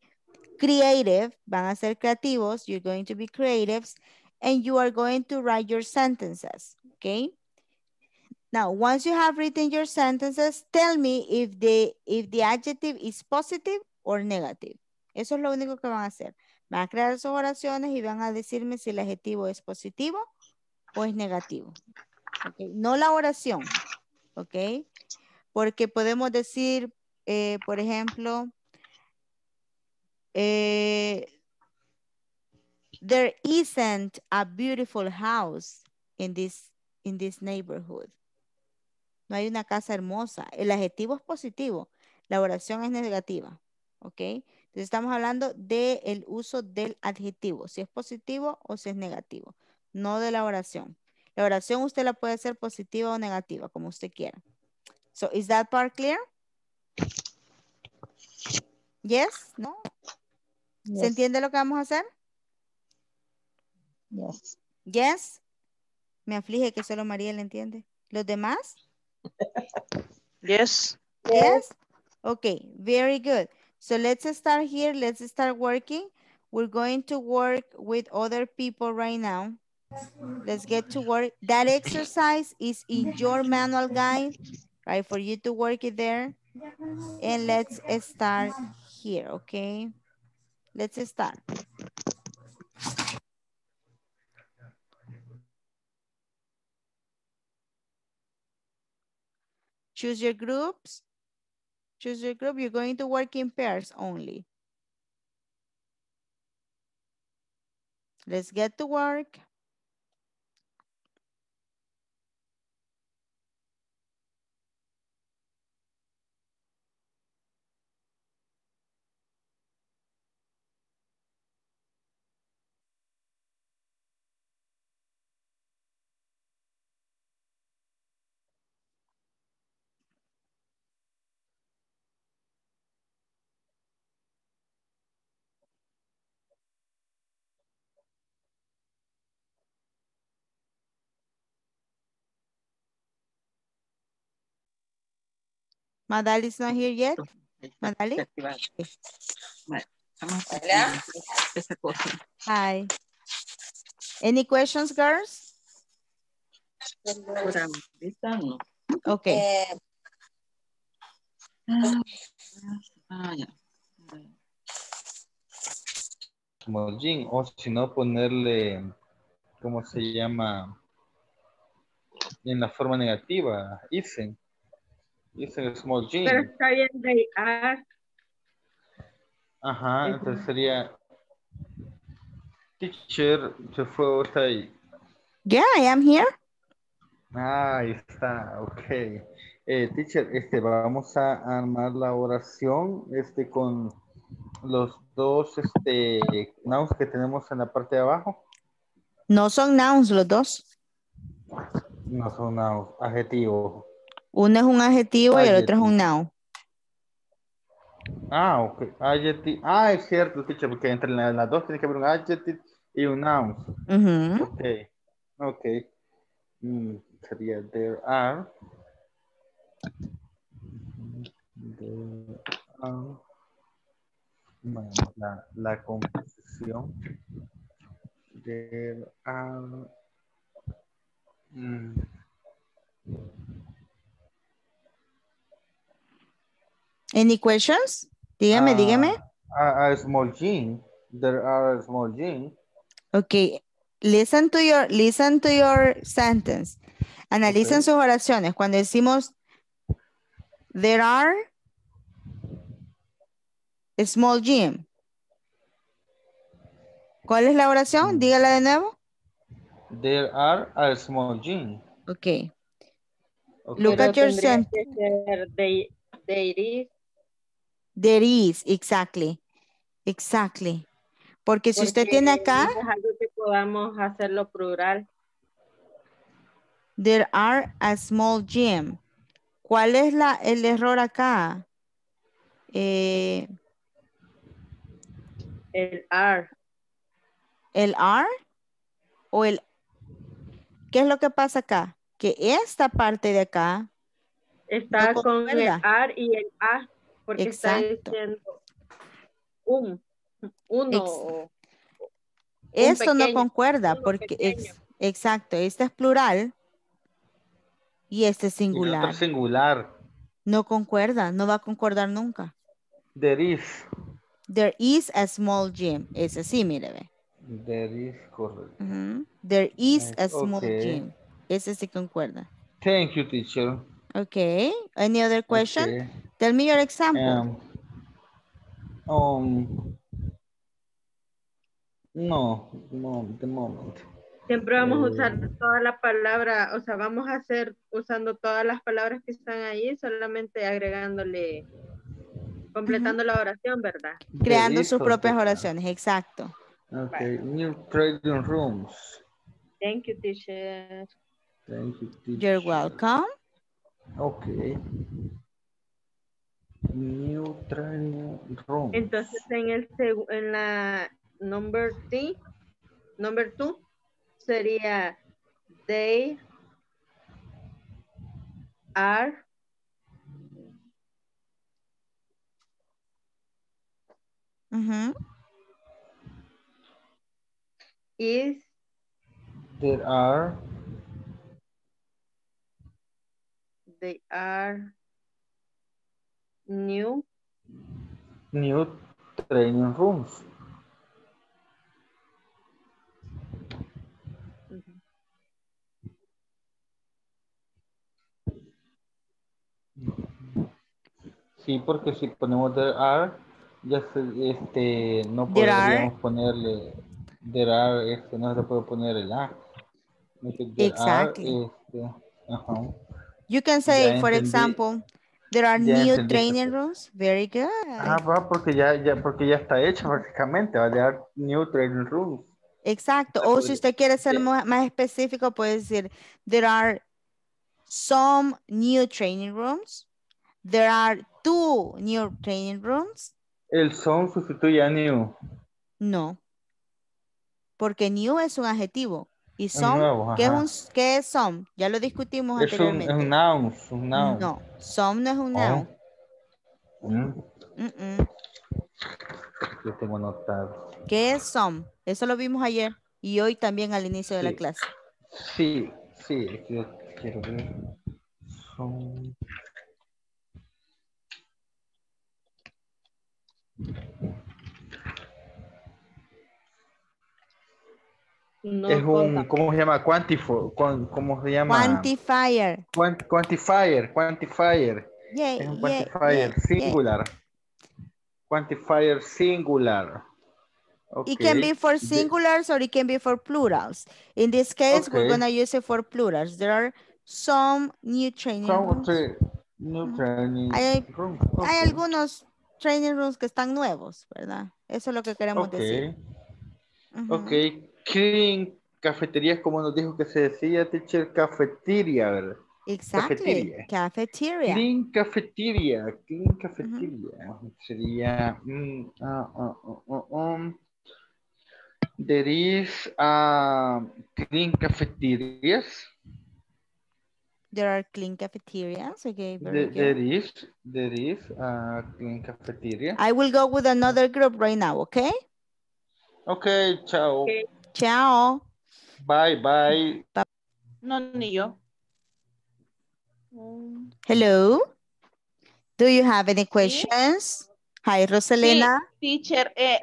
[SPEAKER 3] creative, van a ser creativos, you're going to be creatives, and you are going to write your sentences, okay? Now, once you have written your sentences, tell me if the, if the adjective is positive or negative. Eso es lo único que van a hacer. Van a crear sus oraciones y van a decirme si el adjetivo es positivo o es negativo. No la oración, ¿ok? Porque podemos decir, eh, por ejemplo, eh, there isn't a beautiful house in this, in this neighborhood. No hay una casa hermosa. El adjetivo es positivo. La oración es negativa. ¿Ok? Entonces estamos hablando del uso del adjetivo. Si es positivo o si es negativo. No de la oración. La oración usted la puede hacer positiva o negativa, como usted quiera. So, is that part clear? Yes? No? ¿Se
[SPEAKER 6] Yes.
[SPEAKER 3] entiende lo que vamos a hacer?
[SPEAKER 6] Yes.
[SPEAKER 3] Yes. Me aflige que solo María le entiende. ¿Los demás?
[SPEAKER 9] Yes.
[SPEAKER 3] Yes? Okay, very good. So let's start here. Let's start working. We're going to work with other people right now. Let's get to work. That exercise is in your manual guide, right? For you to work it there. And let's start here, okay? Let's start. Choose your groups. Choose your group. You're going to work in pairs only. Let's get to work. Madali is not here yet. Madali?
[SPEAKER 8] Hola.
[SPEAKER 3] Hi. Any questions, girls? Okay.
[SPEAKER 5] Gym, o si no ponerle, ¿cómo se llama? En la forma negativa, isen. Isen small gym.
[SPEAKER 12] Pero está bien, they are.
[SPEAKER 5] Ajá, entonces sería teacher, se fue usted ahí.
[SPEAKER 3] Yeah, I am here.
[SPEAKER 5] Ah, ahí está, ok. Eh, teacher, este, vamos a armar la oración este, con los dos este, nouns que tenemos en la parte de abajo.
[SPEAKER 3] No son nouns los dos.
[SPEAKER 5] No son nouns, adjetivos.
[SPEAKER 3] Uno es un adjetivo y el otro es un noun.
[SPEAKER 5] Ah, ok. Adjective. Ah, es cierto, teacher, porque entre la- las dos tiene que haber un adjective y un noun.
[SPEAKER 3] Ujú.
[SPEAKER 5] Ok, ok. Mm, sería there are. There are. Bueno, la, la composición. There are. mm,
[SPEAKER 3] Any questions? Dígame, dígame.
[SPEAKER 5] a, a small gene. There are a small gene.
[SPEAKER 3] Okay. Listen to your, listen to your sentence. Analicen sus oraciones. Cuando decimos there are a small gym. ¿Cuál es la oración? Dígala de nuevo.
[SPEAKER 5] There are a small gene.
[SPEAKER 3] Okay.
[SPEAKER 5] Okay.
[SPEAKER 3] Look at your sentence.
[SPEAKER 12] they is,
[SPEAKER 3] There is, exactly. Exactly. Porque si usted tiene acá,
[SPEAKER 12] algo que podamos hacerlo plural.
[SPEAKER 3] There are a small gym. ¿Cuál es la, el error acá? Eh,
[SPEAKER 12] El R.
[SPEAKER 3] ¿El R? ¿O el... ¿Qué es lo que pasa acá? Que esta parte de acá
[SPEAKER 12] Está
[SPEAKER 3] No
[SPEAKER 12] con el. R y el A. Porque está
[SPEAKER 3] Exacto.
[SPEAKER 12] diciendo un. Uno.
[SPEAKER 3] Ex-
[SPEAKER 12] o-
[SPEAKER 3] Esto no
[SPEAKER 12] pequeño,
[SPEAKER 3] concuerda
[SPEAKER 12] uno
[SPEAKER 3] porque, ex- exacto, este es plural y este es singular.
[SPEAKER 5] otro singular.
[SPEAKER 3] No concuerda, no va a concordar nunca.
[SPEAKER 5] There is.
[SPEAKER 3] There is a small gym. Es así, mire, ve.
[SPEAKER 5] There is, correcto.
[SPEAKER 3] There is a small
[SPEAKER 5] Okay.
[SPEAKER 3] gym. Ese sí concuerda.
[SPEAKER 5] Thank you, teacher.
[SPEAKER 3] Okay. Any other question?
[SPEAKER 5] Okay.
[SPEAKER 3] Tell me your example.
[SPEAKER 5] Um, um, no, no, the moment.
[SPEAKER 12] Siempre vamos a usar
[SPEAKER 5] Eh.
[SPEAKER 12] toda la palabra, o sea, vamos a hacer usando todas las palabras que están ahí, solamente agregándole, completando la oración, ¿verdad?
[SPEAKER 3] Creando sus propias
[SPEAKER 5] correcto.
[SPEAKER 3] oraciones. Exacto.
[SPEAKER 5] Okay, new trading rooms.
[SPEAKER 12] Thank you, teacher.
[SPEAKER 5] Thank you, teacher.
[SPEAKER 3] You're welcome.
[SPEAKER 5] Okay. New trading room.
[SPEAKER 12] Entonces, en el en la number three, number two, sería they are
[SPEAKER 3] Ujú.
[SPEAKER 12] is
[SPEAKER 5] There are
[SPEAKER 12] they are new
[SPEAKER 5] new training rooms. Sí, porque si ponemos there are, ya se, este, no podríamos ponerle there are, este, no se puede poner el a. Are, este, ajá.
[SPEAKER 3] You can say,
[SPEAKER 5] Ya
[SPEAKER 3] for
[SPEAKER 5] entendí.
[SPEAKER 3] example, there are
[SPEAKER 5] Ya
[SPEAKER 3] new training rooms. Very good.
[SPEAKER 5] Ah, va, porque ya, ya, porque ya está hecha prácticamente, va a dar new training rooms.
[SPEAKER 3] Exacto. O si usted quiere ser más específico, puede decir, there are some new training rooms. There are two new training rooms.
[SPEAKER 5] El son sustituye a new.
[SPEAKER 3] No. Porque new es un adjetivo. Y some,
[SPEAKER 5] nuevo,
[SPEAKER 3] ¿qué es, un, ¿qué es some? Ya lo discutimos
[SPEAKER 5] Es un, es
[SPEAKER 3] anteriormente.
[SPEAKER 5] un noun, un noun.
[SPEAKER 3] No, some no es un
[SPEAKER 5] Oh.
[SPEAKER 3] noun.
[SPEAKER 5] Mm,
[SPEAKER 3] Mm-mm.
[SPEAKER 5] Yo tengo anotado.
[SPEAKER 3] ¿Qué es some? Eso lo vimos ayer y hoy también al inicio de la
[SPEAKER 5] Sí.
[SPEAKER 3] clase.
[SPEAKER 5] Sí, sí, yo quiero ver. Son...
[SPEAKER 12] no
[SPEAKER 5] es un. ¿cómo se llama? Quantifo, cuan- ¿cómo se llama?
[SPEAKER 3] Quantifier.
[SPEAKER 5] Quant- quantifier, quantifier.
[SPEAKER 3] Yeah,
[SPEAKER 5] Es un
[SPEAKER 3] yeah,
[SPEAKER 5] quantifier
[SPEAKER 3] yeah, yeah.
[SPEAKER 5] singular. Quantifier singular.
[SPEAKER 3] It can be for singulars or it can be for plurals. In this case, we're
[SPEAKER 5] Okay.
[SPEAKER 3] going to use it for plurals. There are some new training
[SPEAKER 5] Some
[SPEAKER 3] rooms.
[SPEAKER 5] tra- new training
[SPEAKER 3] Hay,
[SPEAKER 5] room.
[SPEAKER 3] hay algunos training rooms que están nuevos, ¿verdad? Eso es lo que queremos decir. Ujú.
[SPEAKER 5] Ok, clean cafeterías, como nos dijo que se decía, teacher, cafetería, ¿verdad?
[SPEAKER 3] Exactly.
[SPEAKER 5] Cafetería.
[SPEAKER 3] Cafeteria.
[SPEAKER 5] Clean cafetería, clean cafetería. Sería, mm, ah, ah, ah, ah, um, there is clean cafeterias.
[SPEAKER 3] There are clean cafeterias. Okay, very
[SPEAKER 5] There,
[SPEAKER 3] good.
[SPEAKER 5] there is, there is a clean cafeteria.
[SPEAKER 3] I will go with another group right now, okay?
[SPEAKER 5] Okay, chao.
[SPEAKER 3] Ciao.
[SPEAKER 5] Bye, bye.
[SPEAKER 9] No, ni yo.
[SPEAKER 3] Hello. Do you have any questions? Hi, Roselena.
[SPEAKER 9] Sí, teacher, eh,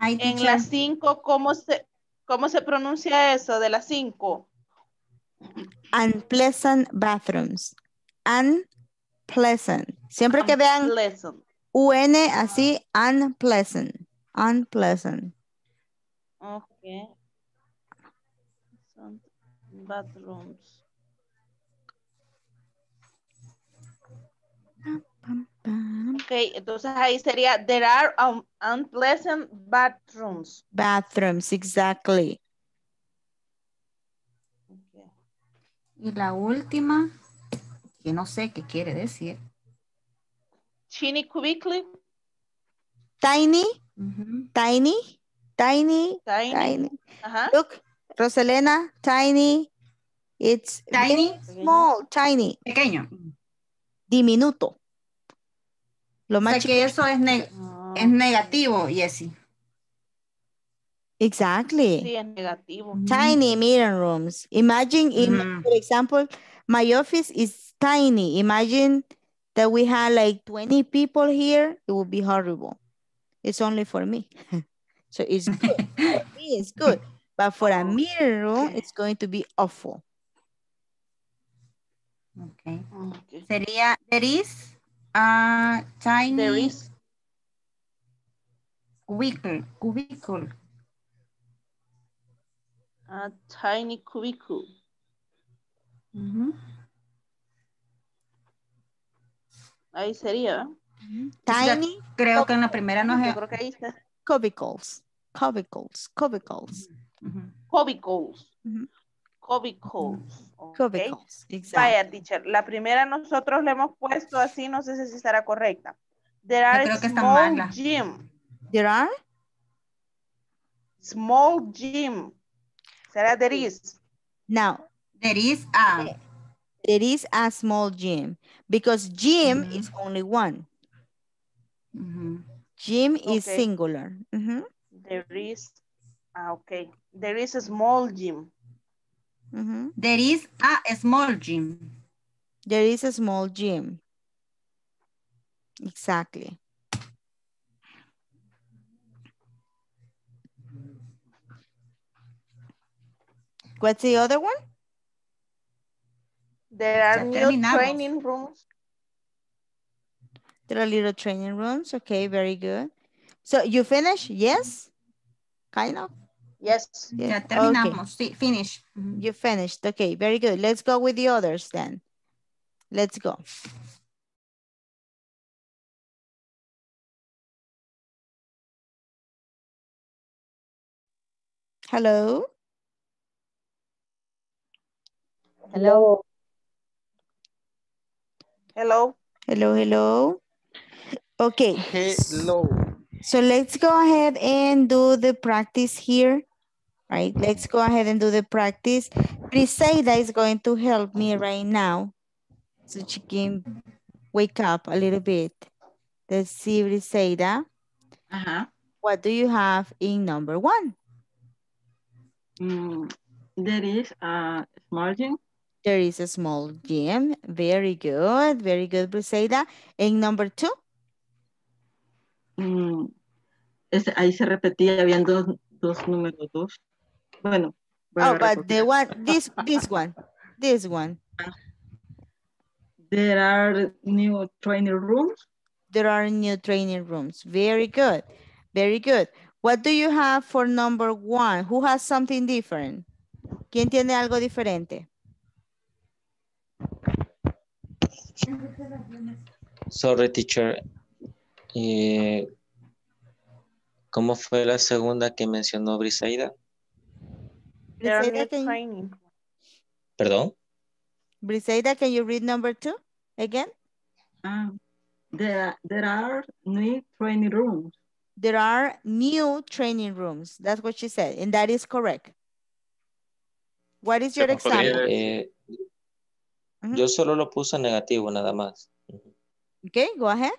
[SPEAKER 3] Hi,
[SPEAKER 9] en
[SPEAKER 3] teacher.
[SPEAKER 9] las cinco, ¿cómo se, ¿cómo se pronuncia eso de las cinco?
[SPEAKER 3] Unpleasant bathrooms. Unpleasant. Siempre que vean
[SPEAKER 9] Unpleasant.
[SPEAKER 3] UN así, unpleasant. Unpleasant.
[SPEAKER 9] Ok. Son bathrooms. Ok, entonces ahí sería, there are un- unpleasant bathrooms.
[SPEAKER 3] Bathrooms, exactly.
[SPEAKER 17] Y la última, que no sé qué quiere decir.
[SPEAKER 9] Chini cubically.
[SPEAKER 3] Tiny, tiny, tiny,
[SPEAKER 9] Tiny.
[SPEAKER 3] tiny.
[SPEAKER 9] Ajá.
[SPEAKER 3] Look, Roselena, tiny. It's
[SPEAKER 17] Tiny.
[SPEAKER 3] small, tiny.
[SPEAKER 17] Pequeño.
[SPEAKER 3] Diminuto. Lo
[SPEAKER 17] O
[SPEAKER 3] más
[SPEAKER 17] sea que eso es, ne- ah. es negativo, Jessie.
[SPEAKER 3] Exactly.
[SPEAKER 9] Sí, es negativo. Mm.
[SPEAKER 3] Tiny meeting rooms. Imagine, in, mm. for example, my office is tiny. Imagine that we had like 20 people here. It would be horrible. It's only for me. <laughs> so it's <laughs> good. for me, it's good. But for a meeting room, it's going to be awful.
[SPEAKER 17] Okay. Sería, there is a tiny
[SPEAKER 9] There is.
[SPEAKER 17] cubicle, cubicle.
[SPEAKER 9] A tiny cubicle. Ahí sería.
[SPEAKER 3] Tiny
[SPEAKER 17] Creo que en la primera no es
[SPEAKER 9] creo que ahí está.
[SPEAKER 3] cubicles. Cubicles. Cubicles.
[SPEAKER 9] Cubicles.
[SPEAKER 3] Ujú.
[SPEAKER 9] Cubicles.
[SPEAKER 3] Cubicles. Exactly.
[SPEAKER 9] Vaya, teacher. La primera nosotros le hemos puesto así, no sé si estará correcta. There are
[SPEAKER 17] creo que está
[SPEAKER 9] small
[SPEAKER 17] mala.
[SPEAKER 9] gym.
[SPEAKER 3] There are?
[SPEAKER 9] Small gym. Será there is.
[SPEAKER 3] Now,
[SPEAKER 17] there is a.
[SPEAKER 3] There is a small gym because gym is only one. Gym is singular.
[SPEAKER 9] There is. Ah, okay. There is a small gym.
[SPEAKER 3] mhm.
[SPEAKER 17] There is a small gym.
[SPEAKER 3] There is a small gym. Exactly. What's the other one?
[SPEAKER 9] There are
[SPEAKER 3] Ya
[SPEAKER 9] new
[SPEAKER 3] terminamos.
[SPEAKER 9] training rooms.
[SPEAKER 3] There are little training rooms. Okay, very good. So you finish? Yes? Kind of?
[SPEAKER 9] Yes.
[SPEAKER 17] Ya
[SPEAKER 3] Okay.
[SPEAKER 17] terminamos. Sí, finish. Mm-hmm.
[SPEAKER 3] You finished. Okay, very good. Let's go with the others then. Let's go. Hello?
[SPEAKER 10] Hello.
[SPEAKER 9] Hello.
[SPEAKER 3] Hello, hello. Okay.
[SPEAKER 5] Hello.
[SPEAKER 3] So let's go ahead and do the practice here. Right, let's go ahead and do the practice. Briseida is going to help me right now. So she can wake up a little bit. Let's see, Briseida.
[SPEAKER 8] Ajá.
[SPEAKER 3] What do you have in number one?
[SPEAKER 8] Mm, there is a small gym.
[SPEAKER 3] There is a small gym. Very good. Very good, Briseida. In number two?
[SPEAKER 8] Mm, ese- ahí se repetía, habían dos, dos números dos. Bueno.
[SPEAKER 3] Oh, but the one, this, this one, this one.
[SPEAKER 8] There are new training rooms.
[SPEAKER 3] There are new training rooms. Very good. Very good. What do you have for number one? Who has something different? ¿Quién tiene algo diferente?
[SPEAKER 7] Sorry, teacher. Eh, ¿Cómo fue la segunda que mencionó Brisaida?
[SPEAKER 9] There are
[SPEAKER 3] Briseida,
[SPEAKER 9] new
[SPEAKER 3] can.
[SPEAKER 7] Perdón.
[SPEAKER 3] Briseida, can you read number two again?
[SPEAKER 8] Ah, there, are- there are new training rooms.
[SPEAKER 3] There are new training rooms. That's what she said, and that is correct. What is your example?
[SPEAKER 7] Eh, Yo solo lo puse negativo, nada más.
[SPEAKER 3] Okay, go ahead.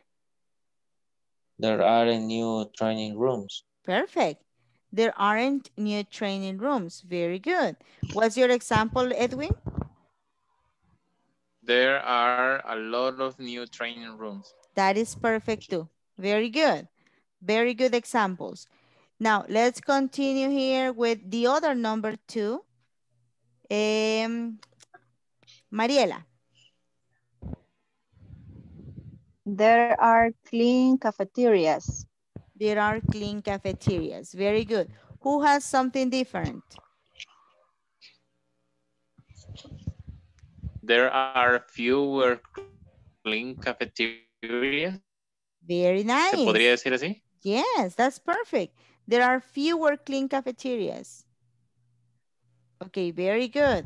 [SPEAKER 7] There aren't new training rooms.
[SPEAKER 3] Perfect. There aren't new training rooms. Very good. What's your example, Edwin?
[SPEAKER 15] There are a lot of new training rooms.
[SPEAKER 3] That is perfect too. Very good. Very good examples. Now, let's continue here with the other number two. Um, Mariela.
[SPEAKER 6] There are clean cafeterias.
[SPEAKER 3] There are clean cafeterias. Very good. Who has something different?
[SPEAKER 15] There are fewer clean cafeterias.
[SPEAKER 3] Very nice.
[SPEAKER 15] ¿Se podría decir así?
[SPEAKER 3] Yes, that's perfect. There are fewer clean cafeterias. Okay, very good.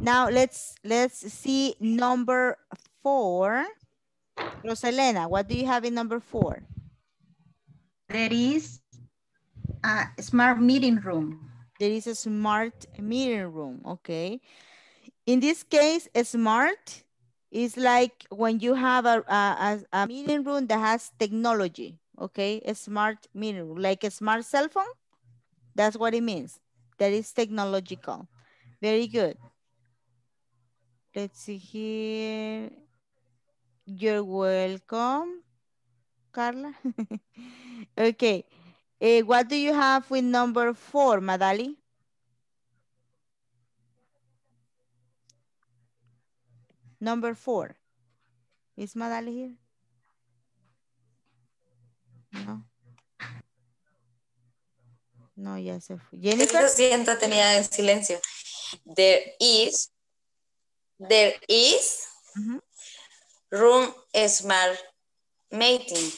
[SPEAKER 3] Now let's let's see number four. Roselena, what do you have in number four?
[SPEAKER 17] There is a smart meeting room.
[SPEAKER 3] There is a smart meeting room, okay. In this case, a smart is like when you have a, a, a- a meeting room that has technology, okay? A smart meeting room, like a smart cell phone. That's what it means. That is technological. Very good. Let's see here. You're welcome, Carla. <laughs> okay. Eh, what do you have with number four, Madali? Number four. Is Madali here? No. No, ya se fue. Jennifer?
[SPEAKER 13] Lo siento, tenía en silencio. There is, there is room smart mating.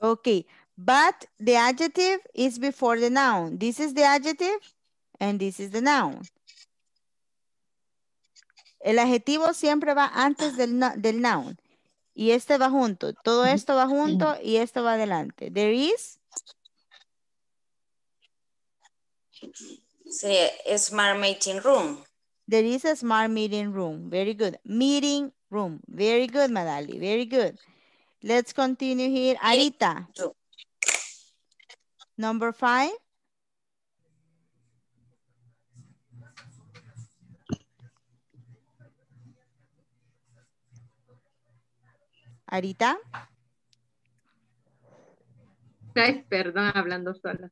[SPEAKER 3] Okay, but the adjective is before the noun. This is the adjective and this is the noun. El adjetivo siempre va antes del, no- del noun. Y este va junto. Todo esto va junto y esto va adelante. There is,
[SPEAKER 13] Sería smart meeting room.
[SPEAKER 3] there is a smart meeting room. Very good. Meeting room. Very good, Madali. Very good. Let's continue here. Arita. Number five. Arita.
[SPEAKER 12] Ay, perdón, hablando sola.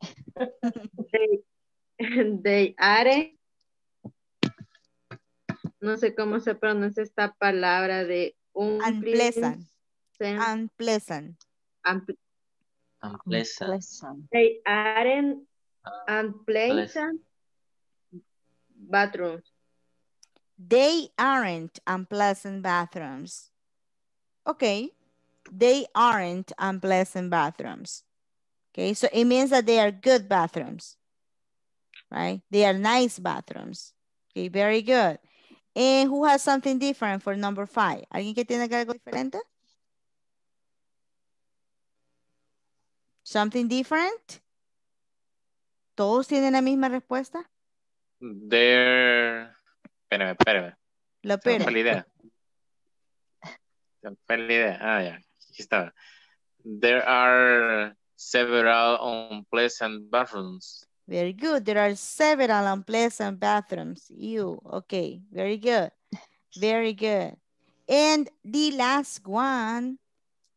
[SPEAKER 12] <laughs> they, they are, no sé cómo se pronuncia esta palabra de un
[SPEAKER 3] Unpleasant. Unpleasant.
[SPEAKER 7] Unpleasant.
[SPEAKER 12] They aren't unpleasant bathrooms.
[SPEAKER 3] They aren't unpleasant bathrooms. Okay. They aren't unpleasant bathrooms. Okay, so it means that they are good bathrooms. Right? They are nice bathrooms. Okay, very good. And who has something different for number five? ¿Alguien que tiene algo diferente? Something different? ¿Todos tienen la misma respuesta?
[SPEAKER 15] There. Espérame, espérame.
[SPEAKER 3] La
[SPEAKER 15] fue idea. Fue la idea. Ah, ya. Aquí estaba. There are several unpleasant bathrooms.
[SPEAKER 3] Very good. There are several unpleasant bathrooms. You, okay, very good. Very good. And the last one,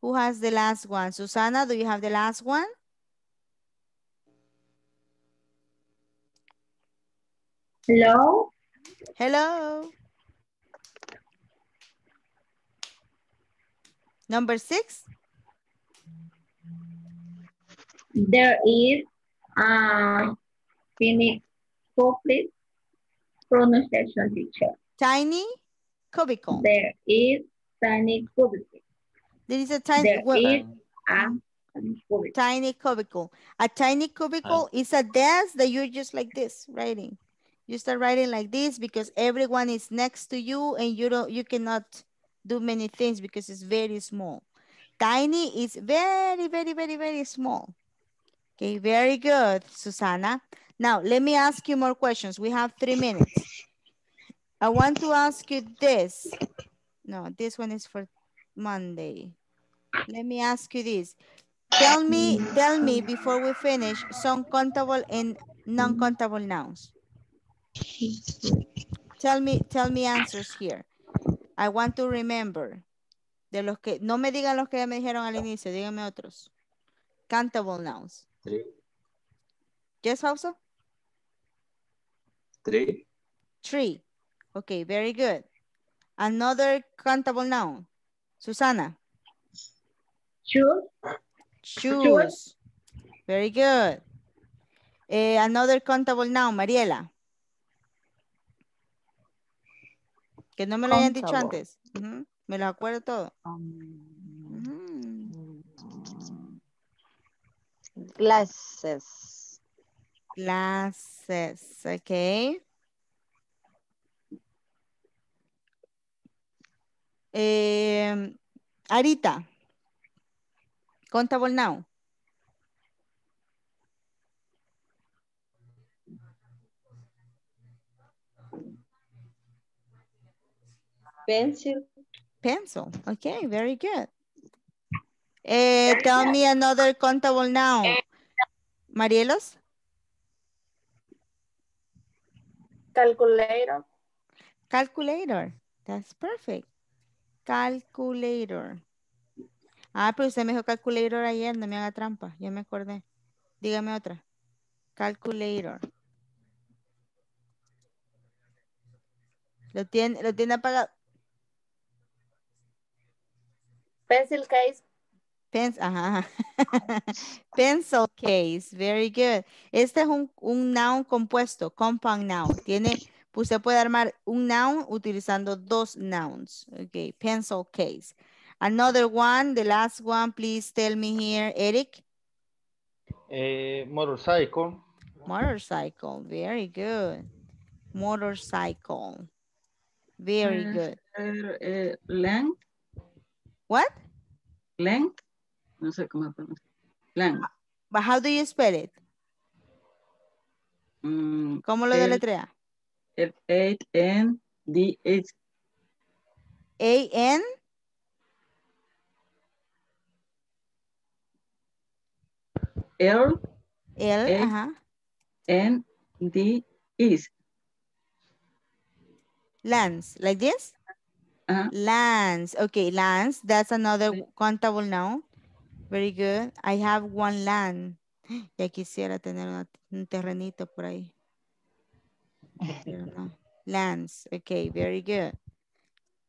[SPEAKER 3] who has the last one? Susana, do you have the last one?
[SPEAKER 16] Hello.
[SPEAKER 3] Hello. Number six.
[SPEAKER 16] There is a Phoenix public pronunciation teacher.
[SPEAKER 3] Tiny cubicle.
[SPEAKER 16] There is tiny cubicle.
[SPEAKER 3] There is a tiny,
[SPEAKER 16] There a cubicle.
[SPEAKER 3] tiny cubicle. A tiny cubicle is a desk that you're just like this writing. You start writing like this because everyone is next to you and you don't you cannot do many things because it's very small. Tiny is very, very, very, very small. Okay, very good, Susana. Now, let me ask you more questions. We have three minutes. I want to ask you this. No, this one is for Monday. Let me ask you this. Tell me, tell me before we finish some countable and non-countable nouns. Tell me, tell me answers here. I want to remember. De los que, no me digan los que ya me dijeron al inicio, díganme otros. Countable nouns.
[SPEAKER 7] Three.
[SPEAKER 3] Yes, Fausto?
[SPEAKER 7] Three.
[SPEAKER 3] Tree. Okay, very good. Another countable noun. Susana.
[SPEAKER 16] Shoes.
[SPEAKER 3] Shoes. Very good. Eh, another countable noun, Mariela. Que no me lo hayan dicho antes. Ujú, Me lo acuerdo todo.
[SPEAKER 6] Glasses.
[SPEAKER 3] Glasses, okay. Em, Arita, countable now.
[SPEAKER 10] Pencil.
[SPEAKER 3] Pencil, okay, very good. Eh, tell me another countable now. Marielos?
[SPEAKER 4] Calculator.
[SPEAKER 3] Calculator. That's perfect. Calculator. Ah, pero usted me dijo calculator ayer, no me haga trampa, ya me acordé. Dígame otra. Calculator. Lo tiene, lo tiene apagado.
[SPEAKER 4] Pencil case.
[SPEAKER 3] Pens, ajá. <laughs> Pencil case, very good. Este es un, un noun compuesto, compound noun. Tiene, usted puede armar un noun utilizando dos nouns. Ok, pencil case. Another one, the last one, please tell me here, Eric.
[SPEAKER 5] Eh, motorcycle.
[SPEAKER 3] Motorcycle, very good. Motorcycle, very good.
[SPEAKER 8] eh, length.
[SPEAKER 3] What?
[SPEAKER 8] Length. No sé cómo se pronuncia. Length.
[SPEAKER 3] But how do you spell it?
[SPEAKER 8] Mm,
[SPEAKER 3] ¿Cómo lo
[SPEAKER 8] el-
[SPEAKER 3] deletrea?
[SPEAKER 8] el 8 N D H.
[SPEAKER 3] A-N,
[SPEAKER 8] L
[SPEAKER 3] L, ajá.
[SPEAKER 8] N D is.
[SPEAKER 3] Lance, like this?
[SPEAKER 8] Ajá.
[SPEAKER 3] Lance, okay, Lance, that's another countable noun. Very good. I have one land. Ya quisiera tener una- un terrenito por ahí. Lands, okay, very good.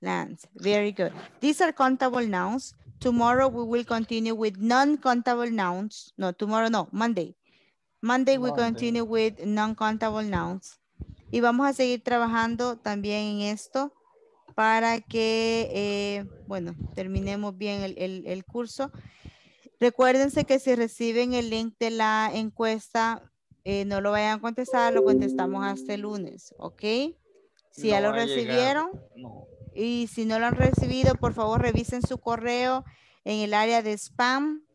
[SPEAKER 3] Lands, very good. These are countable nouns. Tomorrow we will continue with non-countable nouns. No, tomorrow no, Monday. Monday we
[SPEAKER 5] Monday.
[SPEAKER 3] continue with non-countable nouns. Y vamos a seguir trabajando también en esto para que, eh, bueno, terminemos bien el, el- el curso. Recuérdense que si reciben el link de la encuesta, eh, no lo vayan a contestar, lo contestamos hasta el lunes, ¿ok? Si ya lo recibieron
[SPEAKER 5] No.
[SPEAKER 3] y si no lo han recibido, por favor revisen su correo en el área de spam.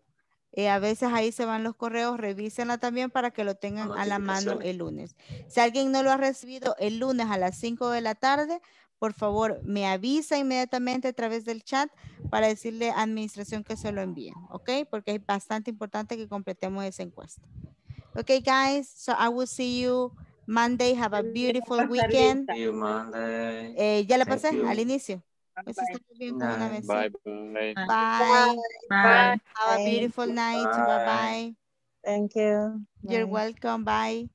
[SPEAKER 3] Eh, a veces ahí se van los correos, revísenla también para que lo tengan a la mano el lunes. Si alguien no lo ha recibido el lunes a las 5 de la tarde, por favor me avisa inmediatamente a través del chat para decirle a administración que se lo envíen, ¿ok? Porque es bastante importante que completemos esa encuesta. Ok, guys, so I will see you Monday. Have a beautiful weekend.
[SPEAKER 7] See you Monday.
[SPEAKER 3] Eh, ya pasé al inicio. Bien una
[SPEAKER 7] Bye.
[SPEAKER 3] vez.
[SPEAKER 15] Bye, bye.
[SPEAKER 3] Bye.
[SPEAKER 8] Bye.
[SPEAKER 3] Have a beautiful night.
[SPEAKER 7] Bye
[SPEAKER 3] Bye.
[SPEAKER 6] Thank you.
[SPEAKER 3] You're
[SPEAKER 6] Bye.
[SPEAKER 3] welcome. Bye.